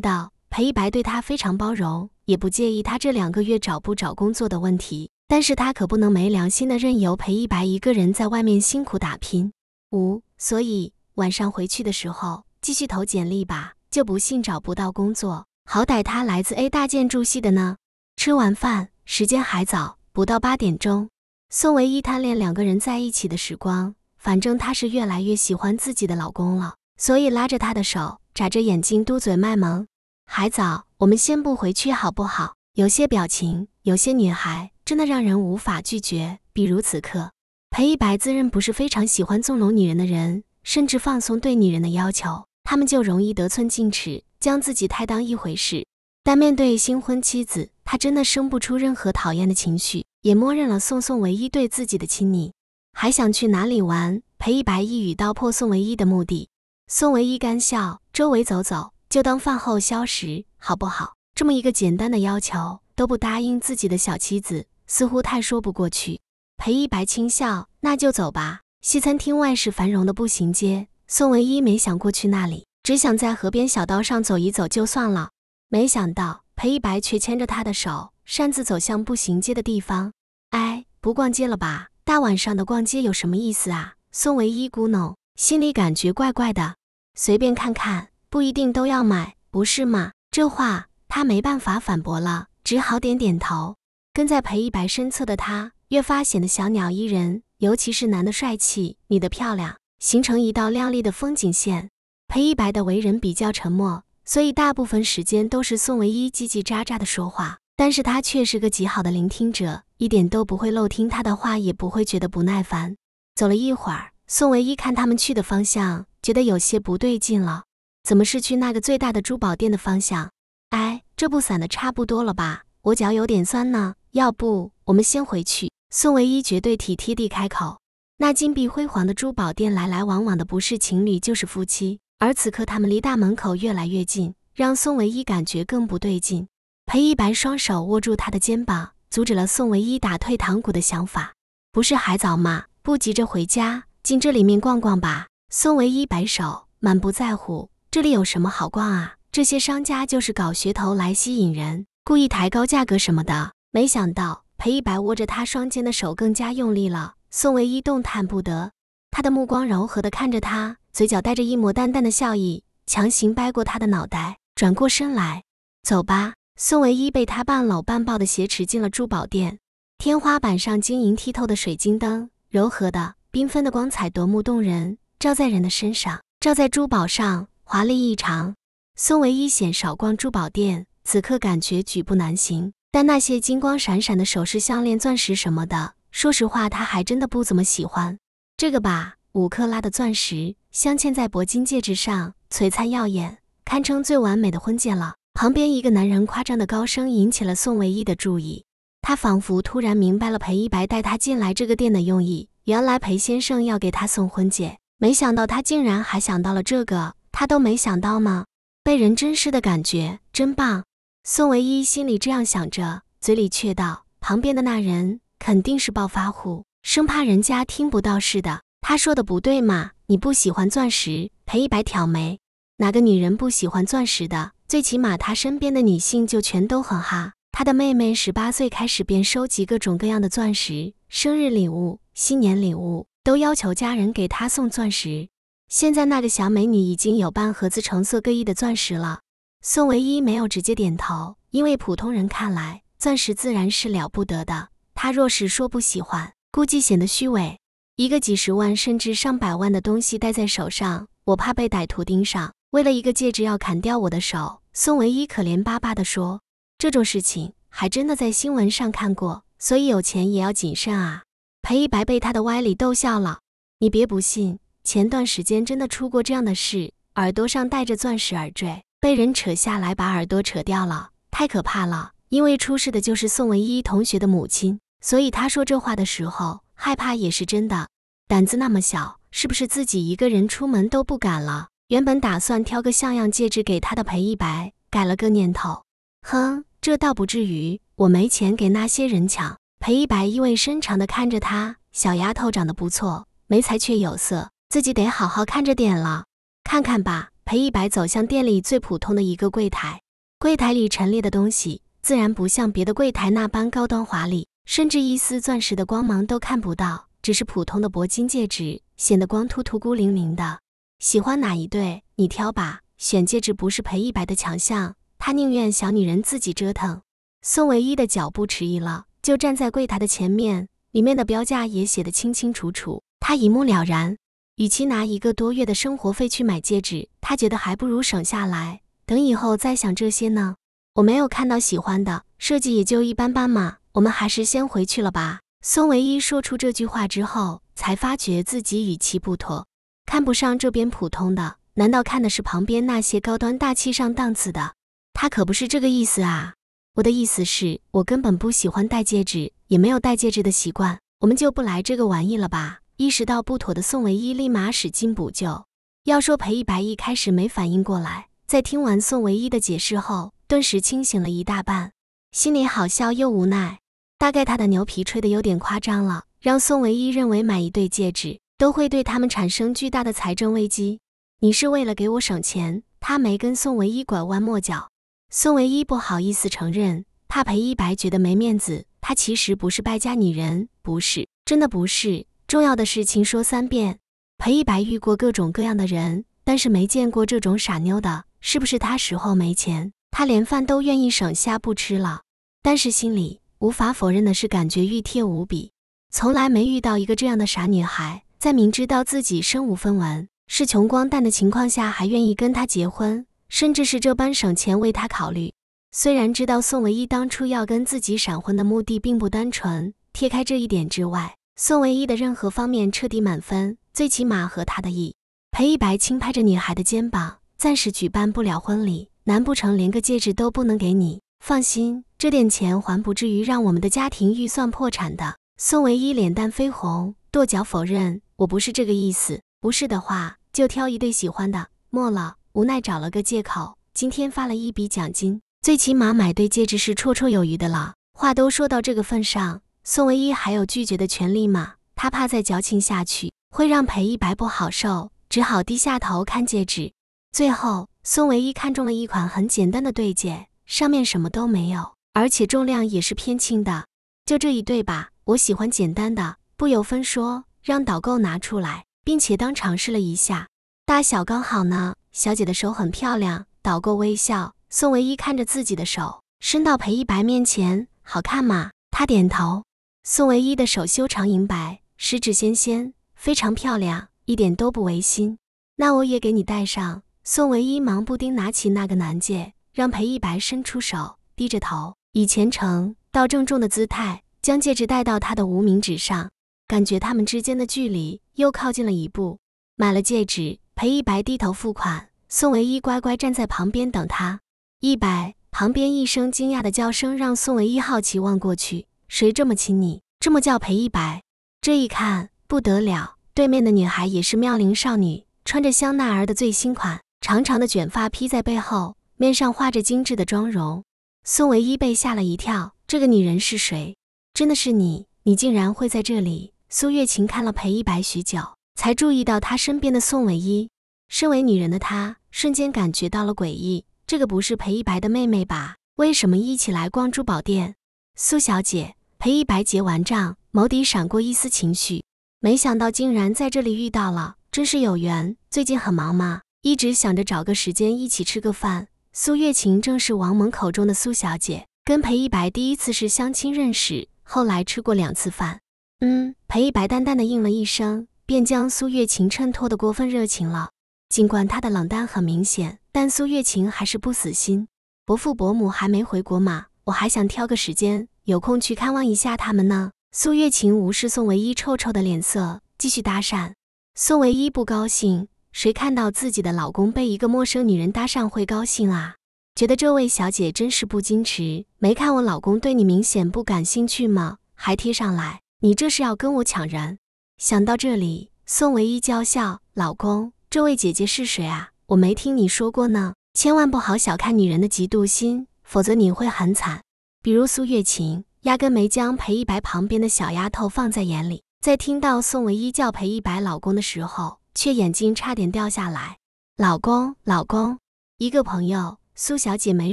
道裴一白对他非常包容，也不介意他这两个月找不找工作的问题。但是他可不能没良心的任由裴一白一个人在外面辛苦打拼。五，所以晚上回去的时候继续投简历吧，就不信找不到工作。好歹他来自 A 大建筑系的呢。吃完饭，时间还早，不到八点钟。宋唯一贪恋两个人在一起的时光，反正她是越来越喜欢自己的老公了，所以拉着他的手。眨着眼睛，嘟嘴卖萌，还早，我们先不回去好不好？有些表情，有些女孩真的让人无法拒绝。比如此刻，裴一白自认不是非常喜欢纵容女人的人，甚至放松对女人的要求，他们就容易得寸进尺，将自己太当一回事。但面对新婚妻子，他真的生不出任何讨厌的情绪，也默认了宋宋唯一对自己的亲昵。还想去哪里玩？裴一白一语道破宋唯一的目的。宋唯一干笑，周围走走，就当饭后消食，好不好？这么一个简单的要求都不答应自己的小妻子，似乎太说不过去。裴一白轻笑，那就走吧。西餐厅外是繁荣的步行街，宋唯一没想过去那里，只想在河边小道上走一走就算了。没想到裴一白却牵着他的手，擅自走向步行街的地方。哎，不逛街了吧？大晚上的逛街有什么意思啊？宋唯一咕哝，心里感觉怪怪的。随便看看，不一定都要买，不是吗？这话他没办法反驳了，只好点点头。跟在裴一白身侧的他，越发显得小鸟依人，尤其是男的帅气，女的漂亮，形成一道亮丽的风景线。裴一白的为人比较沉默，所以大部分时间都是宋唯一叽叽喳喳的说话，但是他却是个极好的聆听者，一点都不会漏听他的话，也不会觉得不耐烦。走了一会儿，宋唯一看他们去的方向。觉得有些不对劲了，怎么是去那个最大的珠宝店的方向？哎，这不散的差不多了吧？我脚有点酸呢，要不我们先回去？宋唯一绝对体贴地开口。那金碧辉煌的珠宝店来来往往的不是情侣就是夫妻，而此刻他们离大门口越来越近，让宋唯一感觉更不对劲。裴一白双手握住他的肩膀，阻止了宋唯一打退堂鼓的想法。不是还早吗？不急着回家，进这里面逛逛吧。宋唯一摆手，满不在乎。这里有什么好逛啊？这些商家就是搞噱头来吸引人，故意抬高价格什么的。没想到裴一白握着他双肩的手更加用力了。宋唯一动弹不得，他的目光柔和的看着他，嘴角带着一抹淡淡的笑意，强行掰过他的脑袋，转过身来，走吧。宋唯一被他半搂半抱的挟持进了珠宝店，天花板上晶莹剔透的水晶灯，柔和的、缤纷的光彩夺目动人。照在人的身上，照在珠宝上，华丽异常。宋唯一嫌少逛珠宝店，此刻感觉举步难行。但那些金光闪闪的首饰、项链、钻石什么的，说实话，他还真的不怎么喜欢。这个吧，五克拉的钻石镶嵌在铂金戒指上，璀璨耀眼，堪称最完美的婚戒了。旁边一个男人夸张的高声引起了宋唯一的注意，他仿佛突然明白了裴一白带他进来这个店的用意。原来裴先生要给他送婚戒。没想到他竟然还想到了这个，他都没想到吗？被人珍视的感觉真棒。宋唯一心里这样想着，嘴里却道：“旁边的那人肯定是暴发户，生怕人家听不到似的。”他说的不对嘛？你不喜欢钻石？裴一白挑眉：“哪个女人不喜欢钻石的？最起码他身边的女性就全都很哈。他的妹妹十八岁开始便收集各种各样的钻石，生日礼物、新年礼物。”都要求家人给她送钻石。现在那个小美女已经有半盒子成色各异的钻石了。宋唯一没有直接点头，因为普通人看来，钻石自然是了不得的。他若是说不喜欢，估计显得虚伪。一个几十万甚至上百万的东西戴在手上，我怕被歹徒盯上，为了一个戒指要砍掉我的手。宋唯一可怜巴巴地说：“这种事情还真的在新闻上看过，所以有钱也要谨慎啊。”裴一白被他的歪理逗笑了。你别不信，前段时间真的出过这样的事，耳朵上戴着钻石耳坠。被人扯下来，把耳朵扯掉了，太可怕了。因为出事的就是宋文一同学的母亲，所以他说这话的时候害怕也是真的。胆子那么小，是不是自己一个人出门都不敢了？原本打算挑个像样戒指给他的裴一白，改了个念头。哼，这倒不至于，我没钱给那些人抢。裴一白意味深长地看着他，小丫头长得不错，没才却有色，自己得好好看着点了。看看吧。裴一白走向店里最普通的一个柜台，柜台里陈列的东西自然不像别的柜台那般高端华丽，甚至一丝钻石的光芒都看不到，只是普通的铂金戒指，显得光秃秃孤零零的。喜欢哪一对，你挑吧。选戒指不是裴一白的强项，他宁愿小女人自己折腾。宋唯一的脚步迟疑了，就站在柜台的前面，里面的标价也写得清清楚楚，他一目了然。与其拿一个多月的生活费去买戒指，他觉得还不如省下来，等以后再想这些呢。我没有看到喜欢的设计，也就一般般嘛。我们还是先回去了吧。孙唯一说出这句话之后，才发觉自己语气不妥。看不上这边普通的，难道看的是旁边那些高端大气上档次的？他可不是这个意思啊。我的意思是，我根本不喜欢戴戒指，也没有戴戒指的习惯。我们就不来这个玩意了吧。意识到不妥的宋唯一立马使劲补救。要说裴一白一开始没反应过来，在听完宋唯一的解释后，顿时清醒了一大半，心里好笑又无奈。大概他的牛皮吹得有点夸张了，让宋唯一认为买一对戒指都会对他们产生巨大的财政危机。你是为了给我省钱？他没跟宋唯一拐弯抹角。宋唯一不好意思承认，怕裴一白觉得没面子。他其实不是败家女人，不是，真的不是。重要的事情说三遍。裴一白遇过各种各样的人，但是没见过这种傻妞的。是不是他时候没钱，他连饭都愿意省下不吃了？但是心里无法否认的是，感觉欲帖无比。从来没遇到一个这样的傻女孩，在明知道自己身无分文，是穷光蛋的情况下，还愿意跟他结婚，甚至是这般省钱为他考虑。虽然知道宋唯一当初要跟自己闪婚的目的并不单纯，撇开这一点之外。宋唯一的任何方面彻底满分，最起码合他的意。裴一白轻拍着女孩的肩膀，暂时举办不了婚礼，难不成连个戒指都不能给你？放心，这点钱还不至于让我们的家庭预算破产的。宋唯一脸蛋绯红，跺脚否认：“我不是这个意思，不是的话就挑一对喜欢的。”末了，无奈找了个借口：“今天发了一笔奖金，最起码买对戒指是绰绰有余的了。”话都说到这个份上。宋唯一还有拒绝的权利吗？他怕再矫情下去会让裴一白不好受，只好低下头看戒指。最后，宋唯一看中了一款很简单的对戒，上面什么都没有，而且重量也是偏轻的。就这一对吧，我喜欢简单的。不由分说，让导购拿出来，并且当场试了一下，大小刚好呢。小姐的手很漂亮。导购微笑。宋唯一看着自己的手，伸到裴一白面前，好看吗？他点头。宋唯一的手修长银白，十指纤纤，非常漂亮，一点都不违心。那我也给你戴上。宋唯一忙不丁拿起那个男戒，让裴一白伸出手，低着头，以虔诚到郑重的姿态，将戒指戴到他的无名指上，感觉他们之间的距离又靠近了一步。买了戒指，裴一白低头付款，宋唯一乖乖站在旁边等他。一百旁边一声惊讶的叫声，让宋唯一好奇望过去。谁这么亲你？这么叫裴一白？这一看不得了，对面的女孩也是妙龄少女，穿着香奈儿的最新款，长长的卷发披在背后，面上画着精致的妆容。宋唯一被吓了一跳，这个女人是谁？真的是你？你竟然会在这里？苏月琴看了裴一白许久，才注意到他身边的宋唯一。身为女人的她，瞬间感觉到了诡异。这个不是裴一白的妹妹吧？为什么一起来逛珠宝店？苏小姐。裴一白结完账，眸底闪过一丝情绪，没想到竟然在这里遇到了，真是有缘。最近很忙吗？一直想着找个时间一起吃个饭。苏月琴正是王蒙口中的苏小姐，跟裴一白第一次是相亲认识，后来吃过两次饭。嗯，裴一白淡淡的应了一声，便将苏月琴衬托的过分热情了。尽管他的冷淡很明显，但苏月琴还是不死心。伯父伯母还没回国嘛，我还想挑个时间，有空去看望一下他们呢。苏月琴无视宋唯一臭臭的脸色，继续搭讪。宋唯一不高兴。谁看到自己的老公被一个陌生女人搭讪会高兴啊？觉得这位小姐真是不矜持。没看我老公对你明显不感兴趣吗？还贴上来，你这是要跟我抢人？想到这里，宋唯一娇笑：“老公，这位姐姐是谁啊？我没听你说过呢。千万不好小看女人的嫉妒心，否则你会很惨。比如苏月琴，压根没将裴一白旁边的小丫头放在眼里，在听到宋唯一叫裴一白老公的时候。”却眼睛差点掉下来。老公，老公，一个朋友，苏小姐没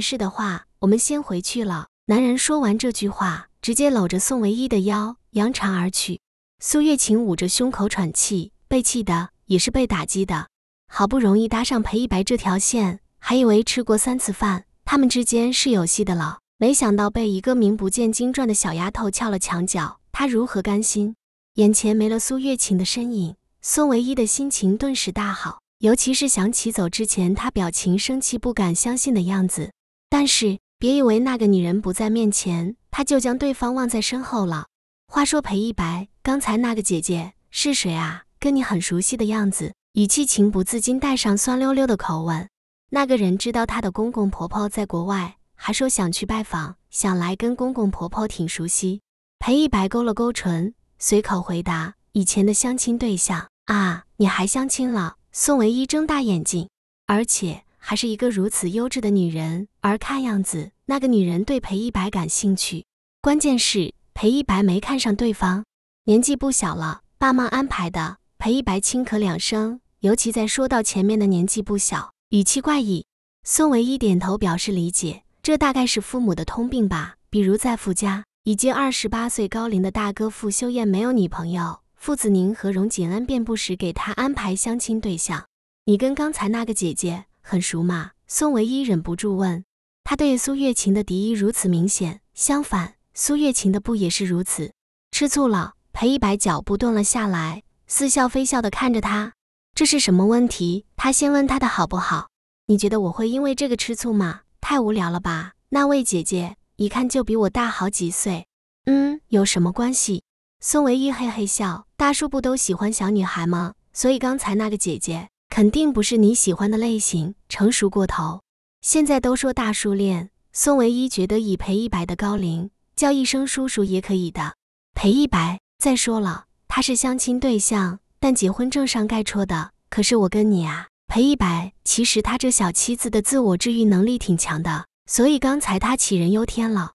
事的话，我们先回去了。男人说完这句话，直接搂着宋唯一的腰，扬长而去。苏月琴捂着胸口喘气，被气的也是被打击的。好不容易搭上裴一白这条线，还以为吃过三次饭，他们之间是有戏的了。没想到被一个名不见经传的小丫头撬了墙角，他如何甘心？眼前没了苏月琴的身影。宋唯一的心情顿时大好，尤其是想起走之前她表情生气、不敢相信的样子。但是别以为那个女人不在面前，他就将对方忘在身后了。话说裴一白，刚才那个姐姐是谁啊？跟你很熟悉的样子，语气情不自禁带上酸溜溜的口吻。那个人知道她的公公婆婆在国外，还说想去拜访，想来跟公公婆婆挺熟悉。裴一白勾了勾唇，随口回答：以前的相亲对象。啊，你还相亲了？宋唯一睁大眼睛，而且还是一个如此优质的女人。而看样子，那个女人对裴一白感兴趣。关键是裴一白没看上对方，年纪不小了，爸妈安排的。裴一白轻咳两声，尤其在说到前面的年纪不小，语气怪异。宋唯一点头表示理解，这大概是父母的通病吧。比如在傅家，已经二十八岁高龄的大哥傅修燕没有女朋友。傅子宁和荣锦恩便不时给他安排相亲对象。你跟刚才那个姐姐很熟吗？宋唯一忍不住问。他对苏月琴的敌意如此明显，相反，苏月琴的不也是如此？吃醋了？裴一白脚步顿了下来，似笑非笑的看着他。这是什么问题？他先问他的好不好？你觉得我会因为这个吃醋吗？太无聊了吧？那位姐姐一看就比我大好几岁。嗯，有什么关系？宋唯一嘿嘿笑。大叔不都喜欢小女孩吗？所以刚才那个姐姐肯定不是你喜欢的类型，成熟过头。现在都说大叔恋，宋唯一觉得以裴一白的高龄，叫一声叔叔也可以的。裴一白，再说了，他是相亲对象，但结婚证上盖戳的可是我跟你啊。裴一白，其实他这小妻子的自我治愈能力挺强的，所以刚才他杞人忧天了。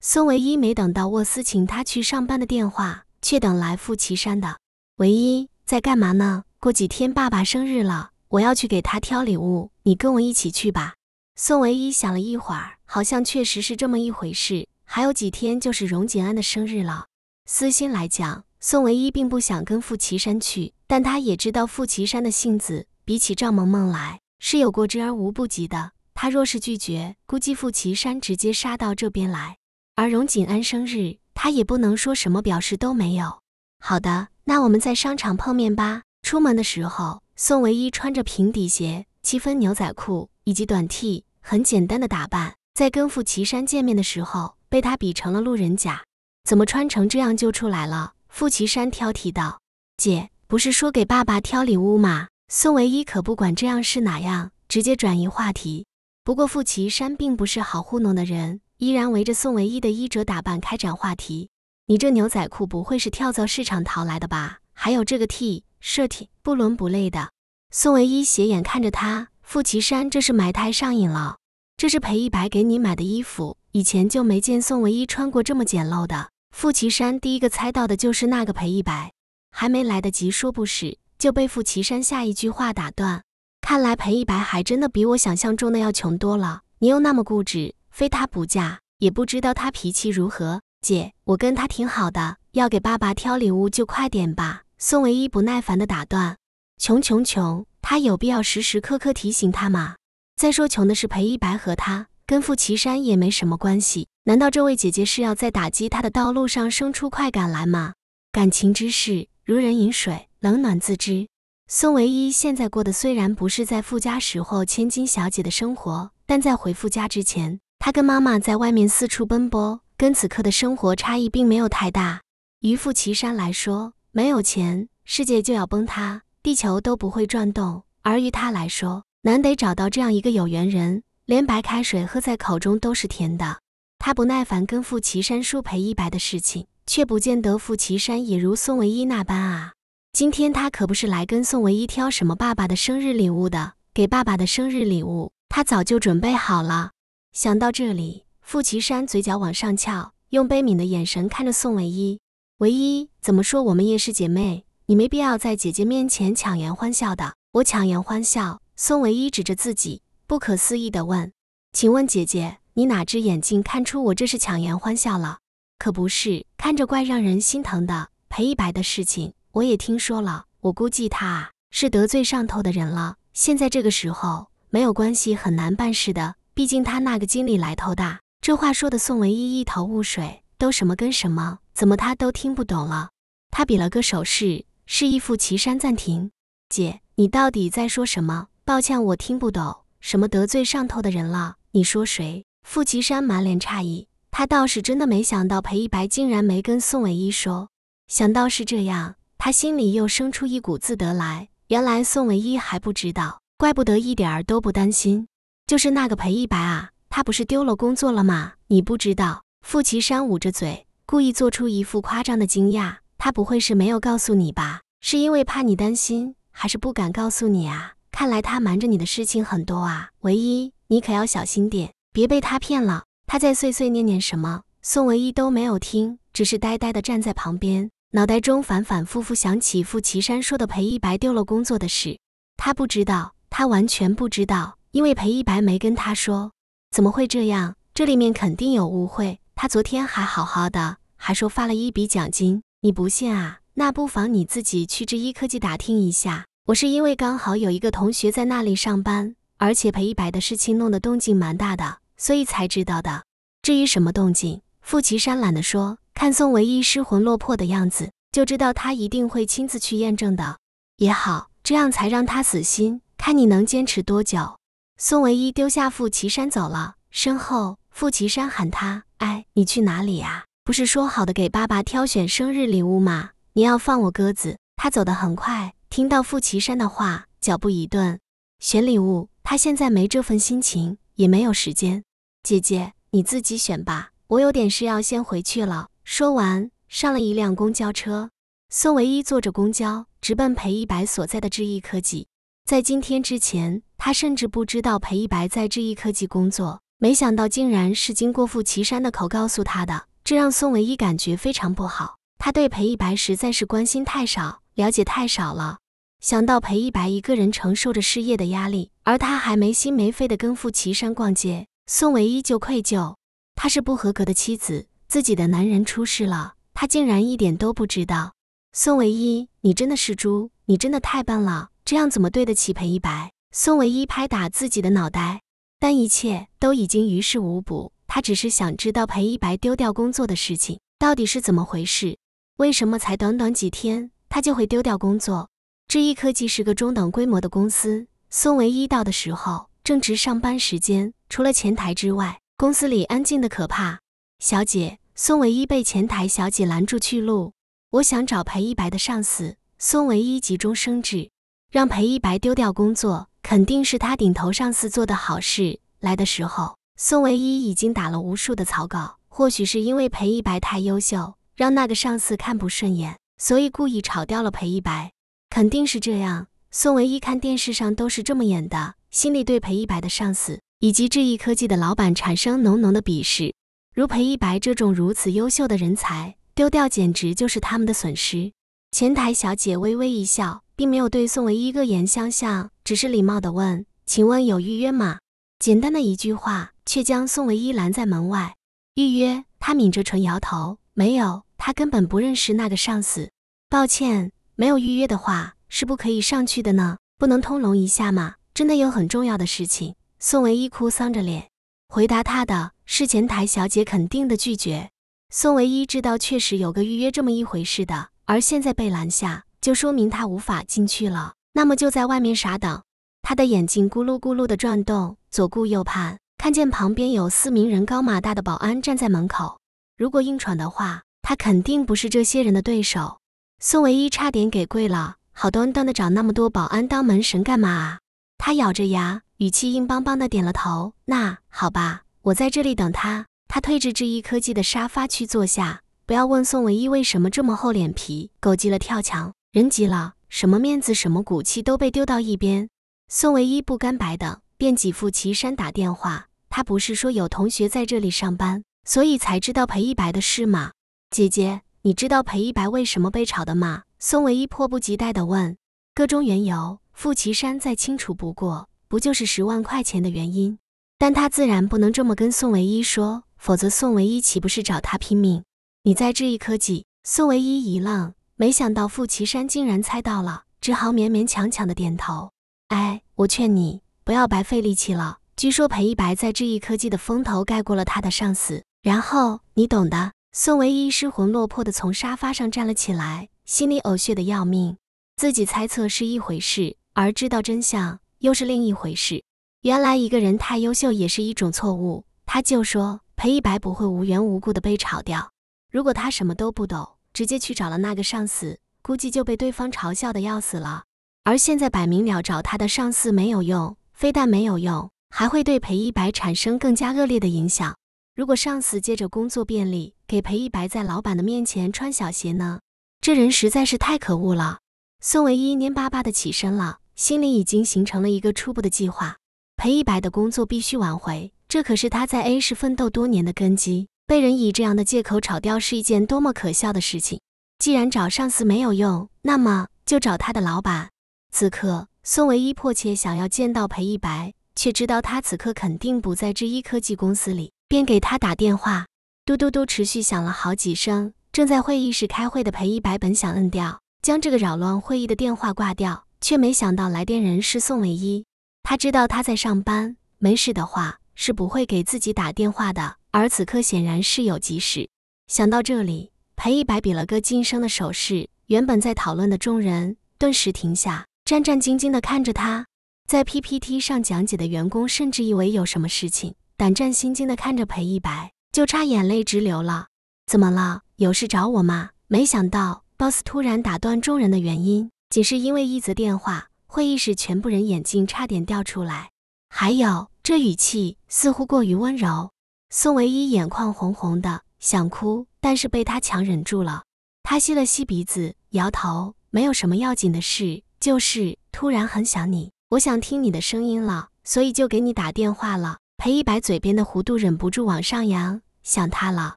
宋唯一没等到沃斯请他去上班的电话。却等来傅奇山的。唯一在干嘛呢？过几天爸爸生日了，我要去给他挑礼物，你跟我一起去吧。宋唯一想了一会儿，好像确实是这么一回事。还有几天就是荣锦安的生日了。私心来讲，宋唯一并不想跟傅奇山去，但他也知道傅奇山的性子比起赵萌萌来是有过之而无不及的。他若是拒绝，估计傅岐山直接杀到这边来。而荣锦安生日。他也不能说什么表示都没有。好的，那我们在商场碰面吧。出门的时候，宋唯一穿着平底鞋、七分牛仔裤以及短 T，很简单的打扮。在跟傅岐山见面的时候，被他比成了路人甲。怎么穿成这样就出来了？傅岐山挑剔道：“姐，不是说给爸爸挑礼物吗？”宋唯一可不管这样是哪样，直接转移话题。不过傅奇山并不是好糊弄的人。依然围着宋唯一的衣着打扮开展话题。你这牛仔裤不会是跳蚤市场淘来的吧？还有这个 T 设 T 不伦不类的。宋唯一斜眼看着他，傅奇山这是埋汰上瘾了。这是裴一白给你买的衣服，以前就没见宋唯一穿过这么简陋的。傅奇山第一个猜到的就是那个裴一白，还没来得及说不是，就被傅岐山下一句话打断。看来裴一白还真的比我想象中的要穷多了。你又那么固执。非他不嫁，也不知道他脾气如何。姐，我跟他挺好的，要给爸爸挑礼物就快点吧。宋唯一不耐烦的打断。穷穷穷，他有必要时时刻刻提醒他吗？再说，穷的是裴一白和他，跟傅岐山也没什么关系。难道这位姐姐是要在打击他的道路上生出快感来吗？感情之事，如人饮水，冷暖自知。孙唯一现在过的虽然不是在富家时候千金小姐的生活，但在回富家之前，她跟妈妈在外面四处奔波，跟此刻的生活差异并没有太大。于富岐山来说，没有钱，世界就要崩塌，地球都不会转动；而于他来说，难得找到这样一个有缘人，连白开水喝在口中都是甜的。他不耐烦跟傅岐山说裴一白的事情，却不见得傅岐山也如宋唯一那般啊。今天他可不是来跟宋唯一挑什么爸爸的生日礼物的，给爸爸的生日礼物他早就准备好了。想到这里，傅岐山嘴角往上翘，用悲悯的眼神看着宋唯一。唯一怎么说，我们也是姐妹，你没必要在姐姐面前强颜欢笑的。我强颜欢笑？宋唯一指着自己，不可思议地问：“请问姐姐，你哪只眼睛看出我这是强颜欢笑了？可不是，看着怪让人心疼的。裴一白的事情我也听说了，我估计他啊是得罪上头的人了。现在这个时候没有关系很难办事的，毕竟他那个经理来头大。”这话说的宋唯一一头雾水，都什么跟什么，怎么他都听不懂了？他比了个手势，示意傅岐山暂停。姐，你到底在说什么？抱歉，我听不懂什么得罪上头的人了。你说谁？傅岐山满脸诧异，他倒是真的没想到裴一白竟然没跟宋唯一说。想到是这样，他心里又生出一股自得来。原来宋唯一还不知道，怪不得一点儿都不担心。就是那个裴一白啊，他不是丢了工作了吗？你不知道？傅岐山捂着嘴，故意做出一副夸张的惊讶。他不会是没有告诉你吧？是因为怕你担心，还是不敢告诉你啊？看来他瞒着你的事情很多啊，唯一，你可要小心点，别被他骗了。他在碎碎念念什么，宋唯一都没有听，只是呆呆地站在旁边，脑袋中反反复复想起傅岐山说的裴一白丢了工作的事。他不知道，他完全不知道，因为裴一白没跟他说。怎么会这样？这里面肯定有误会。他昨天还好好的，还说发了一笔奖金。你不信啊？那不妨你自己去智一科技打听一下。我是因为刚好有一个同学在那里上班，而且裴一白的事情弄得动静蛮大的，所以才知道的。至于什么动静，傅岐山懒得说，看宋唯一失魂落魄的样子，就知道他一定会亲自去验证的。也好，这样才让他死心，看你能坚持多久。宋唯一丢下傅岐山走了，身后傅岐山喊他：“哎，你去哪里呀？不是说好的给爸爸挑选生日礼物吗？你要放我鸽子。”他走得很快。听到傅岐山的话，脚步一顿，选礼物，他现在没这份心情，也没有时间。姐姐，你自己选吧，我有点事要先回去了。说完，上了一辆公交车。宋唯一坐着公交，直奔裴一白所在的智易科技。在今天之前，他甚至不知道裴一白在智易科技工作，没想到竟然是经过傅岐山的口告诉他的，这让宋唯一感觉非常不好。他对裴一白实在是关心太少，了解太少了。想到裴一白一个人承受着事业的压力，而他还没心没肺的跟傅岐山逛街，宋唯一就愧疚。她是不合格的妻子，自己的男人出事了，她竟然一点都不知道。宋唯一，你真的是猪，你真的太笨了，这样怎么对得起裴一白？宋唯一拍打自己的脑袋，但一切都已经于事无补。他只是想知道裴一白丢掉工作的事情到底是怎么回事，为什么才短短几天他就会丢掉工作？智易科技是个中等规模的公司。宋唯一到的时候正值上班时间，除了前台之外，公司里安静的可怕。小姐，宋唯一被前台小姐拦住去路。我想找裴一白的上司。宋唯一急中生智，让裴一白丢掉工作，肯定是他顶头上司做的好事。来的时候，宋唯一已经打了无数的草稿。或许是因为裴一白太优秀，让那个上司看不顺眼，所以故意炒掉了裴一白。肯定是这样。宋唯一看电视上都是这么演的，心里对裴一白的上司以及智易科技的老板产生浓浓的鄙视。如裴一白这种如此优秀的人才丢掉，简直就是他们的损失。前台小姐微微一笑，并没有对宋唯一恶言相向，只是礼貌地问：“请问有预约吗？”简单的一句话，却将宋唯一拦在门外。预约？他抿着唇摇头：“没有，他根本不认识那个上司。抱歉。”没有预约的话，是不可以上去的呢。不能通融一下吗？真的有很重要的事情。宋唯一哭丧着脸回答他的是前台小姐肯定的拒绝。宋唯一知道确实有个预约这么一回事的，而现在被拦下，就说明他无法进去了。那么就在外面傻等。他的眼睛咕噜咕噜的转动，左顾右盼，看见旁边有四名人高马大的保安站在门口。如果硬闯的话，他肯定不是这些人的对手。宋唯一差点给跪了，好端端的找那么多保安当门神干嘛啊？他咬着牙，语气硬邦邦的点了头。那好吧，我在这里等他。他推着智易科技的沙发去坐下。不要问宋唯一为什么这么厚脸皮，狗急了跳墙，人急了，什么面子什么骨气都被丢到一边。宋唯一不甘白等，便给付岐山打电话。他不是说有同学在这里上班，所以才知道裴一白的事吗？姐姐，你知道裴一白为什么被炒的吗？宋唯一迫不及待地问。个中缘由，傅岐山再清楚不过，不就是十万块钱的原因？但他自然不能这么跟宋唯一说，否则宋唯一岂不是找他拼命？你在智易科技？宋唯一一愣，没想到傅岐山竟然猜到了，只好勉勉强强的点头。哎，我劝你不要白费力气了。据说裴一白在智易科技的风头盖过了他的上司，然后你懂的。宋唯一失魂落魄的从沙发上站了起来，心里呕血的要命。自己猜测是一回事，而知道真相又是另一回事。原来一个人太优秀也是一种错误。他就说裴一白不会无缘无故的被炒掉。如果他什么都不懂，直接去找了那个上司，估计就被对方嘲笑的要死了。而现在摆明了找他的上司没有用，非但没有用，还会对裴一白产生更加恶劣的影响。如果上司借着工作便利给裴一白在老板的面前穿小鞋呢？这人实在是太可恶了。宋唯一蔫巴巴的起身了，心里已经形成了一个初步的计划。裴一白的工作必须挽回，这可是他在 A 市奋斗多年的根基。被人以这样的借口炒掉是一件多么可笑的事情！既然找上司没有用，那么就找他的老板。此刻，宋唯一迫切想要见到裴一白，却知道他此刻肯定不在智一科技公司里，便给他打电话。嘟嘟嘟，持续响了好几声。正在会议室开会的裴一白本想摁掉，将这个扰乱会议的电话挂掉，却没想到来电人是宋唯一。他知道他在上班，没事的话是不会给自己打电话的。而此刻显然是有急事。想到这里，裴一白比了个噤声的手势。原本在讨论的众人顿时停下，战战兢兢地看着他。在 PPT 上讲解的员工甚至以为有什么事情，胆战心惊地看着裴一白，就差眼泪直流了。怎么了？有事找我吗？没想到 boss 突然打断众人的原因，仅是因为一则电话。会议室全部人眼镜差点掉出来。还有，这语气似乎过于温柔。宋唯一眼眶红红的，想哭，但是被他强忍住了。他吸了吸鼻子，摇头，没有什么要紧的事，就是突然很想你，我想听你的声音了，所以就给你打电话了。裴一白嘴边的弧度忍不住往上扬，想他了。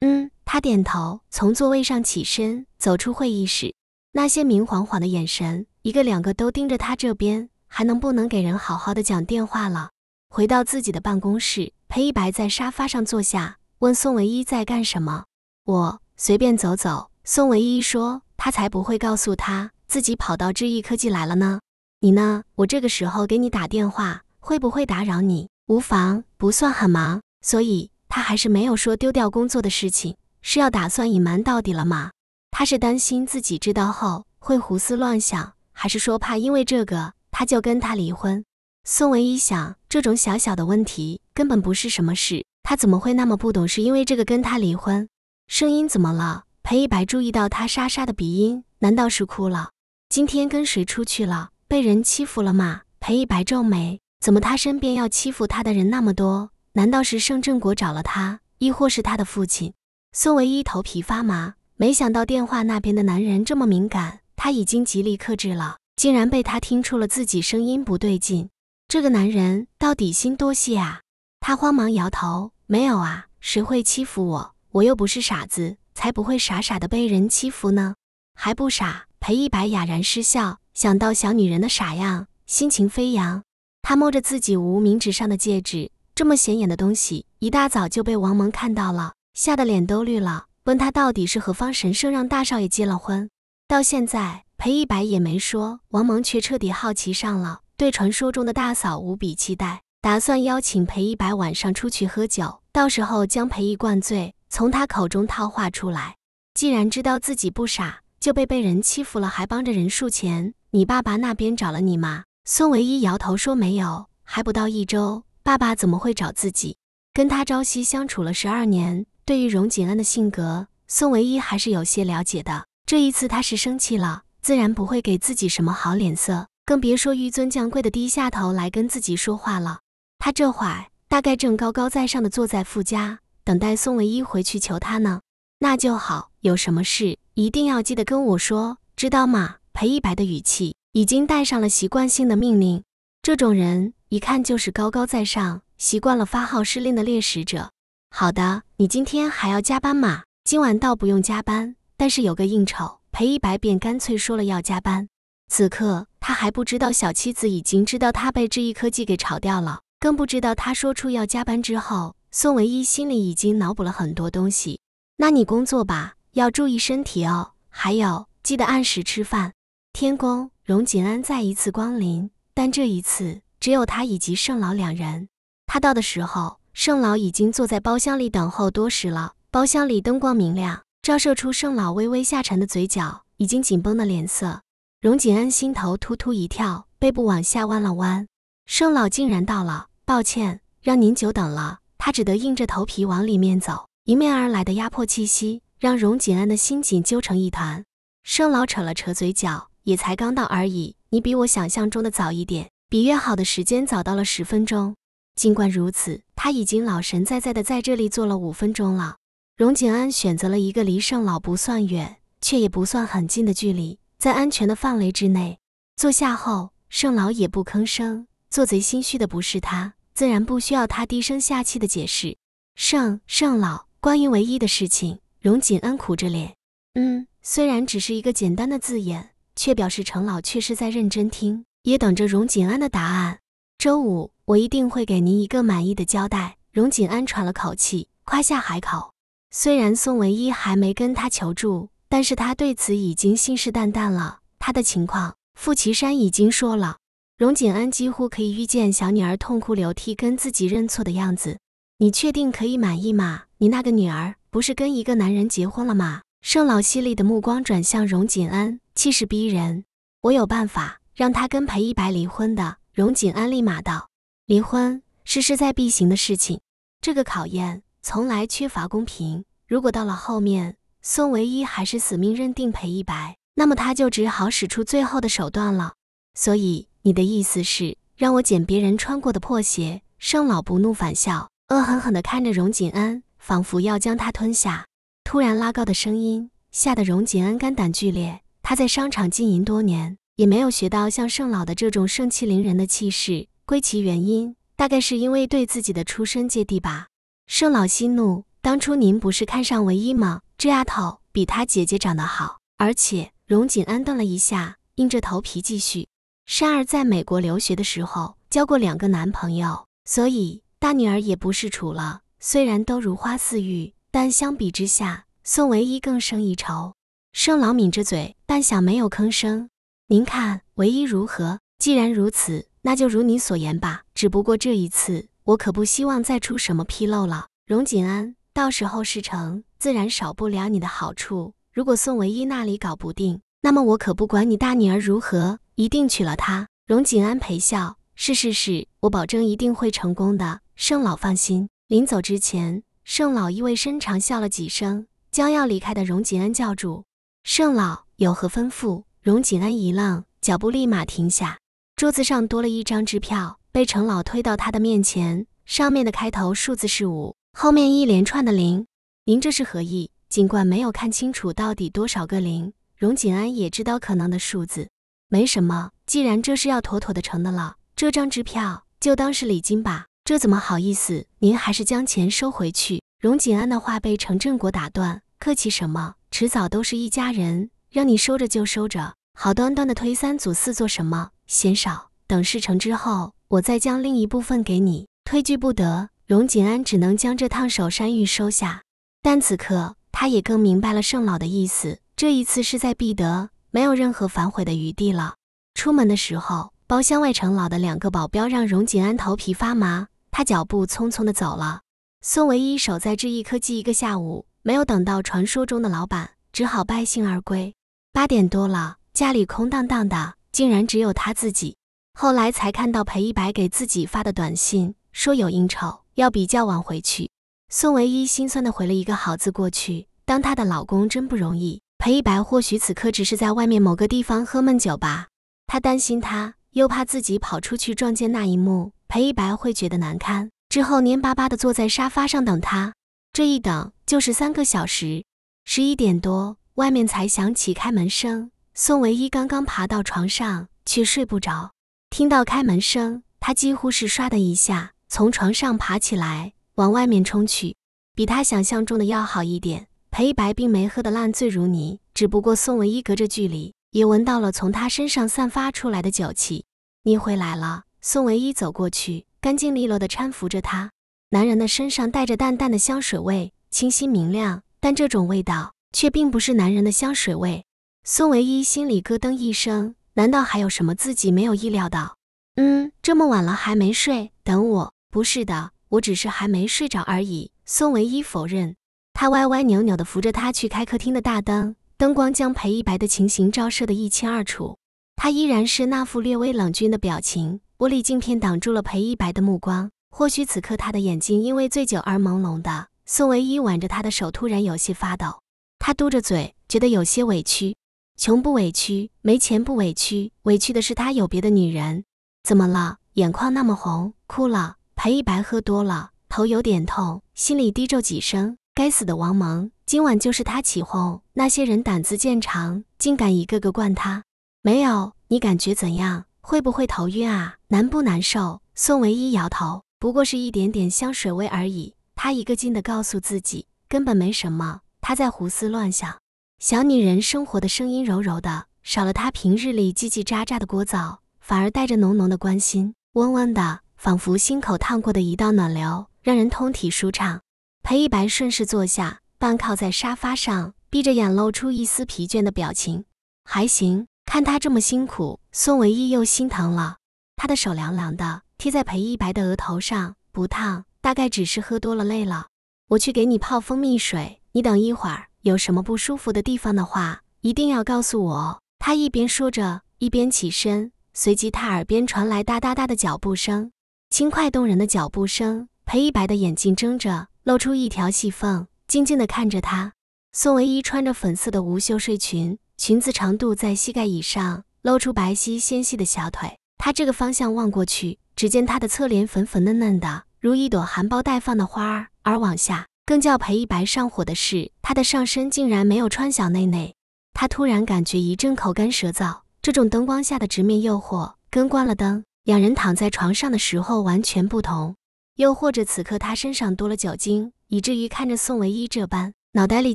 嗯，他点头，从座位上起身，走出会议室。那些明晃晃的眼神，一个两个都盯着他这边，还能不能给人好好的讲电话了？回到自己的办公室，裴一白在沙发上坐下，问宋唯一在干什么。我随便走走。宋唯一说，他才不会告诉他自己跑到智易科技来了呢。你呢？我这个时候给你打电话，会不会打扰你？无妨，不算很忙。所以他还是没有说丢掉工作的事情，是要打算隐瞒到底了吗？他是担心自己知道后会胡思乱想，还是说怕因为这个他就跟他离婚？宋唯一想，这种小小的问题根本不是什么事，他怎么会那么不懂事？因为这个跟他离婚？声音怎么了？裴一白注意到他沙沙的鼻音，难道是哭了？今天跟谁出去了？被人欺负了吗？裴一白皱眉，怎么他身边要欺负他的人那么多？难道是盛正国找了他，亦或是他的父亲？宋唯一头皮发麻，没想到电话那边的男人这么敏感，他已经极力克制了，竟然被他听出了自己声音不对劲。这个男人到底心多细啊？他慌忙摇头，没有啊，谁会欺负我？我又不是傻子，才不会傻傻的被人欺负呢，还不傻？裴一白哑然失笑，想到小女人的傻样，心情飞扬。他摸着自己无名指上的戒指，这么显眼的东西，一大早就被王蒙看到了，吓得脸都绿了，问他到底是何方神圣让大少爷结了婚？到现在，裴一白也没说，王蒙却彻底好奇上了。对传说中的大嫂无比期待。打算邀请裴一白晚上出去喝酒，到时候将裴毅灌醉，从他口中套话出来。既然知道自己不傻，就被被人欺负了，还帮着人数钱，你爸爸那边找了你吗？孙唯一摇头说没有，还不到一周，爸爸怎么会找自己？跟他朝夕相处了十二年，对于荣锦安的性格，宋唯一还是有些了解的。这一次他是生气了，自然不会给自己什么好脸色，更别说纡尊降贵的低下头来跟自己说话了。他这会儿大概正高高在上的坐在傅家，等待宋唯一回去求他呢。那就好，有什么事一定要记得跟我说，知道吗？裴一白的语气已经带上了习惯性的命令。这种人一看就是高高在上、习惯了发号施令的猎食者。好的，你今天还要加班吗？今晚倒不用加班，但是有个应酬。裴一白便干脆说了要加班。此刻他还不知道小妻子已经知道他被这一科技给炒掉了。更不知道他说出要加班之后，宋唯一心里已经脑补了很多东西。那你工作吧，要注意身体哦。还有，记得按时吃饭。天宫，荣锦安再一次光临，但这一次只有他以及盛老两人。他到的时候，盛老已经坐在包厢里等候多时了。包厢里灯光明亮，照射出盛老微微下沉的嘴角，已经紧绷的脸色。荣锦安心头突突一跳，背部往下弯了弯。盛老竟然到了。抱歉，让您久等了。他只得硬着头皮往里面走，迎面而来的压迫气息让荣锦安的心紧揪成一团。盛老扯了扯嘴角，也才刚到而已。你比我想象中的早一点，比约好的时间早到了十分钟。尽管如此，他已经老神在在的在这里坐了五分钟了。荣锦安选择了一个离盛老不算远，却也不算很近的距离，在安全的范围之内坐下后，盛老也不吭声。做贼心虚的不是他。自然不需要他低声下气的解释。盛盛老，关于唯一的事情，荣锦安苦着脸，嗯，虽然只是一个简单的字眼，却表示程老确实在认真听，也等着荣锦安的答案。周五，我一定会给您一个满意的交代。荣锦安喘了口气，夸下海口。虽然宋唯一还没跟他求助，但是他对此已经信誓旦旦了。他的情况，傅岐山已经说了。荣锦安几乎可以预见小女儿痛哭流涕跟自己认错的样子。你确定可以满意吗？你那个女儿不是跟一个男人结婚了吗？盛老犀利的目光转向荣锦安，气势逼人。我有办法让他跟裴一白离婚的。荣锦安立马道：离婚是势在必行的事情。这个考验从来缺乏公平。如果到了后面，宋唯一还是死命认定裴一白，那么他就只好使出最后的手段了。所以。你的意思是让我捡别人穿过的破鞋？盛老不怒反笑，恶狠狠地看着荣锦安，仿佛要将他吞下。突然拉高的声音吓得荣锦安肝胆俱裂。他在商场经营多年，也没有学到像盛老的这种盛气凌人的气势。归其原因，大概是因为对自己的出身芥蒂吧。盛老息怒，当初您不是看上唯一吗？这丫头比她姐姐长得好，而且荣锦安顿了一下，硬着头皮继续。珊儿在美国留学的时候交过两个男朋友，所以大女儿也不是处了。虽然都如花似玉，但相比之下，宋唯一更胜一筹。盛老抿着嘴，半晌没有吭声。您看唯一如何？既然如此，那就如你所言吧。只不过这一次，我可不希望再出什么纰漏了。荣锦安，到时候事成，自然少不了你的好处。如果宋唯一那里搞不定，那么我可不管你大女儿如何。一定娶了她。荣锦安陪笑，是是是，我保证一定会成功的。盛老放心。临走之前，盛老意味深长笑了几声，将要离开的荣锦安叫住。盛老有何吩咐？荣锦安一愣，脚步立马停下。桌子上多了一张支票，被程老推到他的面前，上面的开头数字是五，后面一连串的零。您这是何意？尽管没有看清楚到底多少个零，荣锦安也知道可能的数字。没什么，既然这是要妥妥的成的了，这张支票就当是礼金吧。这怎么好意思？您还是将钱收回去。荣锦安的话被程振国打断，客气什么？迟早都是一家人，让你收着就收着，好端端的推三阻四做什么？嫌少，等事成之后，我再将另一部分给你。推拒不得，荣锦安只能将这烫手山芋收下。但此刻，他也更明白了盛老的意思，这一次势在必得。没有任何反悔的余地了。出门的时候，包厢外程老的两个保镖让荣锦安头皮发麻，他脚步匆匆的走了。宋唯一守在这一科技一个下午，没有等到传说中的老板，只好败兴而归。八点多了，家里空荡荡的，竟然只有他自己。后来才看到裴一白给自己发的短信，说有应酬，要比较晚回去。宋唯一心酸的回了一个好字过去。当她的老公真不容易。裴一白或许此刻只是在外面某个地方喝闷酒吧，他担心他，又怕自己跑出去撞见那一幕，裴一白会觉得难堪。之后蔫巴巴的坐在沙发上等他，这一等就是三个小时。十一点多，外面才响起开门声。宋唯一刚刚爬到床上，却睡不着。听到开门声，他几乎是唰的一下从床上爬起来，往外面冲去。比他想象中的要好一点。裴一白并没喝得烂醉如泥，只不过宋唯一隔着距离也闻到了从他身上散发出来的酒气。你回来了，宋唯一走过去，干净利落地搀扶着他。男人的身上带着淡淡的香水味，清新明亮，但这种味道却并不是男人的香水味。宋唯一心里咯噔一声，难道还有什么自己没有意料到？嗯，这么晚了还没睡，等我？不是的，我只是还没睡着而已。宋唯一否认。他歪歪扭扭地扶着他去开客厅的大灯，灯光将裴一白的情形照射得一清二楚。他依然是那副略微冷峻的表情，玻璃镜片挡住了裴一白的目光。或许此刻他的眼睛因为醉酒而朦胧的。宋唯一挽着他的手突然有些发抖，他嘟着嘴，觉得有些委屈。穷不委屈，没钱不委屈，委屈的是他有别的女人。怎么了？眼眶那么红，哭了？裴一白喝多了，头有点痛，心里低咒几声。该死的王蒙，今晚就是他起哄。那些人胆子见长，竟敢一个个灌他。没有，你感觉怎样？会不会头晕啊？难不难受？宋唯一摇头，不过是一点点香水味而已。他一个劲地告诉自己，根本没什么。他在胡思乱想。小女人生活的声音柔柔的，少了她平日里叽叽喳喳的聒噪，反而带着浓浓的关心，温温的，仿佛心口烫过的一道暖流，让人通体舒畅。裴一白顺势坐下，半靠在沙发上，闭着眼露出一丝疲倦的表情。还行，看他这么辛苦，宋唯一又心疼了。他的手凉凉的，贴在裴一白的额头上，不烫，大概只是喝多了累了。我去给你泡蜂蜜水，你等一会儿，有什么不舒服的地方的话，一定要告诉我。他一边说着，一边起身，随即他耳边传来哒哒哒的脚步声，轻快动人的脚步声。裴一白的眼睛睁着。露出一条细缝，静静地看着他。宋唯一穿着粉色的无袖睡裙，裙子长度在膝盖以上，露出白皙纤细的小腿。他这个方向望过去，只见他的侧脸粉粉嫩嫩的，如一朵含苞待放的花儿。而往下，更叫裴一白上火的是，他的上身竟然没有穿小内内。他突然感觉一阵口干舌燥，这种灯光下的直面诱惑，跟关了灯，两人躺在床上的时候完全不同。又或者此刻他身上多了酒精，以至于看着宋唯一这般，脑袋里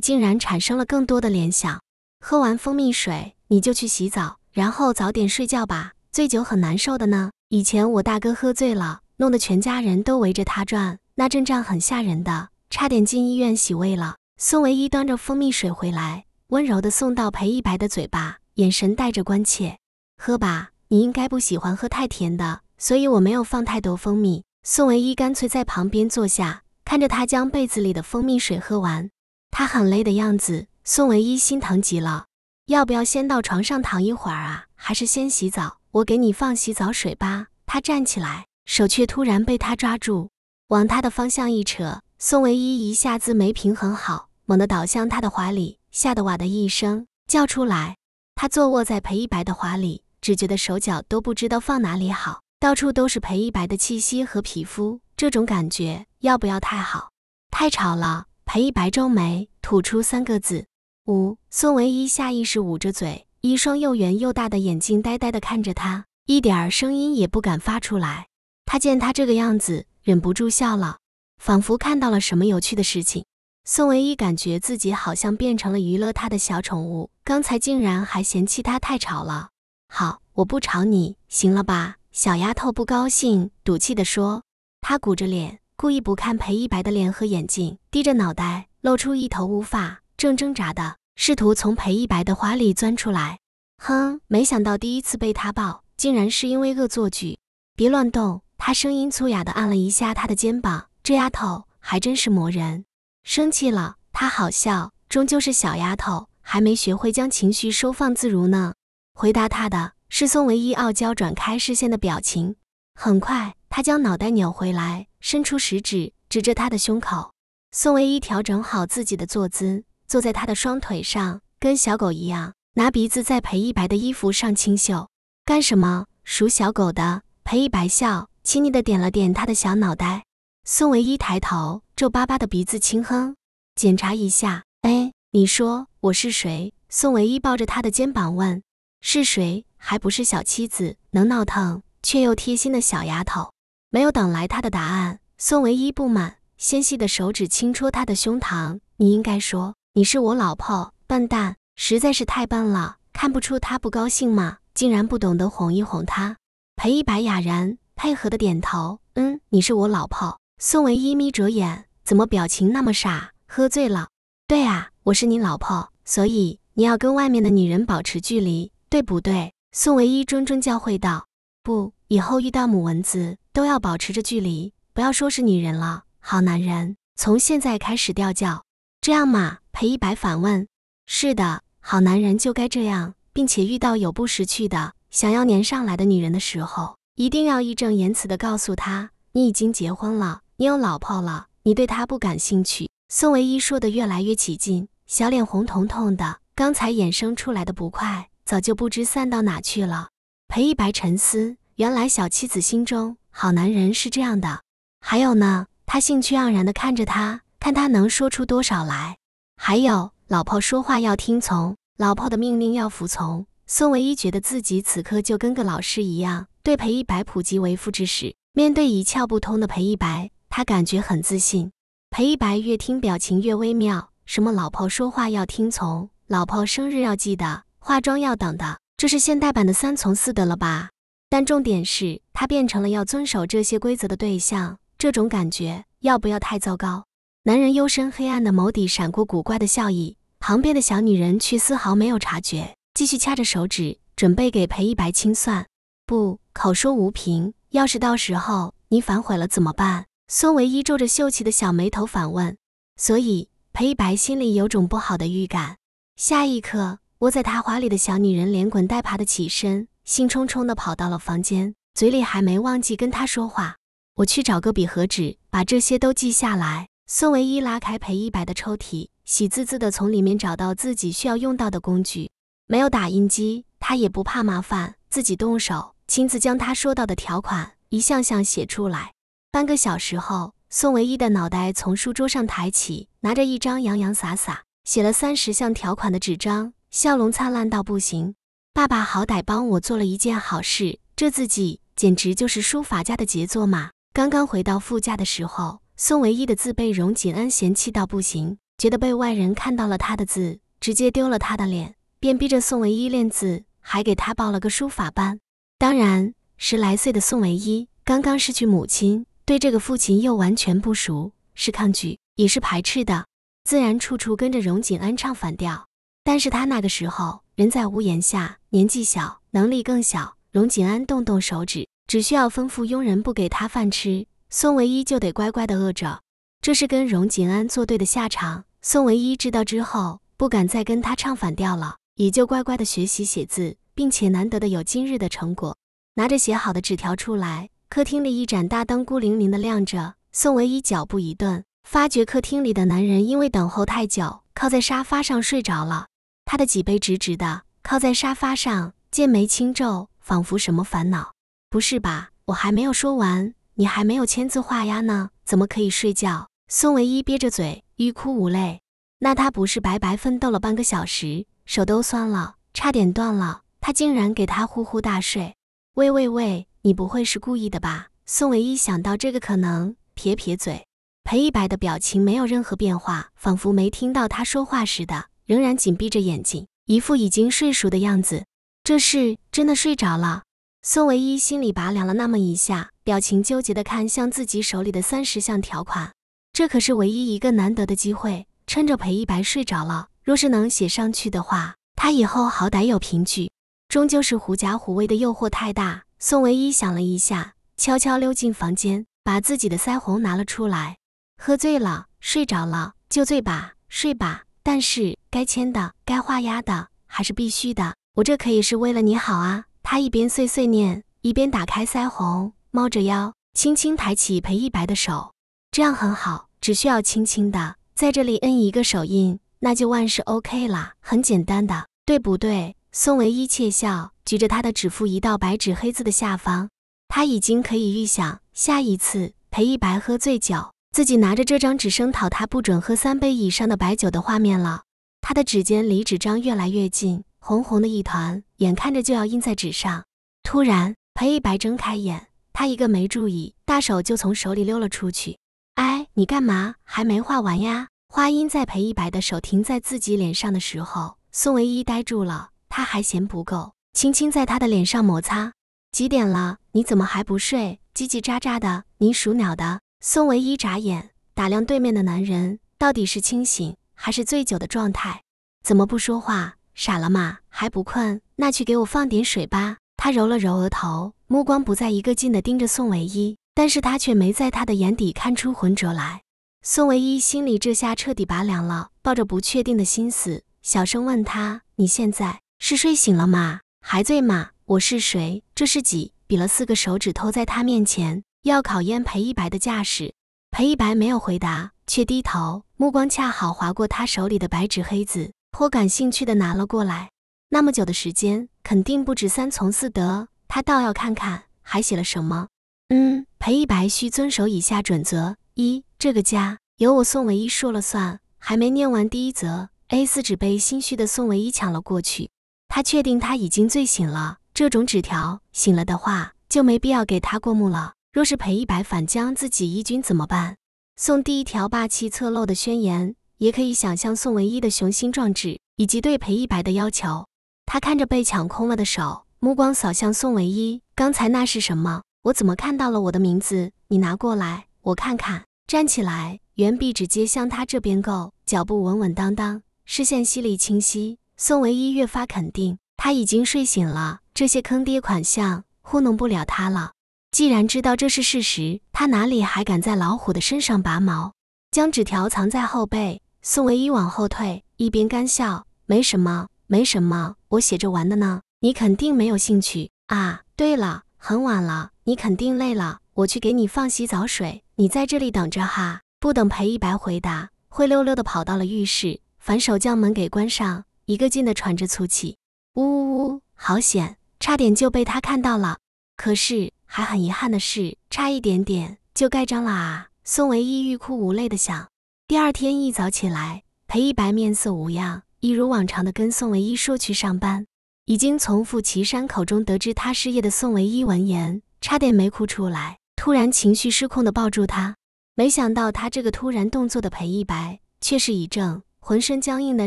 竟然产生了更多的联想。喝完蜂蜜水，你就去洗澡，然后早点睡觉吧。醉酒很难受的呢。以前我大哥喝醉了，弄得全家人都围着他转，那阵仗很吓人的，差点进医院洗胃了。宋唯一端着蜂蜜水回来，温柔地送到裴一白的嘴巴，眼神带着关切：“喝吧，你应该不喜欢喝太甜的，所以我没有放太多蜂蜜。”宋唯一干脆在旁边坐下，看着他将被子里的蜂蜜水喝完。他很累的样子，宋唯一心疼极了。要不要先到床上躺一会儿啊？还是先洗澡？我给你放洗澡水吧。他站起来，手却突然被他抓住，往他的方向一扯。宋唯一一下子没平衡好，猛地倒向他的怀里，吓得哇的一声叫出来。他坐卧在裴一白的怀里，只觉得手脚都不知道放哪里好。到处都是裴一白的气息和皮肤，这种感觉要不要太好？太吵了！裴一白皱眉，吐出三个字：五。宋唯一下意识捂着嘴，一双又圆又大的眼睛呆呆地看着他，一点儿声音也不敢发出来。他见他这个样子，忍不住笑了，仿佛看到了什么有趣的事情。宋唯一感觉自己好像变成了娱乐他的小宠物，刚才竟然还嫌弃他太吵了。好，我不吵你，行了吧？小丫头不高兴，赌气地说：“她鼓着脸，故意不看裴一白的脸和眼睛，低着脑袋，露出一头乌发，正挣扎的试图从裴一白的怀里钻出来。哼，没想到第一次被他抱，竟然是因为恶作剧。别乱动！他声音粗哑的按了一下他的肩膀。这丫头还真是磨人。生气了，她好笑，终究是小丫头，还没学会将情绪收放自如呢。回答她的是宋唯一傲娇转开视线的表情。很快，他将脑袋扭回来，伸出食指指着她的胸口。宋唯一调整好自己的坐姿，坐在他的双腿上，跟小狗一样，拿鼻子在裴一白的衣服上清嗅。干什么？属小狗的。裴一白笑，亲昵的点了点他的小脑袋。宋唯一抬头，皱巴巴的鼻子轻哼，检查一下。哎，你说我是谁？宋唯一抱着他的肩膀问。是谁？还不是小妻子，能闹腾却又贴心的小丫头。没有等来他的答案，宋唯一不满。纤细的手指轻戳他的胸膛，你应该说你是我老婆，笨蛋，实在是太笨了，看不出他不高兴吗？竟然不懂得哄一哄他。裴一白哑然配合的点头，嗯，你是我老婆。宋唯一眯着眼，怎么表情那么傻？喝醉了？对啊，我是你老婆，所以你要跟外面的女人保持距离，对不对？宋唯一谆谆教诲道。不，以后遇到母蚊子都要保持着距离，不要说是女人了。好男人，从现在开始调教，这样嘛？裴一白反问。是的，好男人就该这样，并且遇到有不识趣的、想要粘上来的女人的时候，一定要义正言辞的告诉她，你已经结婚了，你有老婆了，你对她不感兴趣。宋唯一说的越来越起劲，小脸红彤彤的，刚才衍生出来的不快，早就不知散到哪去了。裴一白沉思，原来小妻子心中好男人是这样的，还有呢？他兴趣盎然地看着他，看他能说出多少来。还有，老婆说话要听从，老婆的命令要服从。宋唯一觉得自己此刻就跟个老师一样，对裴一白普及为父之事。面对一窍不通的裴一白，他感觉很自信。裴一白越听表情越微妙，什么老婆说话要听从，老婆生日要记得，化妆要等的，这是现代版的三从四德了吧？但重点是他变成了要遵守这些规则的对象。这种感觉要不要太糟糕？男人幽深黑暗的眸底闪过古怪的笑意，旁边的小女人却丝毫没有察觉，继续掐着手指，准备给裴一白清算。不，口说无凭，要是到时候你反悔了怎么办？孙唯一皱着秀气的小眉头反问。所以裴一白心里有种不好的预感。下一刻，窝在他怀里的小女人连滚带爬的起身，兴冲冲的跑到了房间，嘴里还没忘记跟他说话。我去找个笔和纸，把这些都记下来。孙唯一拉开裴一白的抽屉，喜滋滋地从里面找到自己需要用到的工具。没有打印机，他也不怕麻烦，自己动手，亲自将他说到的条款一项项写出来。半个小时后，宋唯一的脑袋从书桌上抬起，拿着一张洋洋洒洒写了三十项条款的纸张，笑容灿烂到不行。爸爸好歹帮我做了一件好事，这字迹简直就是书法家的杰作嘛！刚刚回到傅家的时候，宋唯一的字被荣锦安嫌弃到不行，觉得被外人看到了他的字，直接丢了他的脸，便逼着宋唯一练字，还给他报了个书法班。当然，十来岁的宋唯一刚刚失去母亲，对这个父亲又完全不熟，是抗拒也是排斥的，自然处处跟着荣景安唱反调。但是他那个时候人在屋檐下，年纪小，能力更小，荣景安动动手指。只需要吩咐佣人不给他饭吃，宋唯一就得乖乖的饿着。这是跟荣景安作对的下场。宋唯一知道之后，不敢再跟他唱反调了，也就乖乖的学习写字，并且难得的有今日的成果。拿着写好的纸条出来，客厅里一盏大灯孤零零的亮着。宋唯一脚步一顿，发觉客厅里的男人因为等候太久，靠在沙发上睡着了。他的脊背直直的靠在沙发上，剑眉轻皱，仿佛什么烦恼。不是吧？我还没有说完，你还没有签字画押呢，怎么可以睡觉？宋唯一憋着嘴，欲哭无泪。那他不是白白奋斗了半个小时，手都酸了，差点断了，他竟然给他呼呼大睡。喂喂喂，你不会是故意的吧？宋唯一想到这个可能，撇撇嘴。裴一白的表情没有任何变化，仿佛没听到他说话似的，仍然紧闭着眼睛，一副已经睡熟的样子。这是真的睡着了。宋唯一心里拔凉了那么一下，表情纠结的看向自己手里的三十项条款。这可是唯一一个难得的机会，趁着裴一白睡着了，若是能写上去的话，他以后好歹有凭据。终究是狐假虎威的诱惑太大。宋唯一想了一下，悄悄溜进房间，把自己的腮红拿了出来。喝醉了，睡着了就醉吧，睡吧。但是该签的、该画押的还是必须的。我这可以是为了你好啊。他一边碎碎念，一边打开腮红，猫着腰，轻轻抬起裴一白的手。这样很好，只需要轻轻的在这里摁一个手印，那就万事 OK 了，很简单的，对不对？宋唯一窃笑，举着他的指腹移到白纸黑字的下方。他已经可以预想下一次裴一白喝醉酒。自己拿着这张纸声讨他不准喝三杯以上的白酒的画面了。他的指尖离纸张越来越近，红红的一团，眼看着就要印在纸上。突然，裴一白睁开眼，他一个没注意，大手就从手里溜了出去。哎，你干嘛？还没画完呀？花音在裴一白的手停在自己脸上的时候，宋唯一呆住了。他还嫌不够，轻轻在他的脸上摩擦。几点了？你怎么还不睡？叽叽喳喳的，你属鸟的。宋唯一眨眼打量对面的男人，到底是清醒还是醉酒的状态？怎么不说话？傻了吗？还不困？那去给我放点水吧。他揉了揉额头，目光不再一个劲地盯着宋唯一，但是他却没在他的眼底看出浑浊来。宋唯一心里这下彻底拔凉了，抱着不确定的心思，小声问他：“你现在是睡醒了吗？还醉吗？我是谁？这是几？”比了四个手指头在他面前。要考验裴一白的架势，裴一白没有回答，却低头，目光恰好划过他手里的白纸黑字，颇感兴趣的拿了过来。那么久的时间，肯定不止三从四德，他倒要看看还写了什么。嗯，裴一白需遵守以下准则：一，这个家由我宋唯一说了算。还没念完第一则，A4 纸被心虚的宋唯一抢了过去。他确定他已经醉醒了，这种纸条醒了的话，就没必要给他过目了。若是裴一白反将自己一军怎么办？宋第一条霸气侧漏的宣言，也可以想象宋唯一的雄心壮志以及对裴一白的要求。他看着被抢空了的手，目光扫向宋唯一，刚才那是什么？我怎么看到了我的名字？你拿过来，我看看。站起来，圆臂直接向他这边够，脚步稳稳当当，视线犀利清晰。宋唯一越发肯定，他已经睡醒了，这些坑爹款项糊弄不了他了。既然知道这是事实，他哪里还敢在老虎的身上拔毛？将纸条藏在后背，宋唯一往后退，一边干笑：“没什么，没什么，我写着玩的呢。你肯定没有兴趣啊。对了，很晚了，你肯定累了，我去给你放洗澡水，你在这里等着哈。”不等裴一白回答，灰溜溜的跑到了浴室，反手将门给关上，一个劲的喘着粗气。呜呜呜，好险，差点就被他看到了。可是。还很遗憾的是，差一点点就盖章了啊！宋唯一欲哭无泪的想。第二天一早起来，裴一白面色无恙，一如往常的跟宋唯一说去上班。已经从傅岐山口中得知他失业的宋唯一闻言，差点没哭出来，突然情绪失控的抱住他。没想到他这个突然动作的裴一白却是一怔，浑身僵硬的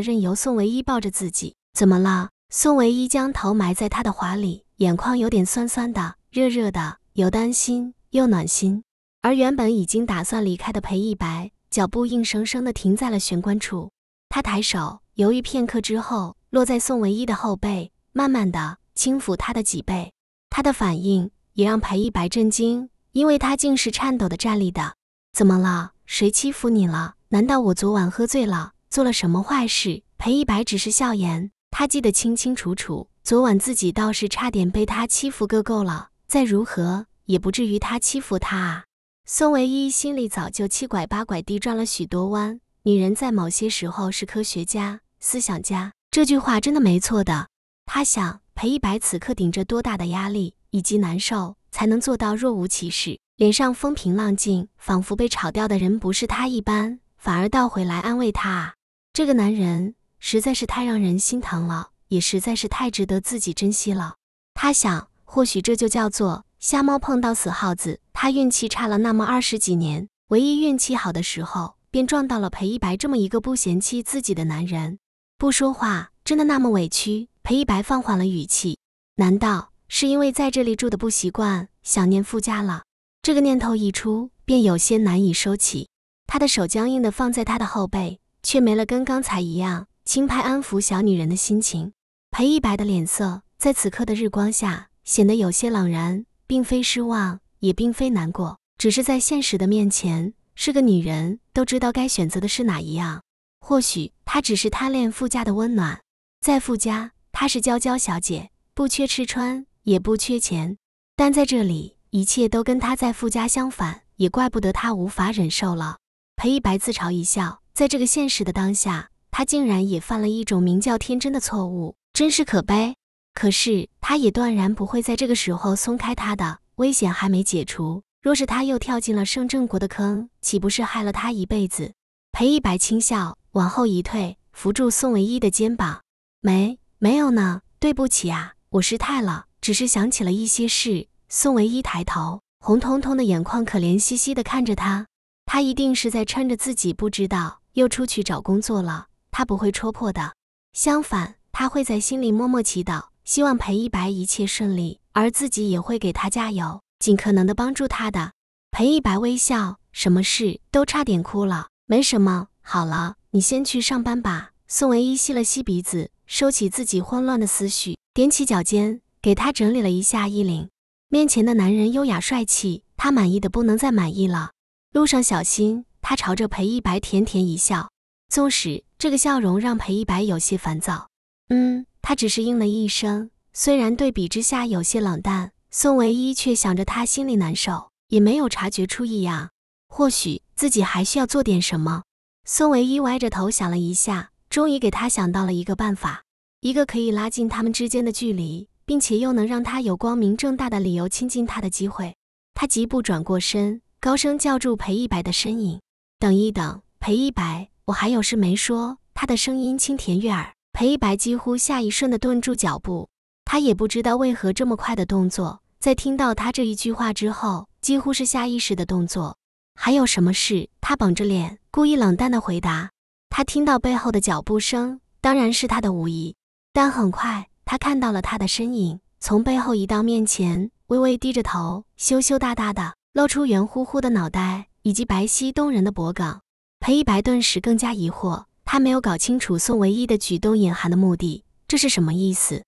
任由宋唯一抱着自己。怎么了？宋唯一将头埋在他的怀里，眼眶有点酸酸的。热热的，又担心又暖心。而原本已经打算离开的裴一白，脚步硬生生的停在了玄关处。他抬手，犹豫片刻之后，落在宋唯一的后背，慢慢的轻抚他的脊背。他的反应也让裴一白震惊，因为他竟是颤抖的站立的。怎么了？谁欺负你了？难道我昨晚喝醉了，做了什么坏事？裴一白只是笑言，他记得清清楚楚，昨晚自己倒是差点被他欺负个够了。再如何也不至于他欺负他啊！宋唯一心里早就七拐八拐地转了许多弯。女人在某些时候是科学家、思想家，这句话真的没错的。他想，裴一白此刻顶着多大的压力以及难受，才能做到若无其事，脸上风平浪静，仿佛被炒掉的人不是他一般，反而倒回来安慰他啊！这个男人实在是太让人心疼了，也实在是太值得自己珍惜了。他想。或许这就叫做瞎猫碰到死耗子。他运气差了那么二十几年，唯一运气好的时候，便撞到了裴一白这么一个不嫌弃自己的男人。不说话，真的那么委屈？裴一白放缓了语气。难道是因为在这里住的不习惯，想念傅家了？这个念头一出，便有些难以收起。他的手僵硬的放在他的后背，却没了跟刚才一样轻拍安抚小女人的心情。裴一白的脸色。在此刻的日光下显得有些朗然，并非失望，也并非难过，只是在现实的面前，是个女人都知道该选择的是哪一样。或许她只是贪恋富家的温暖，在富家，她是娇娇小姐，不缺吃穿，也不缺钱，但在这里，一切都跟她在富家相反，也怪不得她无法忍受了。裴一白自嘲一笑，在这个现实的当下。他竟然也犯了一种名叫天真的错误，真是可悲。可是他也断然不会在这个时候松开他的危险还没解除。若是他又跳进了圣正国的坑，岂不是害了他一辈子？裴一白轻笑，往后一退，扶住宋唯一的肩膀。没，没有呢。对不起啊，我失态了，只是想起了一些事。宋唯一抬头，红彤彤的眼眶可怜兮兮地看着他。他一定是在趁着自己不知道，又出去找工作了。他不会戳破的，相反，他会在心里默默祈祷，希望裴一白一切顺利，而自己也会给他加油，尽可能的帮助他的。裴一白微笑，什么事都差点哭了，没什么，好了，你先去上班吧。宋唯一吸了吸鼻子，收起自己混乱的思绪，踮起脚尖给他整理了一下衣领。面前的男人优雅帅气，他满意的不能再满意了。路上小心，他朝着裴一白甜甜一笑。纵使这个笑容让裴一白有些烦躁，嗯，他只是应了一声，虽然对比之下有些冷淡，宋唯一却想着他心里难受，也没有察觉出异样。或许自己还需要做点什么。宋唯一歪着头想了一下，终于给他想到了一个办法，一个可以拉近他们之间的距离，并且又能让他有光明正大的理由亲近他的机会。他疾步转过身，高声叫住裴一白的身影：“等一等，裴一白。”我还有事没说，他的声音清甜悦耳。裴一白几乎下一瞬的顿住脚步，他也不知道为何这么快的动作，在听到他这一句话之后，几乎是下意识的动作。还有什么事？他绷着脸，故意冷淡的回答。他听到背后的脚步声，当然是他的无疑。但很快，他看到了他的身影，从背后移到面前，微微低着头，羞羞答答的，露出圆乎乎的脑袋以及白皙动人的脖颈。裴一白顿时更加疑惑，他没有搞清楚宋唯一的举动隐含的目的，这是什么意思？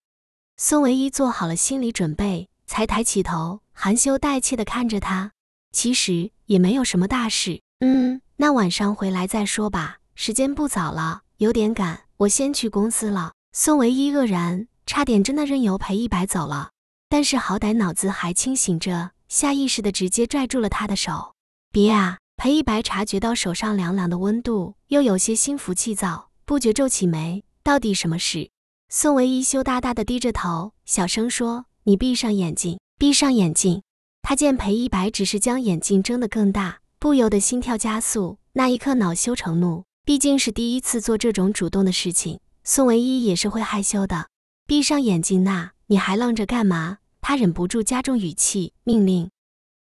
宋唯一做好了心理准备，才抬起头，含羞带怯地看着他。其实也没有什么大事，嗯，那晚上回来再说吧，时间不早了，有点赶，我先去公司了。宋唯一愕然，差点真的任由裴一白走了，但是好歹脑子还清醒着，下意识的直接拽住了他的手，别啊！裴一白察觉到手上凉凉的温度，又有些心浮气躁，不觉皱起眉。到底什么事？宋唯一羞答答的低着头，小声说：“你闭上眼睛，闭上眼睛。”他见裴一白只是将眼睛睁得更大，不由得心跳加速。那一刻恼羞成怒，毕竟是第一次做这种主动的事情，宋唯一也是会害羞的。闭上眼睛呐，你还愣着干嘛？他忍不住加重语气命令。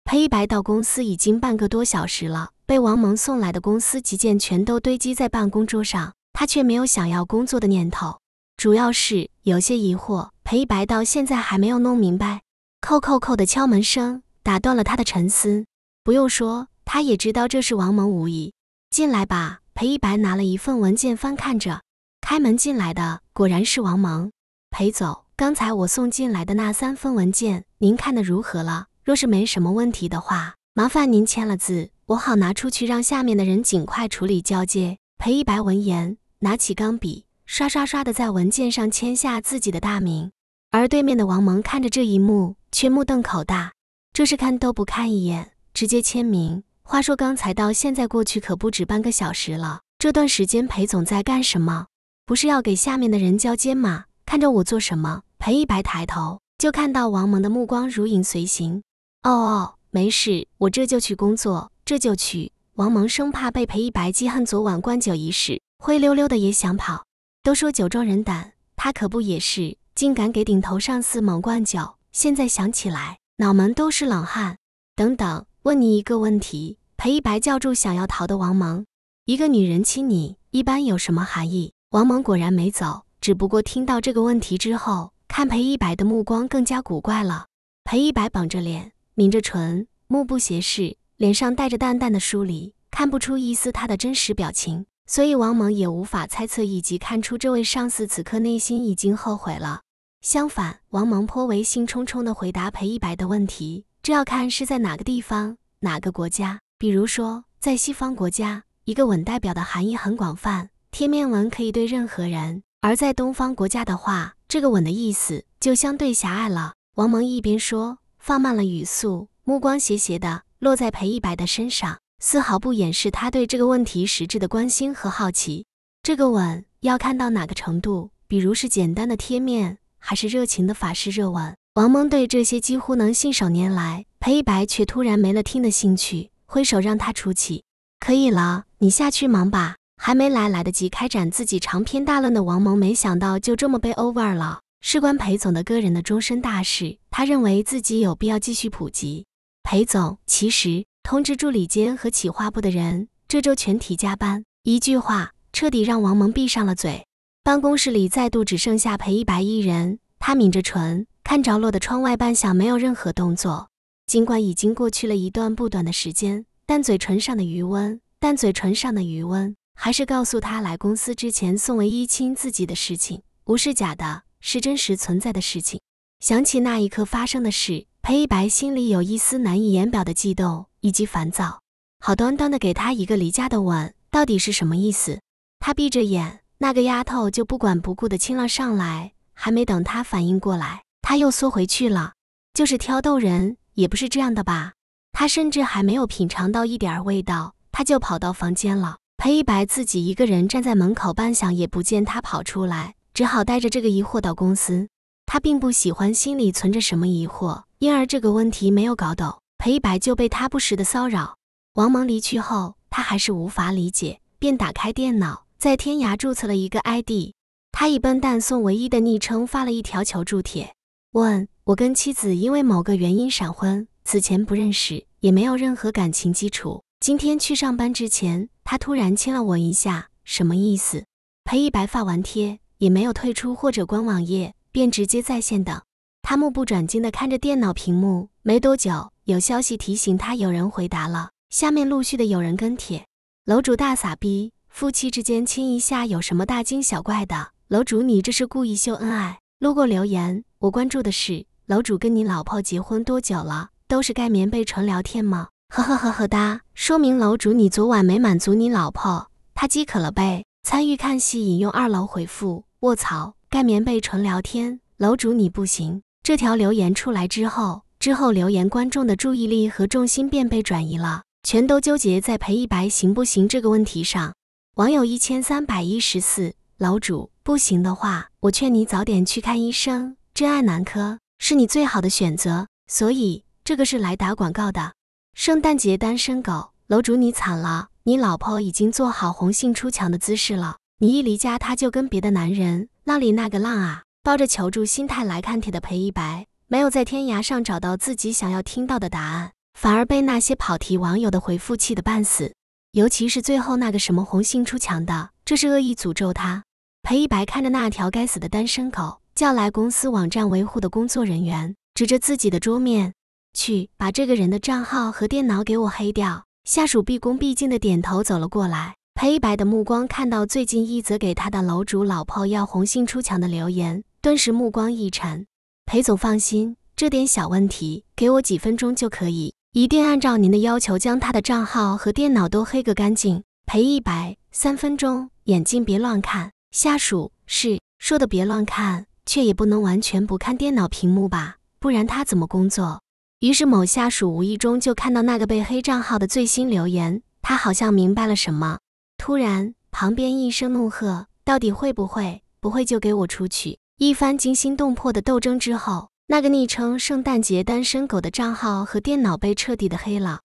裴一白到公司已经半个多小时了，被王蒙送来的公司急件全都堆积在办公桌上，他却没有想要工作的念头，主要是有些疑惑。裴一白到现在还没有弄明白。叩叩叩的敲门声打断了他的沉思。不用说，他也知道这是王蒙无疑。进来吧。裴一白拿了一份文件翻看着，开门进来的果然是王蒙。裴总，刚才我送进来的那三份文件，您看的如何了？若是没什么问题的话，麻烦您签了字，我好拿出去让下面的人尽快处理交接。裴一白闻言，拿起钢笔，刷刷刷的在文件上签下自己的大名。而对面的王蒙看着这一幕，却目瞪口大，这是看都不看一眼，直接签名。话说刚才到现在过去可不止半个小时了，这段时间裴总在干什么？不是要给下面的人交接吗？看着我做什么？裴一白抬头，就看到王蒙的目光如影随形。哦哦，没事，我这就去工作，这就去。王蒙生怕被裴一白记恨昨晚灌酒一事，灰溜溜的也想跑。都说酒壮人胆，他可不也是，竟敢给顶头上司猛灌酒。现在想起来，脑门都是冷汗。等等，问你一个问题。裴一白叫住想要逃的王蒙，一个女人亲你，一般有什么含义？王蒙果然没走，只不过听到这个问题之后，看裴一白的目光更加古怪了。裴一白绷着脸。抿着唇，目不斜视，脸上带着淡淡的疏离，看不出一丝他的真实表情，所以王蒙也无法猜测以及看出这位上司此刻内心已经后悔了。相反，王蒙颇为兴冲冲地回答裴一白的问题。这要看是在哪个地方、哪个国家。比如说，在西方国家，一个吻代表的含义很广泛，贴面吻可以对任何人；而在东方国家的话，这个吻的意思就相对狭隘了。王蒙一边说，放慢了语速，目光斜斜的落在裴一白的身上，丝毫不掩饰他对这个问题实质的关心和好奇。这个吻要看到哪个程度，比如是简单的贴面。还是热情的法式热吻。王蒙对这些几乎能信手拈来，裴一白却突然没了听的兴趣，挥手让他出去。可以了，你下去忙吧。还没来来得及开展自己长篇大论的王蒙，没想到就这么被 over 了。事关裴总的个人的终身大事，他认为自己有必要继续普及。裴总，其实通知助理监和企划部的人，这周全体加班。一句话，彻底让王蒙闭上了嘴。办公室里再度只剩下裴一白一人，他抿着唇，看着落的窗外，半晌没有任何动作。尽管已经过去了一段不短的时间，但嘴唇上的余温，但嘴唇上的余温，还是告诉他来公司之前宋唯一亲自己的事情，不是假的，是真实存在的事情。想起那一刻发生的事，裴一白心里有一丝难以言表的悸动以及烦躁。好端端的给他一个离家的吻，到底是什么意思？他闭着眼。那个丫头就不管不顾的亲了上来，还没等他反应过来，他又缩回去了。就是挑逗人，也不是这样的吧？他甚至还没有品尝到一点味道，他就跑到房间了。裴一白自己一个人站在门口，半晌也不见他跑出来，只好带着这个疑惑到公司。他并不喜欢心里存着什么疑惑，因而这个问题没有搞懂，裴一白就被他不时的骚扰。王蒙离去后，他还是无法理解，便打开电脑。在天涯注册了一个 ID，他以笨蛋宋唯一的昵称发了一条求助帖，问我跟妻子因为某个原因闪婚，此前不认识，也没有任何感情基础。今天去上班之前，他突然亲了我一下，什么意思？裴一白发完帖，也没有退出或者关网页，便直接在线等。他目不转睛地看着电脑屏幕，没多久，有消息提醒他有人回答了，下面陆续的有人跟帖，楼主大傻逼。夫妻之间亲一下有什么大惊小怪的？楼主，你这是故意秀恩爱？路过留言，我关注的是楼主跟你老婆结婚多久了？都是盖棉被纯聊天吗？呵呵呵呵哒，说明楼主你昨晚没满足你老婆，她饥渴了呗。参与看戏引用二楼回复，卧槽，盖棉被纯聊天，楼主你不行。这条留言出来之后，之后留言观众的注意力和重心便被转移了，全都纠结在裴一白行不行这个问题上。网友一千三百一十四，楼主不行的话，我劝你早点去看医生。真爱男科是你最好的选择，所以这个是来打广告的。圣诞节单身狗，楼主你惨了，你老婆已经做好红杏出墙的姿势了。你一离家，他就跟别的男人浪里那个浪啊！抱着求助心态来看帖的裴一白，没有在天涯上找到自己想要听到的答案，反而被那些跑题网友的回复气得半死。尤其是最后那个什么红杏出墙的，这是恶意诅咒他。裴一白看着那条该死的单身狗，叫来公司网站维护的工作人员，指着自己的桌面，去把这个人的账号和电脑给我黑掉。下属毕恭毕敬的点头走了过来。裴一白的目光看到最近一则给他的楼主老婆要红杏出墙的留言，顿时目光一沉。裴总放心，这点小问题，给我几分钟就可以。一定按照您的要求将他的账号和电脑都黑个干净。裴一白，三分钟，眼睛别乱看。下属是说的别乱看，却也不能完全不看电脑屏幕吧，不然他怎么工作？于是某下属无意中就看到那个被黑账号的最新留言，他好像明白了什么。突然，旁边一声怒喝：“到底会不会？不会就给我出去！”一番惊心动魄的斗争之后。那个昵称“圣诞节单身狗”的账号和电脑被彻底的黑了。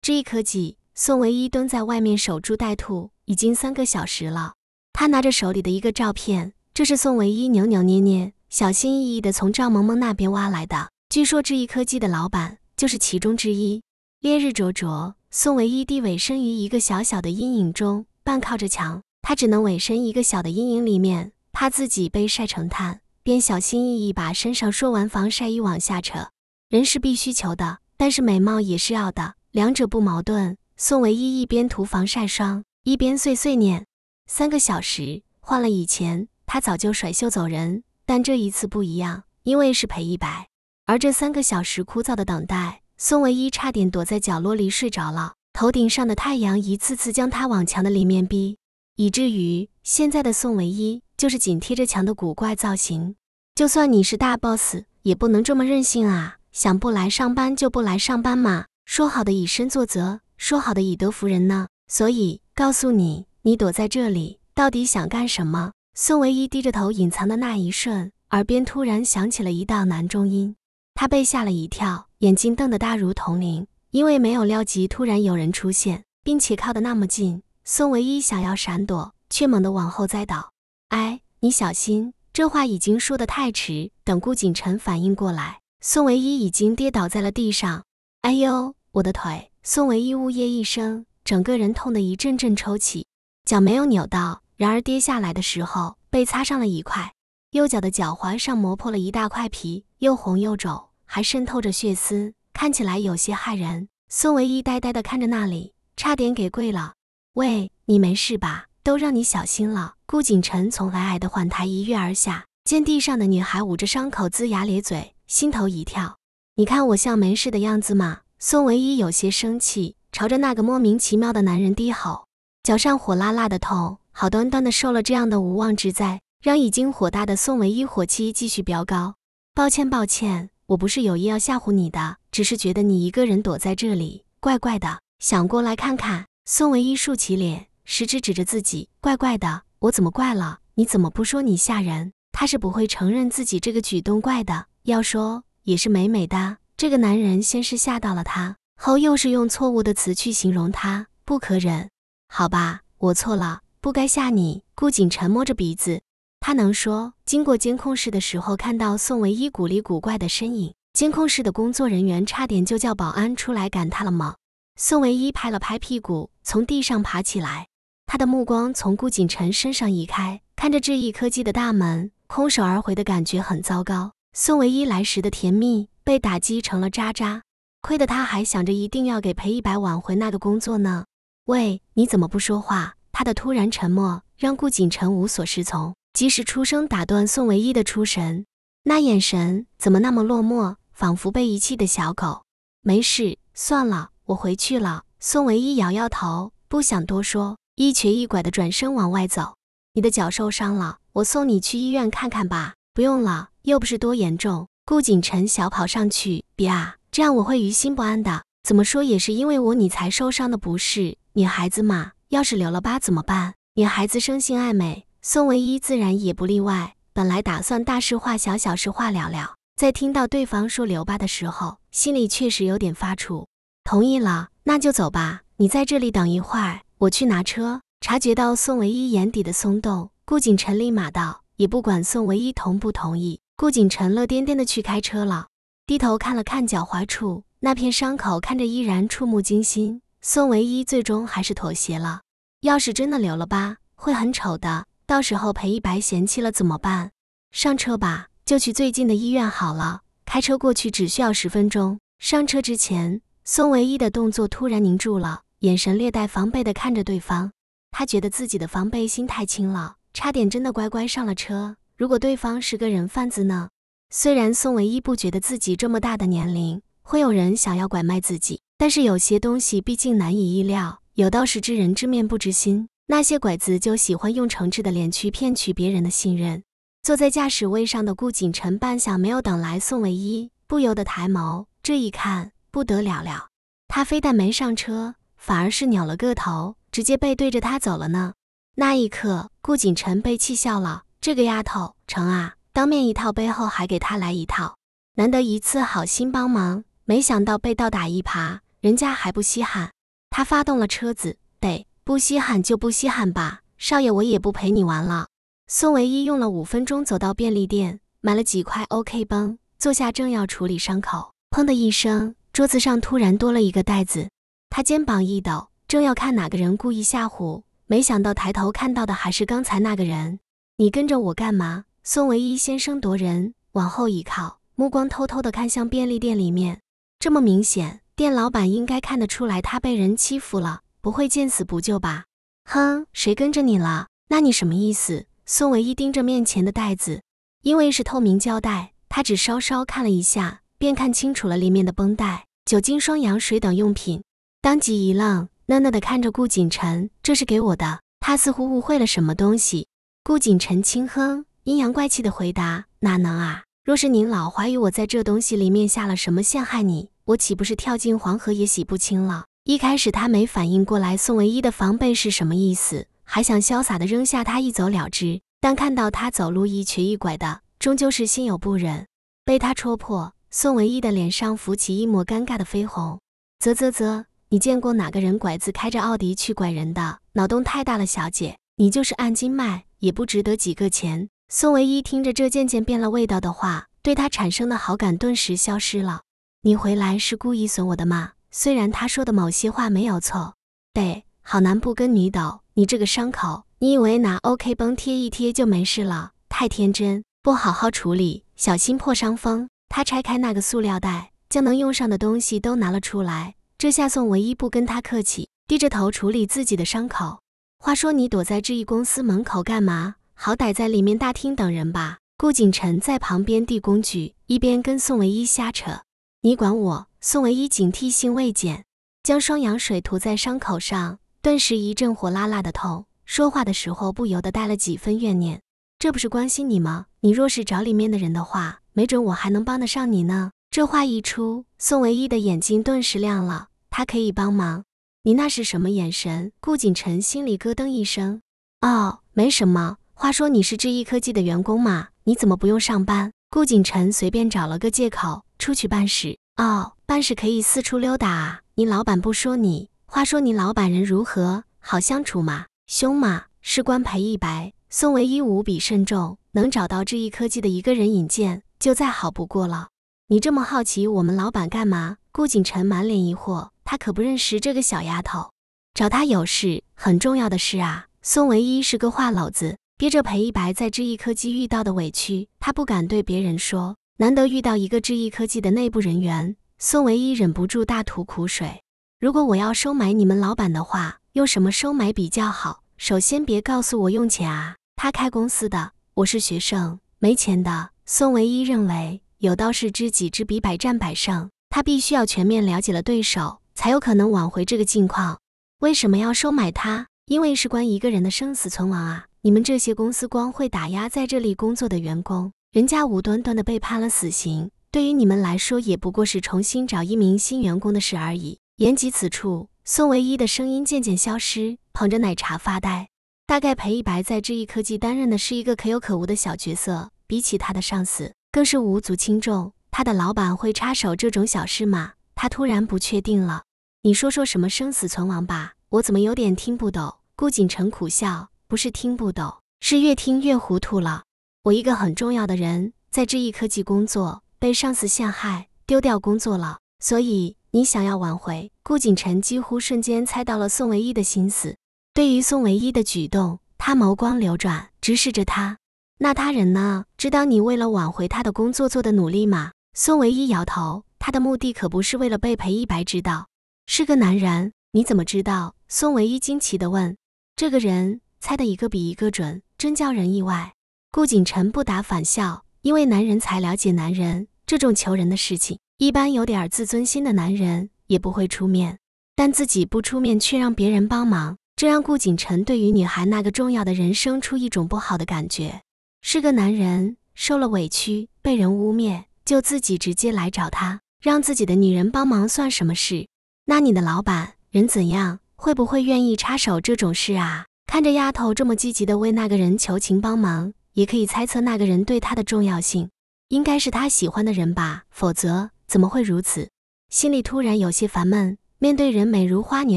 这一科技，宋唯一蹲在外面守株待兔，已经三个小时了。他拿着手里的一个照片，这是宋唯一扭扭捏捏、小心翼翼的从赵萌萌那边挖来的。据说智易科技的老板就是其中之一。烈日灼灼，宋唯一低尾身于一个小小的阴影中，半靠着墙，他只能委身一个小的阴影里面，怕自己被晒成炭。便小心翼翼把身上说完防晒衣往下扯。人是必须求的，但是美貌也是要的，两者不矛盾。宋唯一一边涂防晒霜，一边碎碎念：三个小时换了以前，他早就甩袖走人，但这一次不一样，因为是赔一百。而这三个小时枯燥的等待，宋唯一差点躲在角落里睡着了。头顶上的太阳一次次将他往墙的里面逼，以至于现在的宋唯一就是紧贴着墙的古怪造型。就算你是大 boss，也不能这么任性啊！想不来上班就不来上班嘛！说好的以身作则，说好的以德服人呢？所以告诉你，你躲在这里到底想干什么？宋唯一低着头隐藏的那一瞬，耳边突然响起了一道男中音。他被吓了一跳，眼睛瞪得大如铜铃，因为没有料及突然有人出现，并且靠得那么近。宋唯一想要闪躲，却猛地往后栽倒。哎，你小心！这话已经说得太迟。等顾景辰反应过来，宋唯一已经跌倒在了地上。哎呦，我的腿！宋唯一呜咽一声，整个人痛得一阵阵抽泣。脚没有扭到，然而跌下来的时候被擦伤了一块，右脚的脚踝上磨破了一大块皮，又红又肿。还渗透着血丝，看起来有些骇人。宋唯一呆呆地看着那里，差点给跪了。喂，你没事吧？都让你小心了。顾景晨从矮矮的缓台一跃而下，见地上的女孩捂着伤口，龇牙咧嘴，心头一跳。你看我像没事的样子吗？宋唯一有些生气，朝着那个莫名其妙的男人低吼，脚上火辣辣的痛，好端端的受了这样的无妄之灾，让已经火大的宋唯一火气继续飙高。抱歉，抱歉。我不是有意要吓唬你的，只是觉得你一个人躲在这里怪怪的，想过来看看。宋唯一竖起脸，食指指着自己，怪怪的，我怎么怪了？你怎么不说你吓人？他是不会承认自己这个举动怪的，要说也是美美的。这个男人先是吓到了他，后又是用错误的词去形容他，不可忍。好吧，我错了，不该吓你。顾景沉摸着鼻子。他能说，经过监控室的时候看到宋唯一古里古怪的身影，监控室的工作人员差点就叫保安出来赶他了吗？宋唯一拍了拍屁股，从地上爬起来，他的目光从顾景辰身上移开，看着智易科技的大门，空手而回的感觉很糟糕。宋唯一来时的甜蜜被打击成了渣渣，亏得他还想着一定要给赔一百挽回那个工作呢。喂，你怎么不说话？他的突然沉默让顾景辰无所适从。及时出声打断宋唯一的出神，那眼神怎么那么落寞，仿佛被遗弃的小狗。没事，算了，我回去了。宋唯一摇摇头，不想多说，一瘸一拐的转身往外走。你的脚受伤了，我送你去医院看看吧。不用了，又不是多严重。顾景晨小跑上去，别啊，这样我会于心不安的。怎么说也是因为我你才受伤的，不是？女孩子嘛，要是留了疤怎么办？女孩子生性爱美。宋唯一自然也不例外。本来打算大事化小，小事化了了，在听到对方说留疤的时候，心里确实有点发怵。同意了，那就走吧。你在这里等一会儿，我去拿车。察觉到宋唯一眼底的松动，顾景辰立马道：“也不管宋唯一同不同意。”顾景辰乐颠颠的去开车了，低头看了看脚踝处那片伤口，看着依然触目惊心。宋唯一最终还是妥协了。要是真的留了疤，会很丑的。到时候裴一白嫌弃了怎么办？上车吧，就去最近的医院好了。开车过去只需要十分钟。上车之前，宋唯一的动作突然凝住了，眼神略带防备的看着对方。他觉得自己的防备心太轻了，差点真的乖乖上了车。如果对方是个人贩子呢？虽然宋唯一不觉得自己这么大的年龄会有人想要拐卖自己，但是有些东西毕竟难以意料。有道是知人知面不知心。那些拐子就喜欢用诚挚的脸去骗取别人的信任。坐在驾驶位上的顾景晨半晌没有等来宋唯一，不由得抬眸，这一看不得了了，他非但没上车，反而是扭了个头，直接背对着他走了呢。那一刻，顾景辰被气笑了，这个丫头成啊，当面一套，背后还给他来一套，难得一次好心帮忙，没想到被倒打一耙，人家还不稀罕。他发动了车子，得。不稀罕就不稀罕吧，少爷，我也不陪你玩了。宋唯一用了五分钟走到便利店，买了几块 OK 绷，坐下正要处理伤口，砰的一声，桌子上突然多了一个袋子。他肩膀一抖，正要看哪个人故意吓唬，没想到抬头看到的还是刚才那个人。你跟着我干嘛？宋唯一先声夺人，往后一靠，目光偷偷的看向便利店里面。这么明显，店老板应该看得出来他被人欺负了。不会见死不救吧？哼，谁跟着你了？那你什么意思？宋唯一盯着面前的袋子，因为是透明胶带，他只稍稍看了一下，便看清楚了里面的绷带、酒精、双氧水等用品，当即一愣，讷讷地看着顾景辰：“这是给我的。”他似乎误会了什么东西。顾景辰轻哼，阴阳怪气地回答：“哪能啊？若是您老怀疑我在这东西里面下了什么陷害你，我岂不是跳进黄河也洗不清了？”一开始他没反应过来宋唯一的防备是什么意思，还想潇洒的扔下他一走了之。但看到他走路一瘸一拐的，终究是心有不忍。被他戳破，宋唯一的脸上浮起一抹尴尬的绯红。啧啧啧，你见过哪个人拐子开着奥迪去拐人的？脑洞太大了，小姐，你就是按斤卖。也不值得几个钱。宋唯一听着这渐渐变了味道的话，对他产生的好感顿时消失了。你回来是故意损我的吗？虽然他说的某些话没有错。对，好男不跟女斗。你这个伤口，你以为拿 OK 绷贴一贴就没事了？太天真，不好好处理，小心破伤风。他拆开那个塑料袋，将能用上的东西都拿了出来。这下宋唯一不跟他客气，低着头处理自己的伤口。话说你躲在制衣公司门口干嘛？好歹在里面大厅等人吧。顾景辰在旁边递工具，一边跟宋唯一瞎扯。你管我？宋唯一警惕性未减，将双氧水涂在伤口上，顿时一阵火辣辣的痛。说话的时候不由得带了几分怨念。这不是关心你吗？你若是找里面的人的话，没准我还能帮得上你呢。这话一出，宋唯一的眼睛顿时亮了。他可以帮忙。你那是什么眼神？顾景晨心里咯噔一声。哦，没什么。话说你是智易科技的员工嘛？你怎么不用上班？顾景晨随便找了个借口出去办事。哦，办事可以四处溜达啊。你老板不说你？话说你老板人如何？好相处吗？凶吗？事关裴一白，宋唯一无比慎重，能找到智易科技的一个人引荐，就再好不过了。你这么好奇我们老板干嘛？顾景辰满脸疑惑。他可不认识这个小丫头，找他有事，很重要的事啊。宋唯一是个话篓子，憋着裴一白在智易科技遇到的委屈，他不敢对别人说。难得遇到一个智易科技的内部人员，宋唯一忍不住大吐苦水。如果我要收买你们老板的话，用什么收买比较好？首先别告诉我用钱啊，他开公司的，我是学生，没钱的。宋唯一认为，有道是知己知彼，百战百胜，他必须要全面了解了对手。才有可能挽回这个境况。为什么要收买他？因为事关一个人的生死存亡啊！你们这些公司光会打压在这里工作的员工，人家无端端的被判了死刑，对于你们来说也不过是重新找一名新员工的事而已。言及此处，宋唯一的声音渐渐消失，捧着奶茶发呆。大概裴一白在智易科技担任的是一个可有可无的小角色，比起他的上司，更是无足轻重。他的老板会插手这种小事吗？他突然不确定了。你说说什么生死存亡吧，我怎么有点听不懂？顾景晨苦笑，不是听不懂，是越听越糊涂了。我一个很重要的人在智易科技工作，被上司陷害，丢掉工作了，所以你想要挽回。顾景晨几乎瞬间猜到了宋唯一的心思。对于宋唯一的举动，他眸光流转，直视着他。那他人呢？知道你为了挽回他的工作做的努力吗？宋唯一摇头，他的目的可不是为了被裴一白知道。是个男人，你怎么知道？宋唯一惊奇地问。这个人猜的一个比一个准，真叫人意外。顾景晨不答反笑，因为男人才了解男人，这种求人的事情，一般有点自尊心的男人也不会出面，但自己不出面却让别人帮忙，这让顾景辰对于女孩那个重要的人生出一种不好的感觉。是个男人，受了委屈，被人污蔑，就自己直接来找他，让自己的女人帮忙，算什么事？那你的老板人怎样？会不会愿意插手这种事啊？看着丫头这么积极的为那个人求情帮忙，也可以猜测那个人对他的重要性，应该是他喜欢的人吧？否则怎么会如此？心里突然有些烦闷。面对人美如花女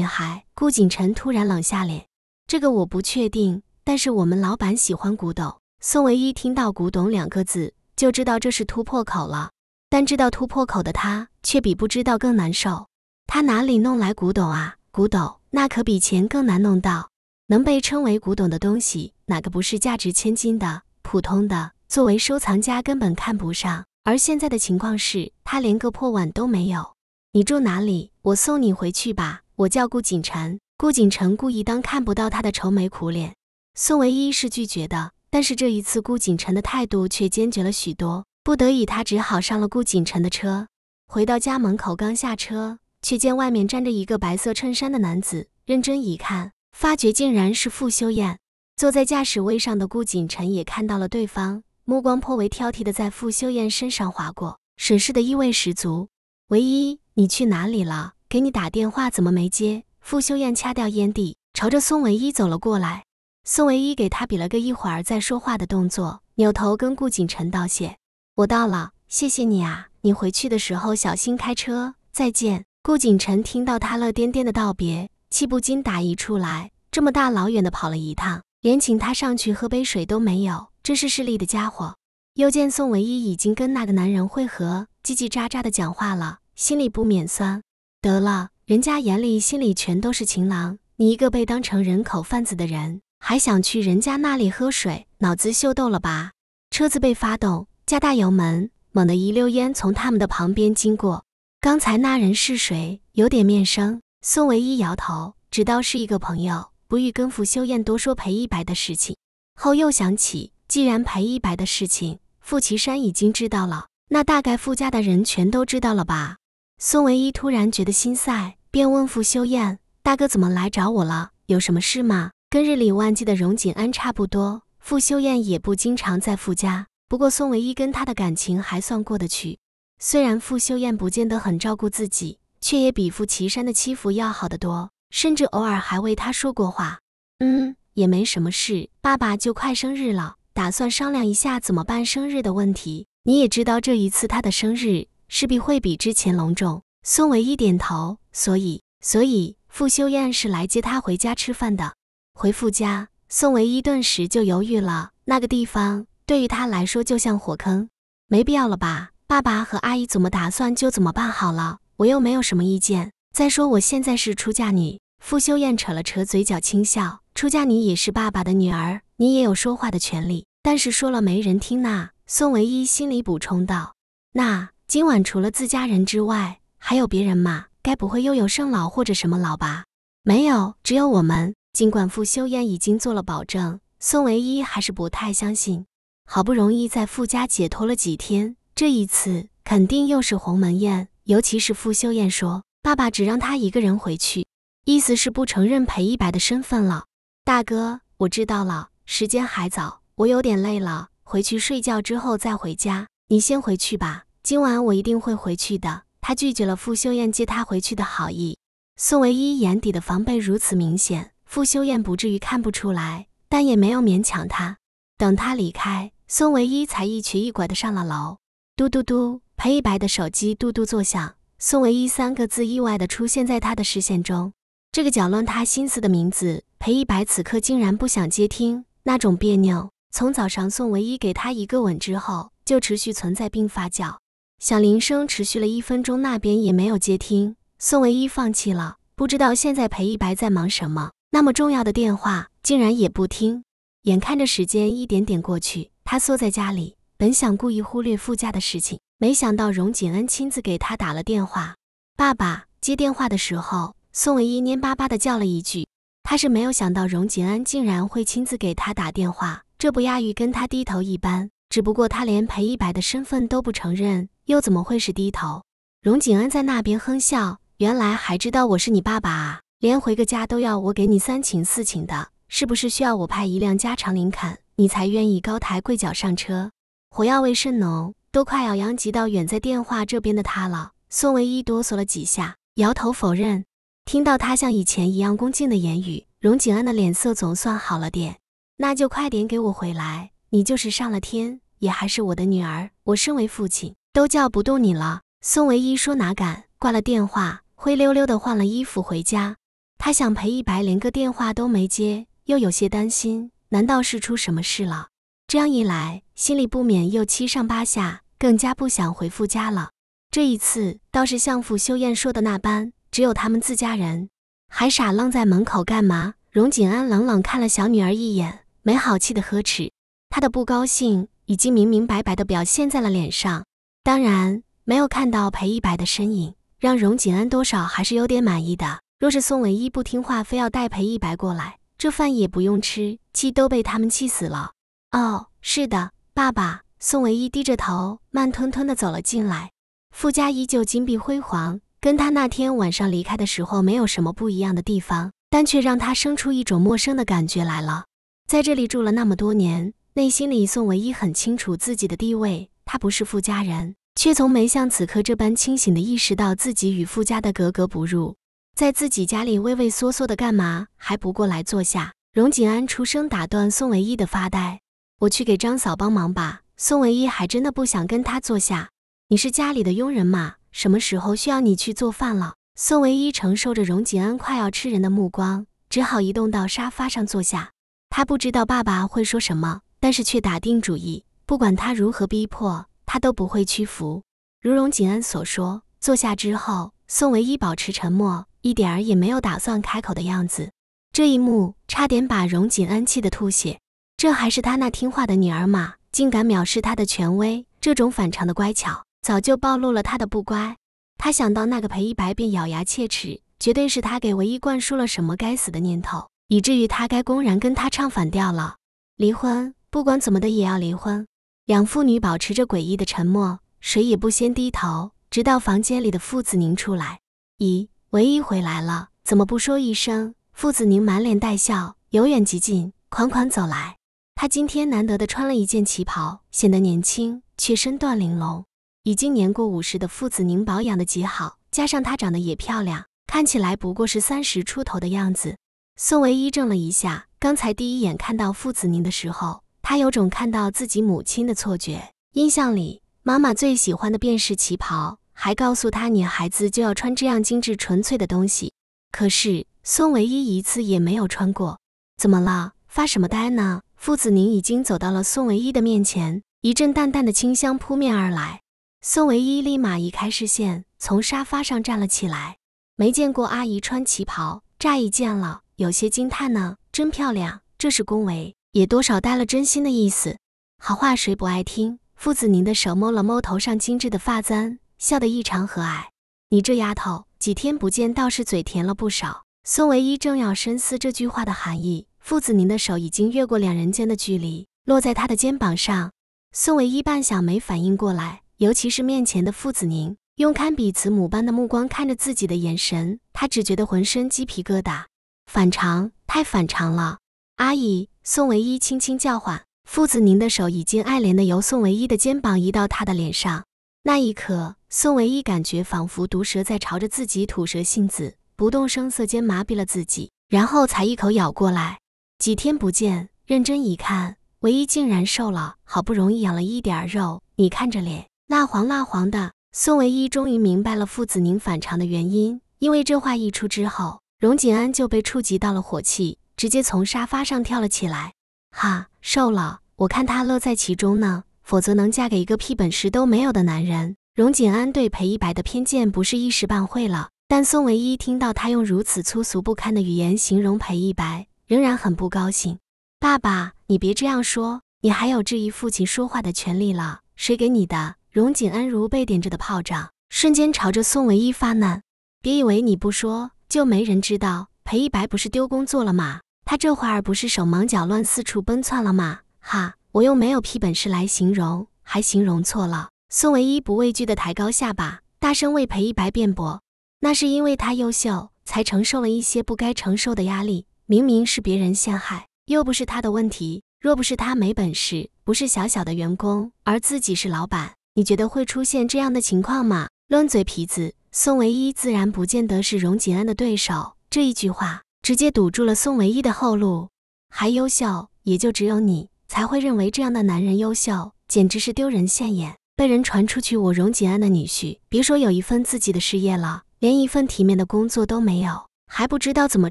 孩，顾景晨突然冷下脸。这个我不确定，但是我们老板喜欢古董。宋唯一听到“古董”两个字，就知道这是突破口了。但知道突破口的他，却比不知道更难受。他哪里弄来古董啊？古董那可比钱更难弄到。能被称为古董的东西，哪个不是价值千金的？普通的，作为收藏家根本看不上。而现在的情况是，他连个破碗都没有。你住哪里？我送你回去吧。我叫顾景晨。顾景晨故意当看不到他的愁眉苦脸。宋唯一是拒绝的。但是这一次顾景晨的态度却坚决了许多，不得已他只好上了顾景晨的车。回到家门口，刚下车，却见外面站着一个白色衬衫的男子，认真一看，发觉竟然是傅修燕。坐在驾驶位上的顾景辰也看到了对方，目光颇为挑剔的在傅修燕身上划过，审视的意味十足。唯一，你去哪里了？给你打电话怎么没接？傅修燕掐掉烟蒂，朝着宋唯一走了过来。宋唯一给他比了个一会儿再说话的动作，扭头跟顾景辰道谢：“我到了，谢谢你啊。你回去的时候小心开车，再见。”顾景辰听到他乐颠颠的道别，气不禁打一处来。这么大老远的跑了一趟，连请他上去喝杯水都没有，真是势利的家伙。又见宋唯一已经跟那个男人会合，叽叽喳喳的讲话了，心里不免酸。得了，人家眼里心里全都是情郎，你一个被当成人口贩子的人，还想去人家那里喝水，脑子秀逗了吧？车子被发动，加大油门，猛地一溜烟从他们的旁边经过。刚才那人是谁？有点面生。宋唯一摇头，知道是一个朋友，不欲跟傅修燕多说裴一白的事情。后又想起，既然裴一白的事情傅岐山已经知道了，那大概傅家的人全都知道了吧？宋唯一突然觉得心塞，便问傅修燕：“大哥怎么来找我了？有什么事吗？”跟日理万机的荣景安差不多，傅修燕也不经常在傅家。不过宋唯一跟他的感情还算过得去。虽然傅修燕不见得很照顾自己，却也比傅岐山的欺负要好得多，甚至偶尔还为他说过话。嗯，也没什么事。爸爸就快生日了，打算商量一下怎么办生日的问题。你也知道，这一次他的生日。势必会比之前隆重。宋唯一点头，所以，所以傅修燕是来接他回家吃饭的。回傅家，宋唯一顿时就犹豫了。那个地方对于他来说就像火坑，没必要了吧？爸爸和阿姨怎么打算就怎么办好了，我又没有什么意见。再说我现在是出嫁女。傅修燕扯了扯嘴角轻笑，出嫁你也是爸爸的女儿，你也有说话的权利。但是说了没人听呐。宋唯一心里补充道：那。今晚除了自家人之外，还有别人吗？该不会又有圣老或者什么老吧？没有，只有我们。尽管傅修燕已经做了保证，宋唯一还是不太相信。好不容易在傅家解脱了几天，这一次肯定又是鸿门宴。尤其是傅修燕说，爸爸只让他一个人回去，意思是不承认裴一白的身份了。大哥，我知道了，时间还早，我有点累了，回去睡觉之后再回家。你先回去吧。今晚我一定会回去的。他拒绝了傅修燕接他回去的好意。宋唯一眼底的防备如此明显，傅修燕不至于看不出来，但也没有勉强他。等他离开，宋唯一才一瘸一拐的上了楼。嘟嘟嘟，裴一白的手机嘟嘟作响。宋唯一三个字意外的出现在他的视线中。这个搅乱他心思的名字，裴一白此刻竟然不想接听，那种别扭，从早上宋唯一给他一个吻之后，就持续存在并发酵。响铃声持续了一分钟，那边也没有接听，宋唯一放弃了。不知道现在裴一白在忙什么，那么重要的电话竟然也不听。眼看着时间一点点过去，他缩在家里，本想故意忽略副驾的事情，没想到荣景恩亲自给他打了电话。爸爸接电话的时候，宋唯一蔫巴巴的叫了一句。他是没有想到荣景安竟然会亲自给他打电话，这不亚于跟他低头一般。只不过他连裴一白的身份都不承认。又怎么会是低头？荣景安在那边哼笑，原来还知道我是你爸爸啊！连回个家都要我给你三请四请的，是不是需要我派一辆加长林肯，你才愿意高抬贵脚上车？火药味甚浓，都快要殃及到远在电话这边的他了。宋唯一哆嗦了几下，摇头否认。听到他像以前一样恭敬的言语，荣景安的脸色总算好了点。那就快点给我回来！你就是上了天，也还是我的女儿。我身为父亲。都叫不动你了，宋唯一说哪敢，挂了电话，灰溜溜的换了衣服回家。他想裴一白连个电话都没接，又有些担心，难道是出什么事了？这样一来，心里不免又七上八下，更加不想回傅家了。这一次倒是像傅修燕说的那般，只有他们自家人，还傻愣在门口干嘛？荣景安冷冷看了小女儿一眼，没好气的呵斥，他的不高兴已经明明白白的表现在了脸上。当然没有看到裴一白的身影，让荣景安多少还是有点满意的。若是宋唯一不听话，非要带裴一白过来，这饭也不用吃，气都被他们气死了。哦，是的，爸爸。宋唯一低着头，慢吞吞的走了进来。傅家依旧金碧辉煌，跟他那天晚上离开的时候没有什么不一样的地方，但却让他生出一种陌生的感觉来了。在这里住了那么多年，内心里宋唯一很清楚自己的地位，他不是傅家人，却从没像此刻这般清醒地意识到自己与傅家的格格不入。在自己家里畏畏缩缩的干嘛？还不过来坐下。荣锦安出声打断宋唯一的发呆：“我去给张嫂帮忙吧。”宋唯一还真的不想跟他坐下。你是家里的佣人吗？什么时候需要你去做饭了？宋唯一承受着荣锦安快要吃人的目光，只好移动到沙发上坐下。他不知道爸爸会说什么，但是却打定主意，不管他如何逼迫，他都不会屈服。如荣锦安所说，坐下之后，宋唯一保持沉默。一点儿也没有打算开口的样子，这一幕差点把荣锦安气得吐血。这还是他那听话的女儿吗？竟敢藐视他的权威，这种反常的乖巧，早就暴露了他的不乖。他想到那个裴一白，便咬牙切齿，绝对是他给唯一灌输了什么该死的念头，以至于他该公然跟他唱反调了。离婚，不管怎么的也要离婚。两父女保持着诡异的沉默，谁也不先低头，直到房间里的傅子宁出来。咦？唯一回来了，怎么不说一声？傅子宁满脸带笑，由远及近，款款走来。他今天难得的穿了一件旗袍，显得年轻却身段玲珑。已经年过五十的傅子宁保养的极好，加上她长得也漂亮，看起来不过是三十出头的样子。宋唯一怔了一下，刚才第一眼看到傅子宁的时候，他有种看到自己母亲的错觉。印象里，妈妈最喜欢的便是旗袍。还告诉她，女孩子就要穿这样精致纯粹的东西。可是宋唯一一次也没有穿过。怎么了？发什么呆呢？傅子宁已经走到了宋唯一的面前，一阵淡淡的清香扑面而来。宋唯一立马移开视线，从沙发上站了起来。没见过阿姨穿旗袍，乍一见了，有些惊叹呢。真漂亮，这是恭维，也多少带了真心的意思。好话谁不爱听？傅子宁的手摸了摸头上精致的发簪。笑得异常和蔼，你这丫头几天不见，倒是嘴甜了不少。宋唯一正要深思这句话的含义，傅子宁的手已经越过两人间的距离，落在他的肩膀上。宋唯一半晌没反应过来，尤其是面前的傅子宁，用堪比慈母般的目光看着自己的眼神，他只觉得浑身鸡皮疙瘩，反常，太反常了。阿姨，宋唯一轻轻叫唤，傅子宁的手已经爱怜的由宋唯一的肩膀移到他的脸上。那一刻，宋唯一感觉仿佛毒蛇在朝着自己吐舌信子，不动声色间麻痹了自己，然后才一口咬过来。几天不见，认真一看，唯一竟然瘦了，好不容易养了一点肉，你看着脸，蜡黄蜡黄的。宋唯一终于明白了傅子宁反常的原因，因为这话一出之后，荣锦安就被触及到了火气，直接从沙发上跳了起来。哈，瘦了，我看他乐在其中呢。否则能嫁给一个屁本事都没有的男人。荣锦安对裴一白的偏见不是一时半会了，但宋唯一听到他用如此粗俗不堪的语言形容裴一白，仍然很不高兴。爸爸，你别这样说，你还有质疑父亲说话的权利了？谁给你的？荣锦安如被点着的炮仗，瞬间朝着宋唯一发难。别以为你不说就没人知道，裴一白不是丢工作了吗？他这会儿不是手忙脚乱四处奔窜了吗？哈！我用没有屁本事来形容，还形容错了。宋唯一不畏惧的抬高下巴，大声为裴一白辩驳：“那是因为他优秀，才承受了一些不该承受的压力。明明是别人陷害，又不是他的问题。若不是他没本事，不是小小的员工，而自己是老板，你觉得会出现这样的情况吗？”乱嘴皮子，宋唯一自然不见得是荣锦安的对手。这一句话直接堵住了宋唯一的后路。还优秀，也就只有你。才会认为这样的男人优秀，简直是丢人现眼。被人传出去，我荣锦安的女婿，别说有一份自己的事业了，连一份体面的工作都没有，还不知道怎么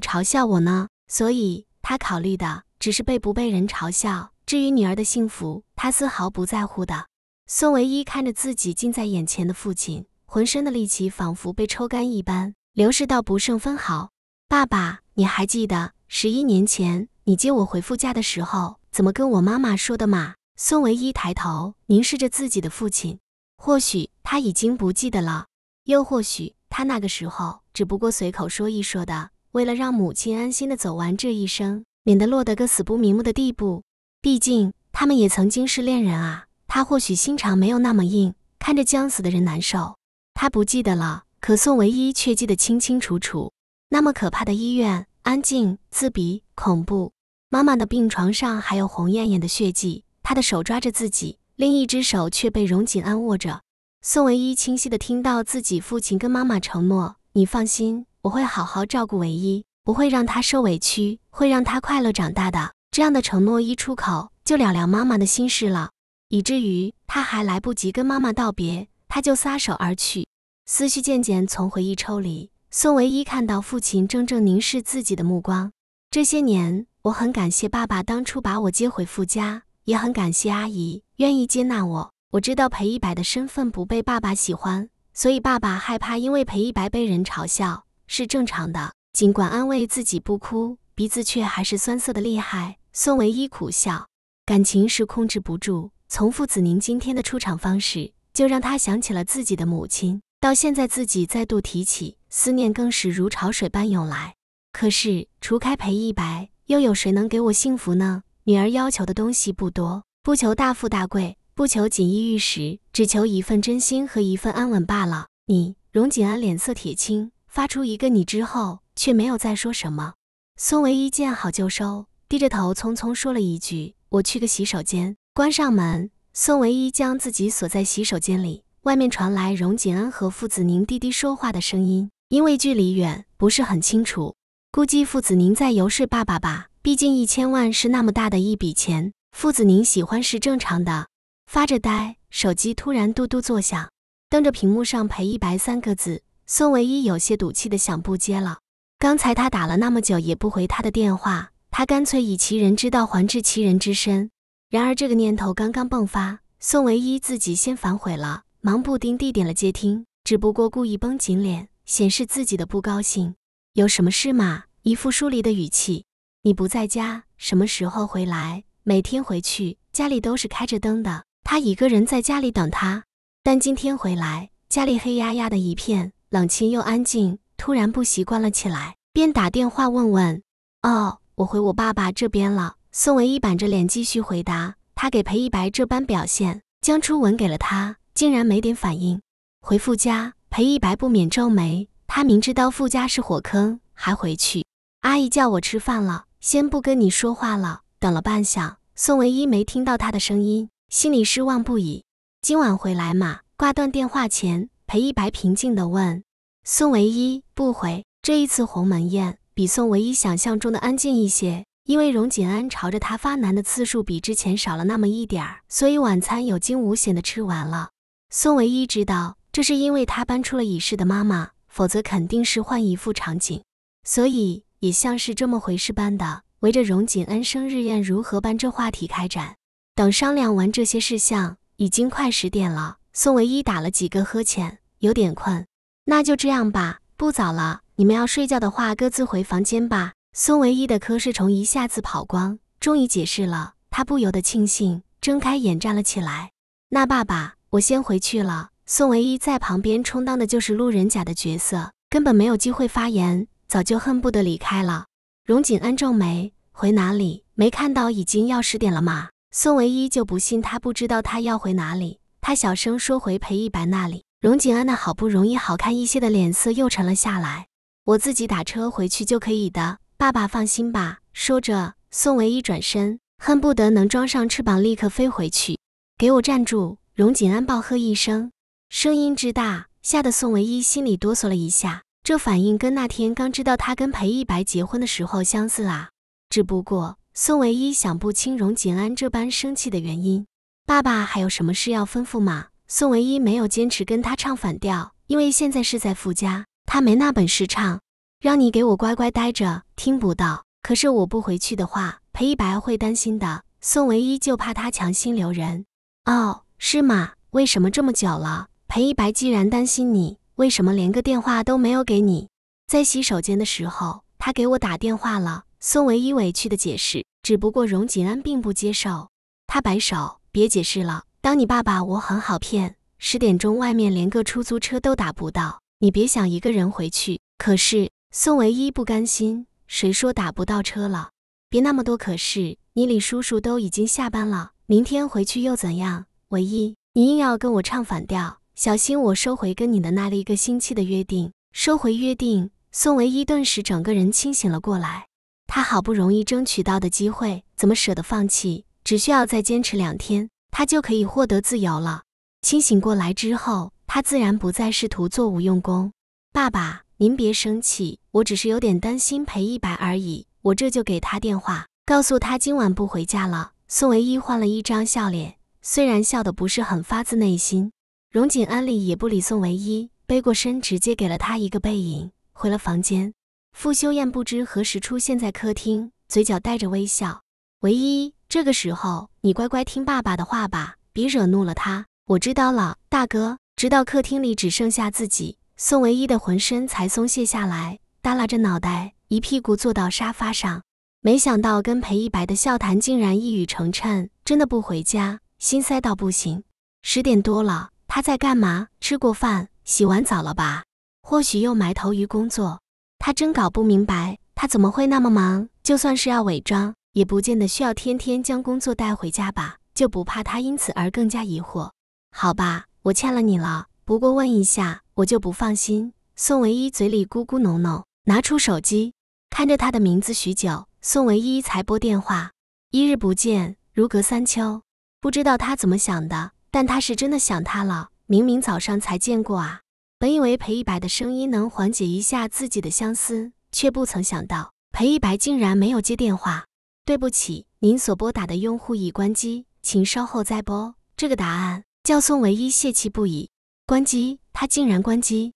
嘲笑我呢。所以，他考虑的只是被不被人嘲笑。至于女儿的幸福，他丝毫不在乎的。孙唯一看着自己近在眼前的父亲，浑身的力气仿佛被抽干一般，流逝到不剩分毫。爸爸，你还记得十一年前你接我回傅家的时候？怎么跟我妈妈说的吗？孙唯一抬头凝视着自己的父亲，或许他已经不记得了，又或许他那个时候只不过随口说一说的，为了让母亲安心的走完这一生，免得落得个死不瞑目的地步。毕竟他们也曾经是恋人啊。他或许心肠没有那么硬，看着将死的人难受。他不记得了，可宋唯一却记得清清楚楚。那么可怕的医院，安静、刺鼻、恐怖。妈妈的病床上还有红艳艳的血迹，她的手抓着自己，另一只手却被荣锦安握着。宋唯一清晰地听到自己父亲跟妈妈承诺：“你放心，我会好好照顾唯一，不会让他受委屈，会让他快乐长大的。”这样的承诺一出口，就了了妈妈的心事了。以至于他还来不及跟妈妈道别，他就撒手而去。思绪渐渐从回忆抽离，宋唯一看到父亲怔怔凝视自己的目光。这些年，我很感谢爸爸当初把我接回傅家，也很感谢阿姨愿意接纳我。我知道裴一白的身份不被爸爸喜欢，所以爸爸害怕因为裴一白被人嘲笑是正常的。尽管安慰自己不哭，鼻子却还是酸涩的厉害。宋唯一苦笑，感情是控制不住。从傅子宁今天的出场方式，就让他想起了自己的母亲。到现在自己再度提起，思念更是如潮水般涌来。可是除开裴一白，又有谁能给我幸福呢？女儿要求的东西不多，不求大富大贵，不求锦衣玉食，只求一份真心和一份安稳罢了。你，荣锦安脸色铁青，发出一个你之后，却没有再说什么。宋唯一见好就收，低着头匆匆说了一句：“我去个洗手间。”关上门，宋唯一将自己锁在洗手间里。外面传来荣锦安和傅子宁低低说话的声音，因为距离远，不是很清楚。估计傅子宁在游说爸爸吧，毕竟一千万是那么大的一笔钱，傅子宁喜欢是正常的。发着呆，手机突然嘟嘟作响，瞪着屏幕上“裴一白”三个字，宋唯一有些赌气的想不接了。刚才他打了那么久也不回他的电话，他干脆以其人之道还治其人之身。然而这个念头刚刚迸发，宋唯一自己先反悔了，忙不丁地点了接听，只不过故意绷紧脸，显示自己的不高兴。有什么事吗？一副疏离的语气。你不在家，什么时候回来？每天回去，家里都是开着灯的，他一个人在家里等他。但今天回来，家里黑压压的一片，冷清又安静，突然不习惯了起来，便打电话问问。哦，我回我爸爸这边了。宋唯一板着脸继续回答：“他给裴一白这般表现，江初吻给了他，竟然没点反应。回傅家，裴一白不免皱眉。他明知道傅家是火坑，还回去。阿姨叫我吃饭了，先不跟你说话了。等了半晌，宋唯一没听到他的声音，心里失望不已。今晚回来嘛？挂断电话前，裴一白平静地问。宋唯一不回。这一次鸿门宴比宋唯一想象中的安静一些。因为荣锦安朝着他发难的次数比之前少了那么一点儿，所以晚餐有惊无险的吃完了。宋唯一知道这是因为他搬出了已逝的妈妈，否则肯定是换一副场景，所以也像是这么回事般的围着荣锦安生日宴如何办这话题开展。等商量完这些事项，已经快十点了。宋唯一打了几个呵欠，有点困。那就这样吧，不早了，你们要睡觉的话，各自回房间吧。宋唯一的瞌睡虫一下子跑光，终于解释了，他不由得庆幸，睁开眼站了起来。那爸爸，我先回去了。宋唯一在旁边充当的就是路人甲的角色，根本没有机会发言，早就恨不得离开了。荣锦安皱眉，回哪里？没看到已经要十点了吗？宋唯一就不信他不知道他要回哪里，他小声说回裴一白那里。荣锦安那好不容易好看一些的脸色又沉了下来，我自己打车回去就可以的。爸爸放心吧。说着，宋唯一转身，恨不得能装上翅膀立刻飞回去。给我站住！荣锦安暴喝一声，声音之大，吓得宋唯一心里哆嗦了一下。这反应跟那天刚知道他跟裴一白结婚的时候相似啊。只不过宋唯一想不清荣锦安这般生气的原因。爸爸还有什么事要吩咐吗？宋唯一没有坚持跟他唱反调，因为现在是在傅家，他没那本事唱。让你给我乖乖待着，听不到。可是我不回去的话，裴一白会担心的。宋唯一就怕他强行留人。哦，是吗？为什么这么久了？裴一白既然担心你，为什么连个电话都没有给你？在洗手间的时候，他给我打电话了。宋唯一委屈的解释，只不过荣锦安并不接受。他摆手，别解释了。当你爸爸，我很好骗。十点钟外面连个出租车都打不到，你别想一个人回去。可是。宋唯一不甘心，谁说打不到车了？别那么多可是，你李叔叔都已经下班了，明天回去又怎样？唯一，你硬要跟我唱反调，小心我收回跟你的那一个星期的约定。收回约定，宋唯一顿时整个人清醒了过来。他好不容易争取到的机会，怎么舍得放弃？只需要再坚持两天，他就可以获得自由了。清醒过来之后，他自然不再试图做无用功。爸爸，您别生气，我只是有点担心裴一白而已。我这就给他电话，告诉他今晚不回家了。宋唯一换了一张笑脸，虽然笑的不是很发自内心。荣锦安利也不理宋唯一，背过身，直接给了他一个背影，回了房间。傅修燕不知何时出现在客厅，嘴角带着微笑。唯一，这个时候你乖乖听爸爸的话吧，别惹怒了他。我知道了，大哥。直到客厅里只剩下自己。宋唯一的浑身才松懈下来，耷拉着脑袋，一屁股坐到沙发上。没想到跟裴一白的笑谈竟然一语成谶，真的不回家，心塞到不行。十点多了，他在干嘛？吃过饭，洗完澡了吧？或许又埋头于工作。他真搞不明白，他怎么会那么忙？就算是要伪装，也不见得需要天天将工作带回家吧？就不怕他因此而更加疑惑？好吧，我欠了你了。不过问一下，我就不放心。宋唯一嘴里咕咕哝哝，拿出手机，看着他的名字许久，宋唯一才拨电话。一日不见，如隔三秋。不知道他怎么想的，但他是真的想他了。明明早上才见过啊！本以为裴一白的声音能缓解一下自己的相思，却不曾想到裴一白竟然没有接电话。对不起，您所拨打的用户已关机，请稍后再拨。这个答案叫宋唯一泄气不已。关机，他竟然关机！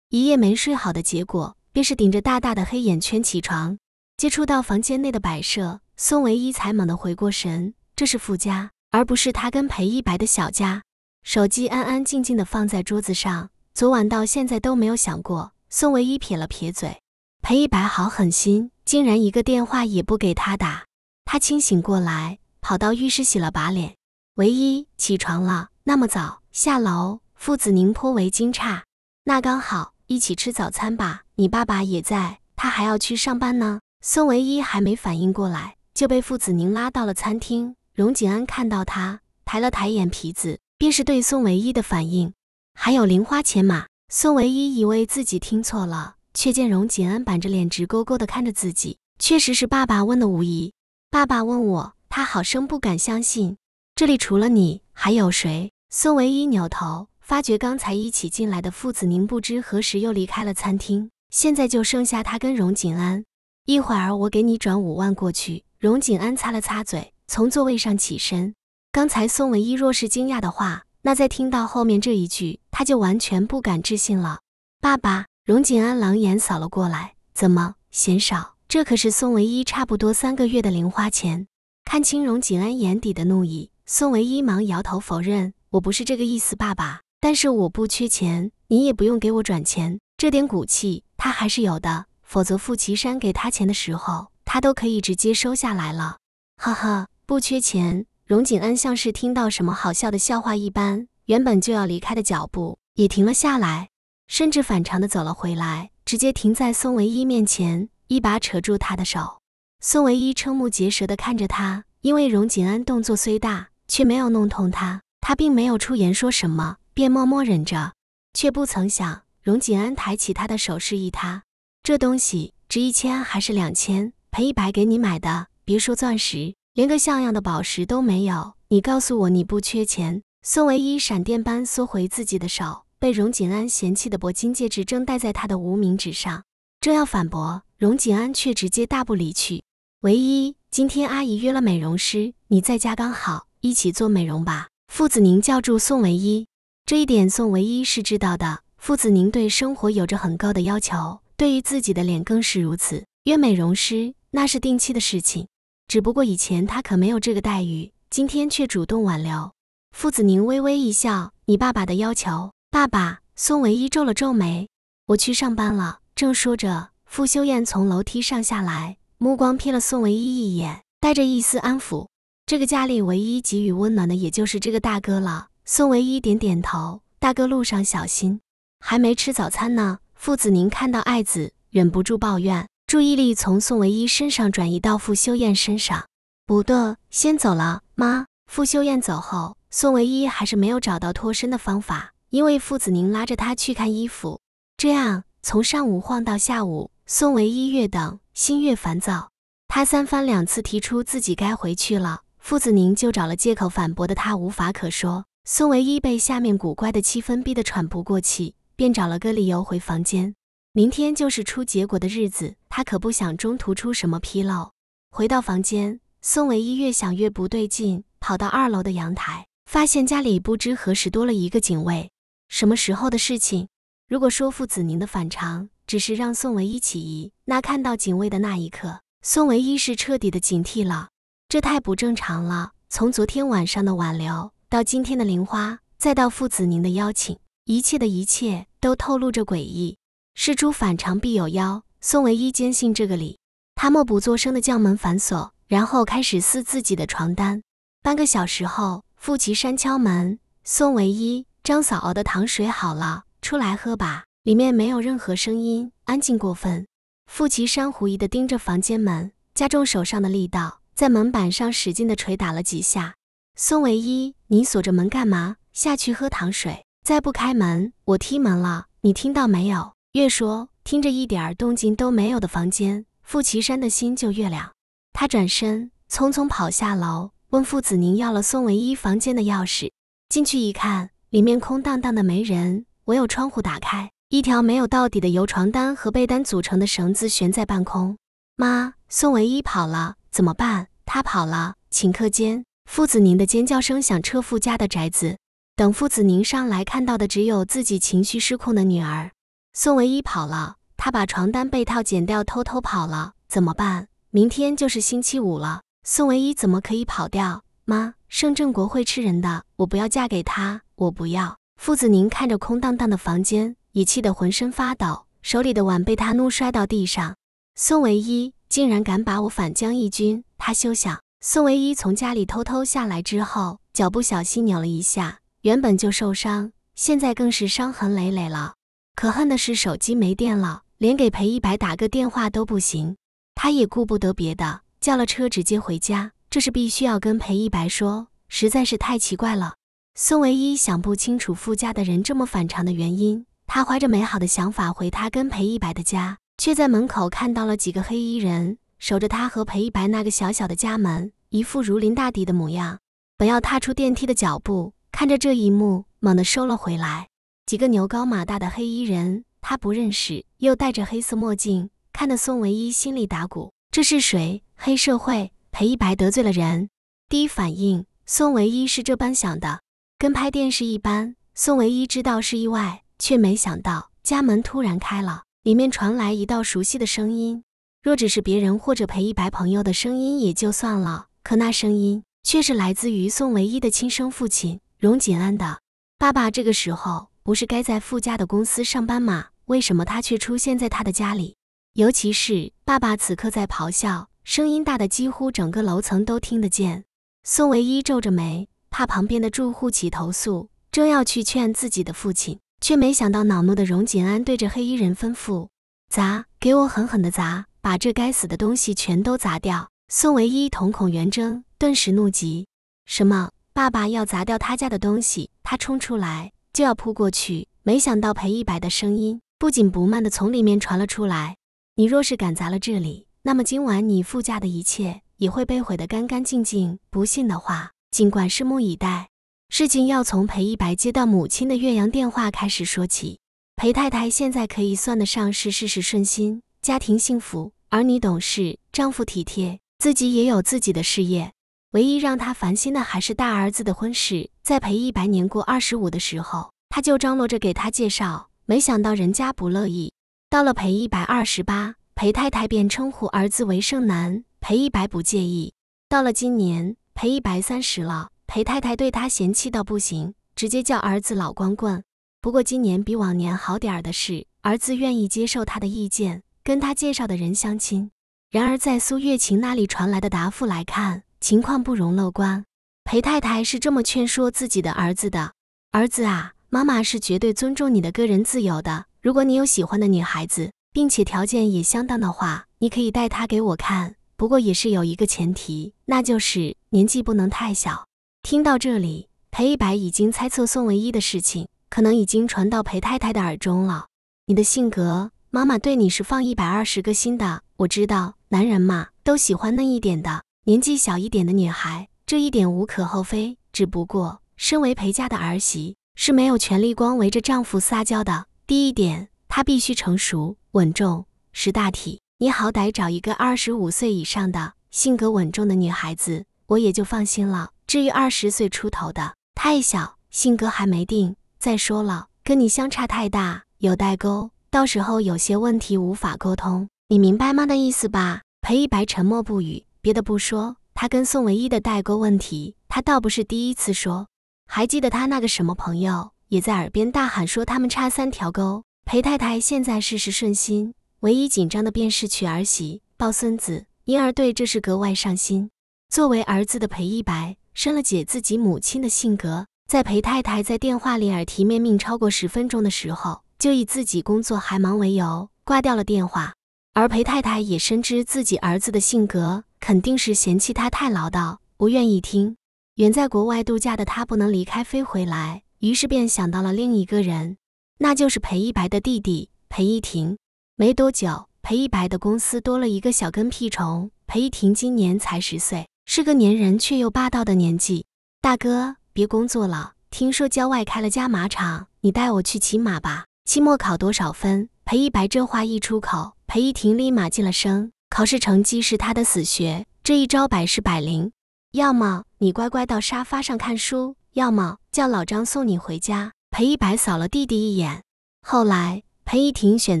一夜没睡好的结果，便是顶着大大的黑眼圈起床。接触到房间内的摆设，宋唯一才猛地回过神，这是傅家，而不是他跟裴一白的小家。手机安安静静的放在桌子上，昨晚到现在都没有想过。宋唯一撇了撇嘴，裴一白好狠心，竟然一个电话也不给他打。他清醒过来，跑到浴室洗了把脸。唯一，起床了，那么早，下楼。父子宁颇为惊诧，那刚好一起吃早餐吧。你爸爸也在，他还要去上班呢。宋唯一还没反应过来，就被父子宁拉到了餐厅。荣景安看到他，抬了抬眼皮子，便是对宋唯一的反应。还有零花钱吗？宋唯一以为自己听错了，却见荣景安板着脸直勾勾地看着自己，确实是爸爸问的无疑。爸爸问我，他好生不敢相信，这里除了你还有谁？宋唯一扭头。发觉刚才一起进来的父子宁不知何时又离开了餐厅，现在就剩下他跟荣景安。一会儿我给你转五万过去。荣景安擦了擦嘴，从座位上起身。刚才宋唯一若是惊讶的话，那在听到后面这一句，他就完全不敢置信了。爸爸，荣景安狼眼扫了过来，怎么嫌少？这可是宋唯一差不多三个月的零花钱。看清荣景安眼底的怒意，宋唯一忙摇头否认：“我不是这个意思，爸爸。”但是我不缺钱，你也不用给我转钱，这点骨气他还是有的。否则傅岐山给他钱的时候，他都可以直接收下来了。呵呵，不缺钱。荣景安像是听到什么好笑的笑话一般，原本就要离开的脚步也停了下来，甚至反常的走了回来，直接停在宋唯一面前，一把扯住他的手。宋唯一瞠目结舌的看着他，因为荣景安动作虽大，却没有弄痛他，他并没有出言说什么。便默默忍着，却不曾想，荣景安抬起他的手示意他：“这东西值一千还是两千？赔一百给你买的，别说钻石，连个像样的宝石都没有。你告诉我你不缺钱。”宋唯一闪电般缩回自己的手，被荣景安嫌弃的铂金戒指正戴在他的无名指上，正要反驳，荣景安却直接大步离去。唯一，今天阿姨约了美容师，你在家刚好，一起做美容吧。父子宁叫住宋唯一。这一点宋唯一是知道的。父子宁对生活有着很高的要求，对于自己的脸更是如此。约美容师那是定期的事情，只不过以前他可没有这个待遇，今天却主动挽留。父子宁微微一笑：“你爸爸的要求。”爸爸。宋唯一皱了皱眉：“我去上班了。”正说着，傅修燕从楼梯上下来，目光瞥了宋唯一一眼，带着一丝安抚。这个家里唯一给予温暖的，也就是这个大哥了。宋唯一点点头，大哥路上小心。还没吃早餐呢。父子宁看到爱子，忍不住抱怨，注意力从宋唯一身上转移到傅修燕身上。不的，先走了，妈。傅修燕走后，宋唯一还是没有找到脱身的方法，因为傅子宁拉着他去看衣服，这样从上午晃到下午，宋唯一越等心越烦躁。他三番两次提出自己该回去了，傅子宁就找了借口反驳的他无法可说。宋唯一被下面古怪的气氛逼得喘不过气，便找了个理由回房间。明天就是出结果的日子，他可不想中途出什么纰漏。回到房间，宋唯一越想越不对劲。跑到二楼的阳台，发现家里不知何时多了一个警卫。什么时候的事情？如果说傅子宁的反常只是让宋唯一起疑，那看到警卫的那一刻，宋唯一是彻底的警惕了。这太不正常了。从昨天晚上的挽留，到今天的玲花，再到傅子宁的邀请，一切的一切都透露着诡异。事出反常必有妖，宋唯一坚信这个理。他默不作声的将门反锁，然后开始撕自己的床单。半个小时后，傅岐山敲门：“宋唯一，张嫂熬的糖水好了，出来喝吧。”里面没有任何声音，安静过分。傅岐山狐疑地盯着房间门，加重手上的力道，在门板上使劲地捶打了几下。宋唯一，你锁着门干嘛？下去喝糖水。再不开门，我踢门了。你听到没有？越说，听着一点动静都没有的房间，傅岐山的心就越凉。他转身，匆匆跑下楼。问傅子宁要了宋唯一房间的钥匙，进去一看，里面空荡荡的没人，唯有窗户打开，一条没有到底的由床单和被单组成的绳子悬在半空。妈，宋唯一跑了，怎么办？他跑了，顷刻间。傅子宁的尖叫声响彻傅家的宅子。等傅子宁上来看到的只有自己情绪失控的女儿。宋唯一跑了，他把床单被套剪掉，偷偷跑了，怎么办？明天就是星期五了。宋唯一怎么可以跑掉？妈，盛振国会吃人的，我不要嫁给他，我不要。傅子宁看着空荡荡的房间，已气得浑身发抖，手里的碗被他怒摔到地上。宋唯一竟然敢把我反将一军，他休想！宋唯一从家里偷偷下来之后，脚不小心扭了一下，原本就受伤，现在更是伤痕累累了。可恨的是手机没电了，连给裴一白打个电话都不行，他也顾不得别的。叫了车直接回家，这是必须要跟裴一白说，实在是太奇怪了。宋唯一想不清楚傅家的人这么反常的原因，他怀着美好的想法回他跟裴一白的家，却在门口看到了几个黑衣人守着他和裴一白那个小小的家门，一副如临大敌的模样。本要踏出电梯的脚步，看着这一幕，猛地收了回来。几个牛高马大的黑衣人，他不认识，又戴着黑色墨镜，看得宋唯一心里打鼓。这是谁？黑社会？裴一白得罪了人？第一反应，宋唯一是这般想的，跟拍电视一般。宋唯一知道是意外，却没想到家门突然开了，里面传来一道熟悉的声音。若只是别人或者裴一白朋友的声音也就算了，可那声音却是来自于宋唯一的亲生父亲荣锦安的爸爸。这个时候不是该在傅家的公司上班吗？为什么他却出现在他的家里？尤其是爸爸此刻在咆哮，声音大的几乎整个楼层都听得见。宋唯一皱着眉，怕旁边的住户起投诉，正要去劝自己的父亲，却没想到恼怒的荣锦安对着黑衣人吩咐：“砸，给我狠狠的砸，把这该死的东西全都砸掉！”宋唯一瞳孔圆睁，顿时怒极：“什么？爸爸要砸掉他家的东西？”他冲出来就要扑过去，没想到裴一白的声音不紧不慢的从里面传了出来。你若是敢砸了这里，那么今晚你傅家的一切也会被毁得干干净净。不信的话，尽管拭目以待。事情要从裴一白接到母亲的岳阳电话开始说起。裴太太现在可以算得上是事事顺心，家庭幸福，儿女懂事，丈夫体贴，自己也有自己的事业。唯一让她烦心的还是大儿子的婚事。在裴一白年过二十五的时候，他就张罗着给他介绍，没想到人家不乐意。到了裴一白二十八，裴太太便称呼儿子为盛男，裴一白不介意。到了今年，裴一白三十了，裴太太对他嫌弃到不行，直接叫儿子老光棍。不过今年比往年好点儿的是，儿子愿意接受他的意见，跟他介绍的人相亲。然而在苏月琴那里传来的答复来看，情况不容乐观。裴太太是这么劝说自己的儿子的：“儿子啊，妈妈是绝对尊重你的个人自由的。”如果你有喜欢的女孩子，并且条件也相当的话，你可以带她给我看，不过也是有一个前提，那就是年纪不能太小。听到这里，裴一白已经猜测宋唯一的事情可能已经传到裴太太的耳中了。你的性格，妈妈对你是放一百二十个心的。我知道，男人嘛，都喜欢嫩一点的，年纪小一点的女孩，这一点无可厚非。只不过，身为陪嫁的儿媳，是没有权利光围着丈夫撒娇的。第一点，她必须成熟稳重识大体。你好歹找一个二十五岁以上的性格稳重的女孩子，我也就放心了。至于二十岁出头的，太小，性格还没定。再说了，跟你相差太大。有代沟，到时候有些问题无法沟通，你明白吗的意思吧？裴一白沉默不语，别的不说，他跟宋唯一的代沟问题，他倒不是第一次说。还记得他那个什么朋友也在耳边大喊说他们差三条沟。裴太太现在事事顺心，唯一紧张的便是娶儿媳抱孙子，因而对这事格外上心。作为儿子的裴一白，生了姐自己母亲的性格，在裴太太在电话里耳提面命超过十分钟的时候。就以自己工作还忙为由挂掉了电话，而裴太太也深知自己儿子的性格，肯定是嫌弃他太唠叨，不愿意听。远在国外度假的他不能离开飞回来，于是便想到了另一个人，那就是裴一白的弟弟裴一婷。没多久，裴一白的公司多了一个小跟屁虫。裴一婷今年才十岁，是个粘人却又霸道的年纪。大哥，别工作了，听说郊外开了家马场，你带我去骑马吧。期末考多少分？裴一白这话一出口，裴一婷立马进了声。考试成绩是他的死穴，这一招百试百灵。要么你乖乖到沙发上看书，要么叫老张送你回家。裴一白扫了弟弟一眼。后来，裴一婷选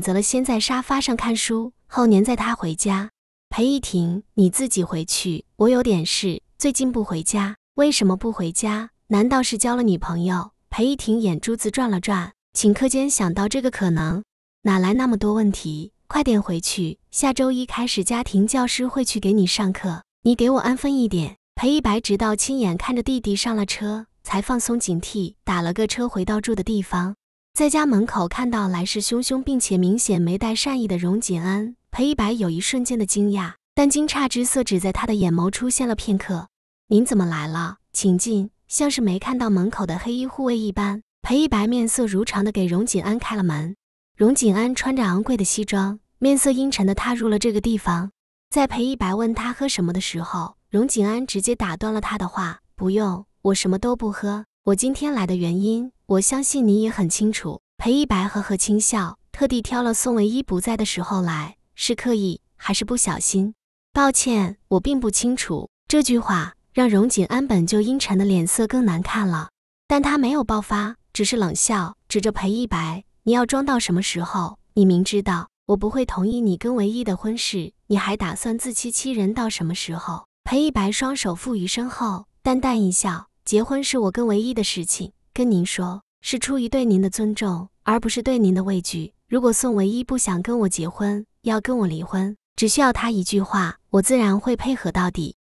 择了先在沙发上看书，后年载他回家。裴一婷，你自己回去，我有点事，最近不回家。为什么不回家？难道是交了女朋友？裴一婷眼珠子转了转。顷刻间想到这个可能，哪来那么多问题？快点回去，下周一开始家庭教师会去给你上课，你给我安分一点。裴一白直到亲眼看着弟弟上了车，才放松警惕，打了个车回到住的地方。在家门口看到来势汹汹并且明显没带善意的荣锦安，裴一白有一瞬间的惊讶，但惊诧之色只在他的眼眸出现了片刻。您怎么来了？请进。像是没看到门口的黑衣护卫一般。裴一白面色如常的给荣锦安开了门。荣锦安穿着昂贵的西装，面色阴沉的踏入了这个地方。在裴一白问他喝什么的时候，荣锦安直接打断了他的话：“不用，我什么都不喝。我今天来的原因，我相信你也很清楚。”裴一白呵呵轻笑，特地挑了宋唯一不在的时候来，是刻意还是不小心？抱歉，我并不清楚。这句话让荣锦安本就阴沉的脸色更难看了，但他没有爆发。只是冷笑，指着裴一白：“你要装到什么时候？你明知道我不会同意你跟唯一的婚事，你还打算自欺欺人到什么时候？”裴一白双手负于身后，淡淡一笑：“结婚是我跟唯一的事情，跟您说是出于对您的尊重，而不是对您的畏惧。如果宋唯一不想跟我结婚，要跟我离婚，只需要他一句话，我自然会配合到底。”